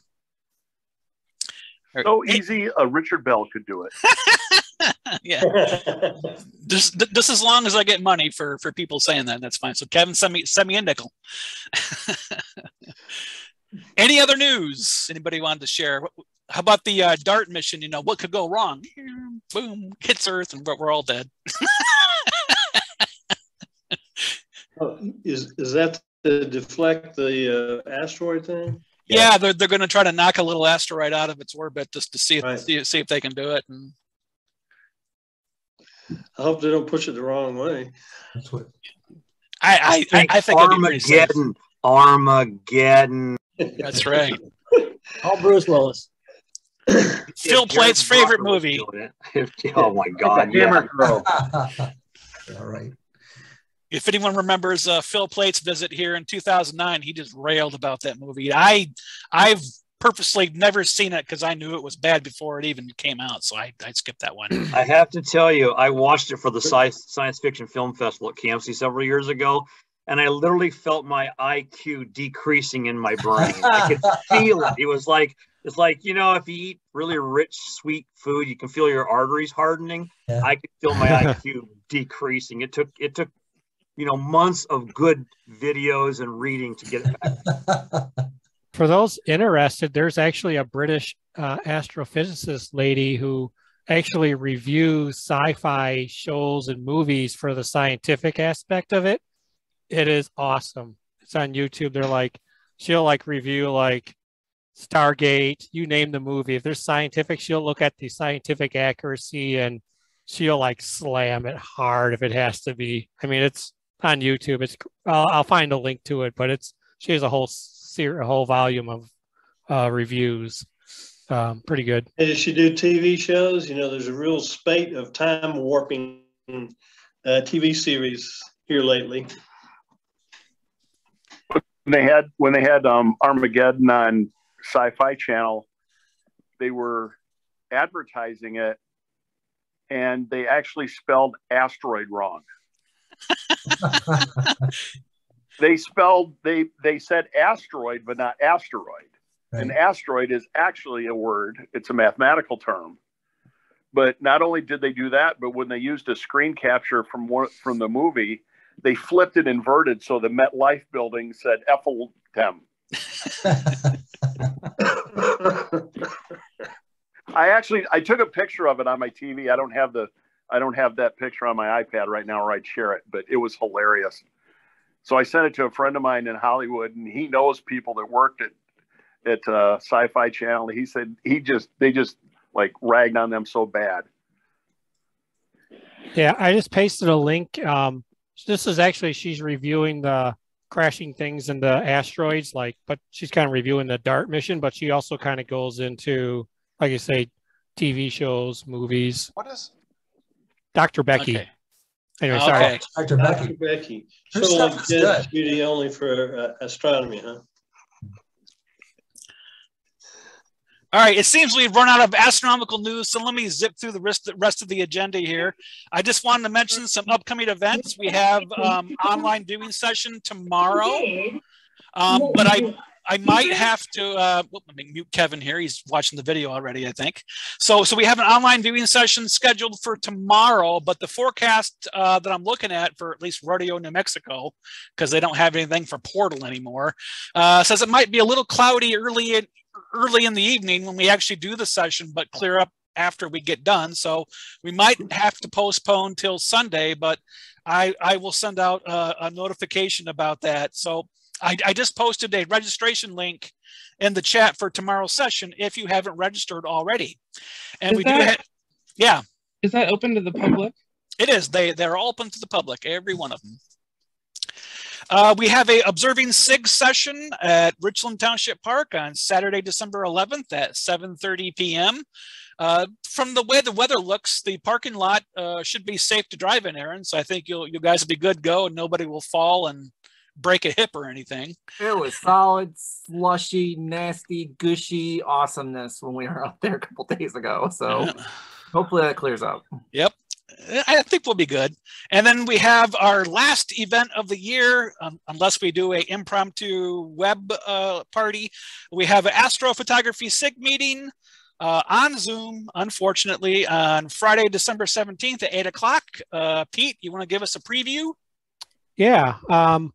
So easy, a Richard Bell could do it. yeah. just just as long as I get money for for people saying that, that's fine. So Kevin, send me send me a nickel. Any other news? Anybody wanted to share? How about the uh, DART mission? You know, what could go wrong? Boom, hits Earth, and we're all dead. Oh, Is, is that to deflect the uh, asteroid thing? Yeah, they're, they're going to try to knock a little asteroid out of its orbit just to see if, see, see if they can do it. And I hope they don't push it the wrong way. That's what. I I, I, I think it'd be. Armageddon. Armageddon. That's right. All Bruce Willis. Phil Plait's favorite movie. oh my God! Hammer Yeah. All right. If anyone remembers uh, Phil Plait's visit here in 2009, he just railed about that movie. I I've purposely never seen it because I knew it was bad before it even came out, so I, I skipped that one. I have to tell you, I watched it for the science science fiction film festival at KAMSC several years ago, and I literally felt my IQ decreasing in my brain. I could feel it. It was like it's like you know, if you eat really rich, sweet food, you can feel your arteries hardening. Yeah. I could feel my IQ decreasing. It took it took you know months of good videos and reading to get it back. For those interested, there's actually a British uh, astrophysicist lady who actually reviews sci-fi shows and movies for the scientific aspect of it. It is awesome. It's on YouTube. They're like, she'll like review like Stargate, you name the movie. If there's scientific, she'll look at the scientific accuracy and she'll like slam it hard if it has to be. I mean, it's on YouTube. It's I'll, I'll find a link to it, but it's she has a whole ser- a whole volume of uh, reviews. Um, pretty good. And does she do TV shows? You know, there's a real spate of time warping uh, TV series here lately. when they had when they had um, Armageddon on Sci-Fi Channel, they were advertising it, and they actually spelled asteroid wrong. they spelled they they said asteroid, but not asteroid. An astroid is actually a word; it's a mathematical term. But not only did they do that, but when they used a screen capture from one from the movie, they flipped it inverted so the MetLife building said Effeltem. I actually I took a picture of it on my TV. I don't have the I don't have that picture on my iPad right now, or I'd share it. But it was hilarious. So I sent it to a friend of mine in Hollywood, and he knows people that worked at at uh, Sci-Fi Channel. He said he just they just like ragged on them so bad. Yeah, I just pasted a link. Um, this is actually she's reviewing the crashing things in the asteroids, like, but she's kind of reviewing the DART mission, but she also kind of goes into, like you say, TV shows, movies. What is? Dr. Becky. Okay. Anyway, Okay. sorry. Dr. Dr. Becky. Becky. Her So stuff is good. Beauty only for uh, astronomy, huh? All right, it seems we've run out of astronomical news, so let me zip through the rest, rest of the agenda here. I just wanted to mention some upcoming events. We have um, online viewing session tomorrow, um, but I I might have to uh, whoop, let me mute Kevin here. He's watching the video already, I think. So so we have an online viewing session scheduled for tomorrow, but the forecast uh, that I'm looking at for at least Rodeo, New Mexico, because they don't have anything for Portal anymore, uh, says it might be a little cloudy early in, early in the evening when we actually do the session, but clear up after we get done. So we might have to postpone till Sunday, but I, I will send out a, a notification about that. So I, I just posted a registration link in the chat for tomorrow's session if you haven't registered already. And Is we do have, yeah, Is that open to the public? it is. They they're all open to the public, every one of them. Uh, we have a observing SIG session at Richland Township Park on Saturday, December 11th at 7:30 p.m. Uh, from the way the weather looks, the parking lot uh, should be safe to drive in, Aaron. So I think you'll you guys will be good go, and nobody will fall and break a hip or anything. It was solid, slushy, nasty, gushy awesomeness when we were out there a couple days ago. So hopefully that clears up. Yep. I think we'll be good. And then we have our last event of the year, um, unless we do a impromptu web uh, party. We have an astrophotography SIG meeting uh, on Zoom, unfortunately, on Friday, December 17th at 8 o'clock. Uh, Pete, you want to give us a preview? Yeah, um,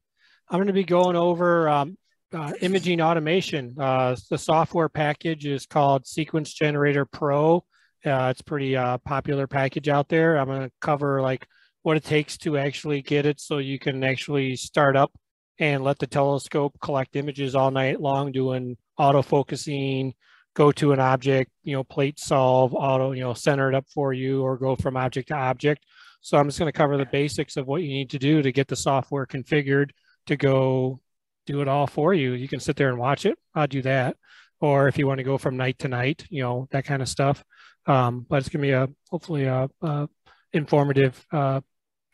I'm going to be going over um, uh, imaging automation. Uh, the software package is called Sequence Generator Pro. Uh, it's pretty uh, popular package out there. I'm going to cover like what it takes to actually get it so you can actually start up and let the telescope collect images all night long doing autofocusing, go to an object, you know, plate solve, auto, you know, center it up for you or go from object to object. So I'm just going to cover the basics of what you need to do to get the software configured to go do it all for you. You can sit there and watch it. I'll do that. Or if you want to go from night to night, you know, that kind of stuff. Um, but it's going to be a hopefully a, a informative uh,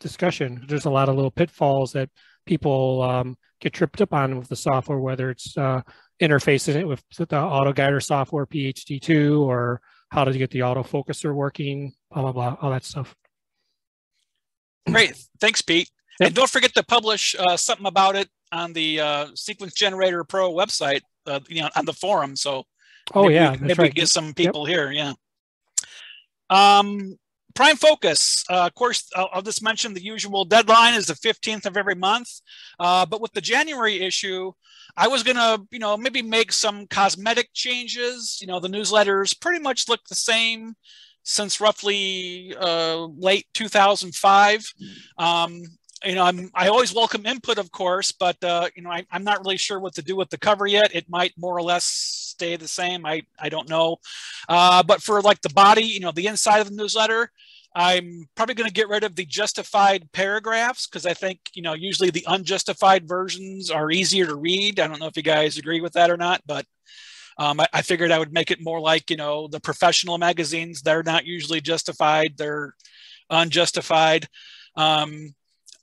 discussion. There's a lot of little pitfalls that people um, get tripped up on with the software, whether it's uh, interfacing it with the AutoGuider software PHD2 or how to get the autofocuser working, blah, blah, blah, all that stuff. Great. Thanks, Pete. Yep. And don't forget to publish uh, something about it on the uh, Sequence Generator Pro website, uh, you know, on the forum. So, oh maybe yeah, maybe right. get some people yep. here. Yeah. Um, Prime Focus, uh, of course, I'll, I'll, just mention the usual deadline is the 15th of every month. Uh, but with the January issue, I was going to, you know, maybe make some cosmetic changes. You know, the newsletters pretty much look the same since roughly uh, late 2005. Um, you know, I'm, I always welcome input, of course, but, uh, you know, I, am not really sure what to do with the cover yet. It might more or less stay the same. I, I don't know. Uh, but for like the body, you know, the inside of the newsletter, I'm probably going to get rid of the justified paragraphs because I think, you know, usually the unjustified versions are easier to read. I don't know if you guys agree with that or not, but um, I, I, figured I would make it more like, you know, the professional magazines. They're not usually justified, they're unjustified. Um,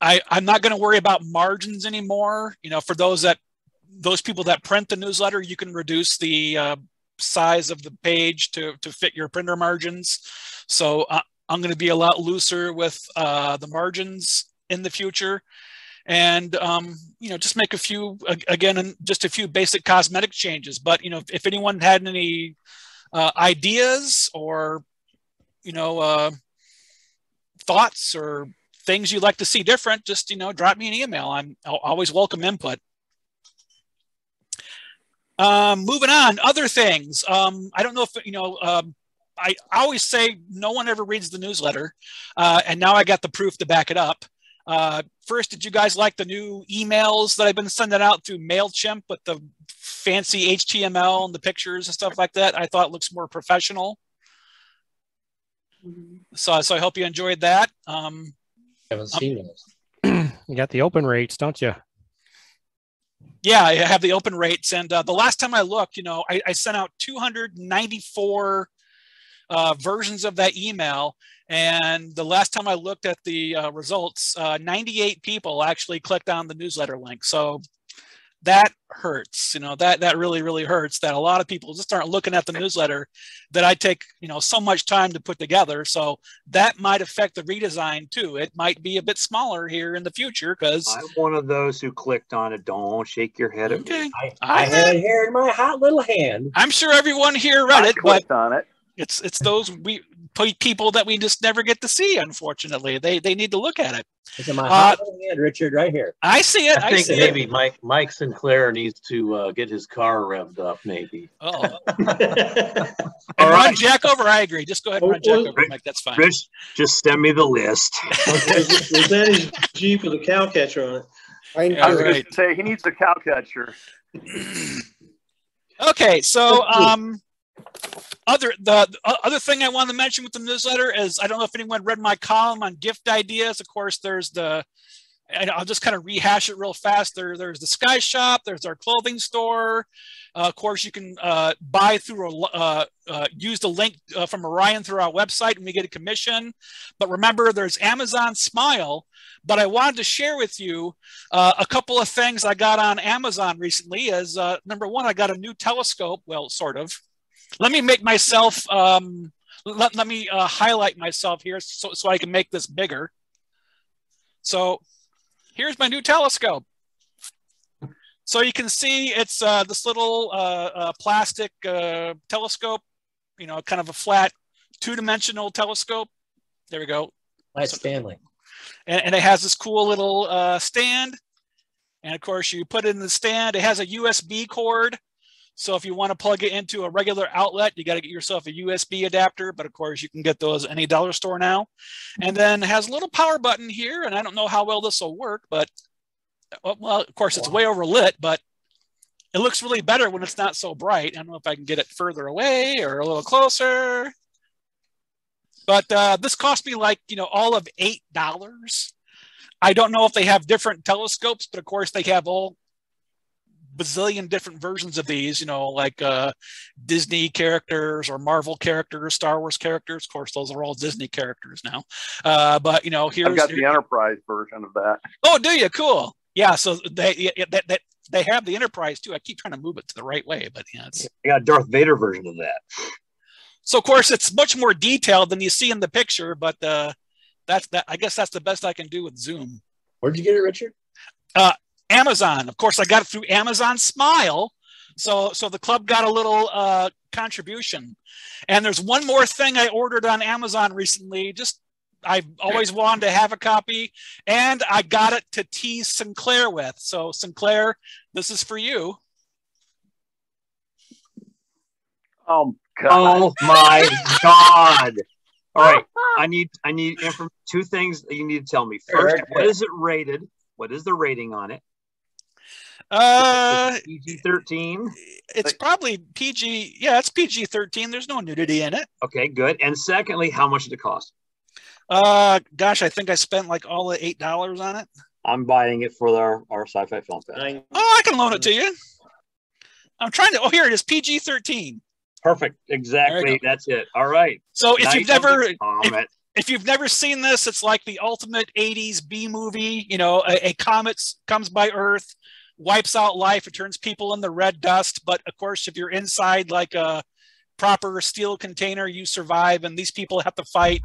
I, I'm not going to worry about margins anymore. You know, for those that those people that print the newsletter, you can reduce the uh, size of the page to, to fit your printer margins. So uh, I'm going to be a lot looser with uh, the margins in the future. And, um, you know, just make a few, again, just a few basic cosmetic changes. But, you know, if, anyone had any uh, ideas or, you know, uh, thoughts or things you'd like to see different, just, you know, drop me an email. I'm I'll always welcome input. Um, moving on, other things. Um, I don't know if, you know, um, I, always say no one ever reads the newsletter. Uh, and now I got the proof to back it up. Uh, first, did you guys like the new emails that I've been sending out through MailChimp with the fancy HTML and the pictures and stuff like that? I thought it looks more professional. So, so I hope you enjoyed that. Um, haven't seen um, those. you got the open rates, don't you? Yeah, I have the open rates. And uh, the last time I looked, you know, I, I sent out 294 uh, versions of that email. And the last time I looked at the uh, results, uh, 98 people actually clicked on the newsletter link. So that hurts, you know, that, that really, really hurts that a lot of people just aren't looking at the newsletter that I take, you know, so much time to put together. So that might affect the redesign too. It might be a bit smaller here in the future because I'm one of those who clicked on it. Don't shake your head okay. I, I, I had it here in my hot little hand. I'm sure everyone here read I it, clicked but on it. It's it's those we people that we just never get to see. Unfortunately, they they need to look at it. It's in my hot uh, hand, Richard, right here. I see it. I, think see maybe it. Mike Mike Sinclair needs to uh, get his car revved up. Maybe. Oh. and run Jack over. I agree. Just go ahead and run Jack over, Mike. That's fine. Rich, just send me the list. Was that his Jeep with a cow catcher on it? I was going to say he needs a cow catcher. okay, so um, other the, the, other thing I wanted to mention with the newsletter is I don't know if anyone read my column on gift ideas. Of course, there's the I'll just kind of rehash it real fast. There, there's the Sky Shop. There's our clothing store. Uh, of course, you can uh, buy through a uh, uh use the link uh, from Orion through our website, and we get a commission. But remember, there's Amazon Smile. But I wanted to share with you uh, a couple of things I got on Amazon recently. As number one, I got a new telescope. Well, sort of let me make myself, um, let, let me uh, highlight myself here so, so I can make this bigger. So here's my new telescope. So you can see it's uh, this little uh, uh, plastic uh, telescope, you know, kind of a flat two-dimensional telescope. There we go. Flat Stanley. And, and it has this cool little uh, stand. And of course, you put it in the stand. It has a USB cord. So if you want to plug it into a regular outlet, you got to get yourself a USB adapter. But of course, you can get those any dollar store now. And then it has a little power button here. And I don't know how well this will work, but well, of course, it's way overlit, but it looks really better when it's not so bright. I don't know if I can get it further away or a little closer. But uh, this cost me like, you know, all of $8. I don't know if they have different telescopes, but of course they have all bazillion different versions of these, you know, like uh, Disney characters or Marvel characters, Star Wars characters. Of course, those are all Disney characters now. Uh, but, you know, here's. I've got the Enterprise version of that. Oh, do you? Cool. Yeah. So they, that, that, they have the Enterprise too. I keep trying to move it to the right way, but yeah, it's. I got Darth Vader version of that. So of course it's much more detailed than you see in the picture, but uh, that's that. I guess that's the best I can do with Zoom. Where'd you get it, Richard? Uh, Amazon. Of course, I got it through Amazon Smile. So so the club got a little uh, contribution. And there's one more thing I ordered on Amazon recently. Just I've always wanted to have a copy, and I got it to tease Sinclair with. So Sinclair, this is for you. Um, Oh my god! All right, I need I need inform- two things that you need to tell me. First, what is it rated? What is the rating on it? Uh, PG thirteen. It's probably PG. Yeah, it's PG thirteen. There's no nudity in it. Okay, good. And secondly, how much did it cost? Uh, gosh, I think I spent like all the eight dollars on it. I'm buying it for our our sci-fi film fest. Oh, I can loan it to you. I'm trying to. Oh, here it is. PG thirteen. Perfect. Exactly. That's it. All right. So if Now you've never can if, if you've never seen this, it's like the ultimate 80s B movie. You know, a, a comet comes by Earth, wipes out life, it turns people into red dust. But of course, if you're inside like a proper steel container, you survive. And these people have to fight,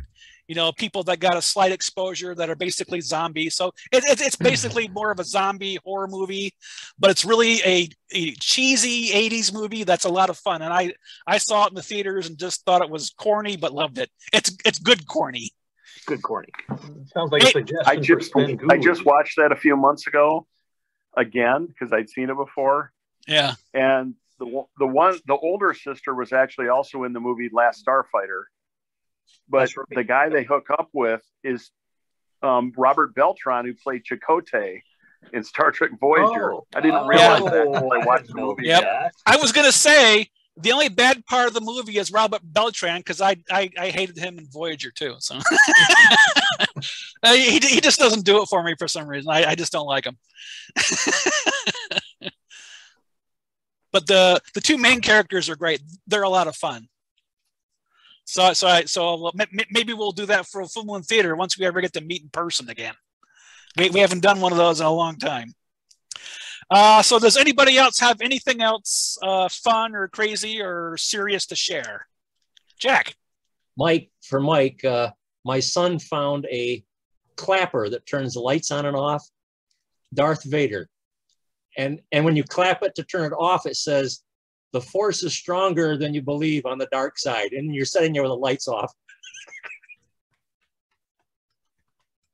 you know, people that got a slight exposure that are basically zombies. So it, it, it's mm-hmm. basically more of a zombie horror movie, but it's really a, a cheesy 80s movie that's a lot of fun. And I, I saw it in the theaters and just thought it was corny, but loved it. It's, it's good corny. Good corny. Sounds like a suggestion. I for just Spin I just watched that a few months ago again because I'd seen it before. Yeah. And the one- the one the older sister was actually also in the movie Last Starfighter. But the guy they hook up with is um, Robert Beltran, who played Chakotay in Star Trek Voyager. Oh. I didn't Oh. realize that until I watched the movie. Yep. I was gonna say the only bad part of the movie is Robert Beltran because I, I I hated him in Voyager too. So he, he just doesn't do it for me for some reason. I, I just don't like him. but the the two main characters are great. They're a lot of fun. So so I, so ma- ma- maybe we'll do that for a full moon theater once we ever get to meet in person again. We, we haven't done one of those in a long time. Uh, so does anybody else have anything else uh, fun or crazy or serious to share? Jack. Mike, for Mike, uh, my son found a clapper that turns the lights on and off. Darth Vader. And and when you clap it to turn it off, it says the force is stronger than you believe on the dark side. And you're sitting there with the lights off.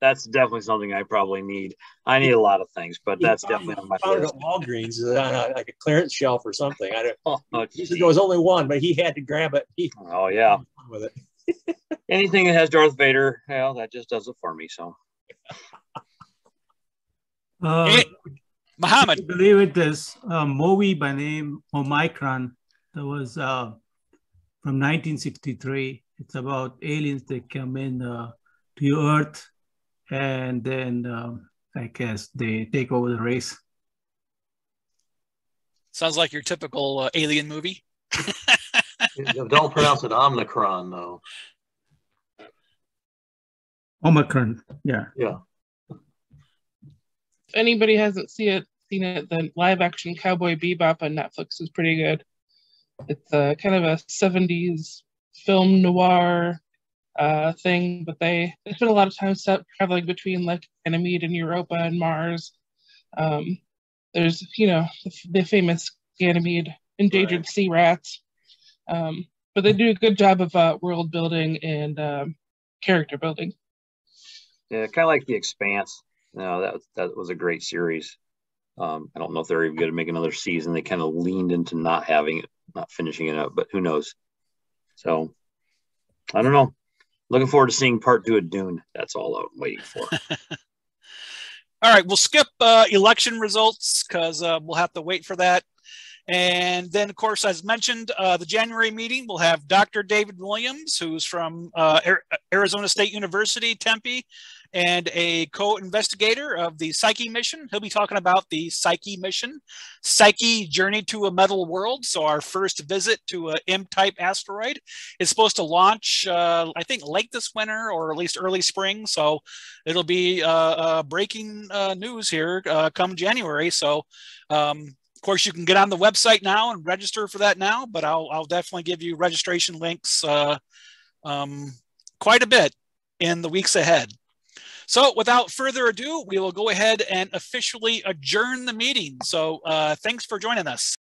That's definitely something I probably need. I need a lot of things, but that's definitely on my Found it list. at Walgreens uh, on a, like a clearance shelf or something. I don't. Oh, he there was only one, but he had to grab it. He, Oh yeah. with it. Anything that has Darth Vader, well, that just does it for me. So Uh, Muhammad. I believe it is a movie by name Omicron that was uh, from 1963. It's about aliens that come in uh, to Earth and then um, I guess they take over the race. Sounds like your typical uh, alien movie. Don't pronounce it Omicron though. Omicron, yeah. Yeah. If anybody hasn't seen it, seen it, the live action Cowboy Bebop on Netflix is pretty good. It's a kind of a 70s film noir uh, thing, but they, they spend a lot of time set, traveling between like Ganymede and Europa and Mars. Um, there's, you know, the, the famous Ganymede endangered sea rats. Um, but they do a good job of uh, world building and um, character building. Yeah, kind of like The Expanse. No, that that was a great series. Um, I don't know if they're even going to make another season. They kind of leaned into not having it, not finishing it up, but who knows? So I don't know. Looking forward to seeing part two of Dune. That's all I'm waiting for. All right, we'll skip uh, election results because uh, we'll have to wait for that. And then, of course, as mentioned, uh, the January meeting will have Dr. David Williams, who's from uh, Arizona State University, Tempe, and a co-investigator of the Psyche mission. He'll be talking about the Psyche mission, Psyche Journey to a Metal World. So our first visit to a M-type asteroid is supposed to launch, uh, I think, late this winter or at least early spring. So it'll be uh, uh, breaking uh, news here uh, come January. So um, course, you can get on the website now and register for that now, but I'll, I'll definitely give you registration links uh, um, quite a bit in the weeks ahead. So without further ado, we will go ahead and officially adjourn the meeting. So uh, thanks for joining us.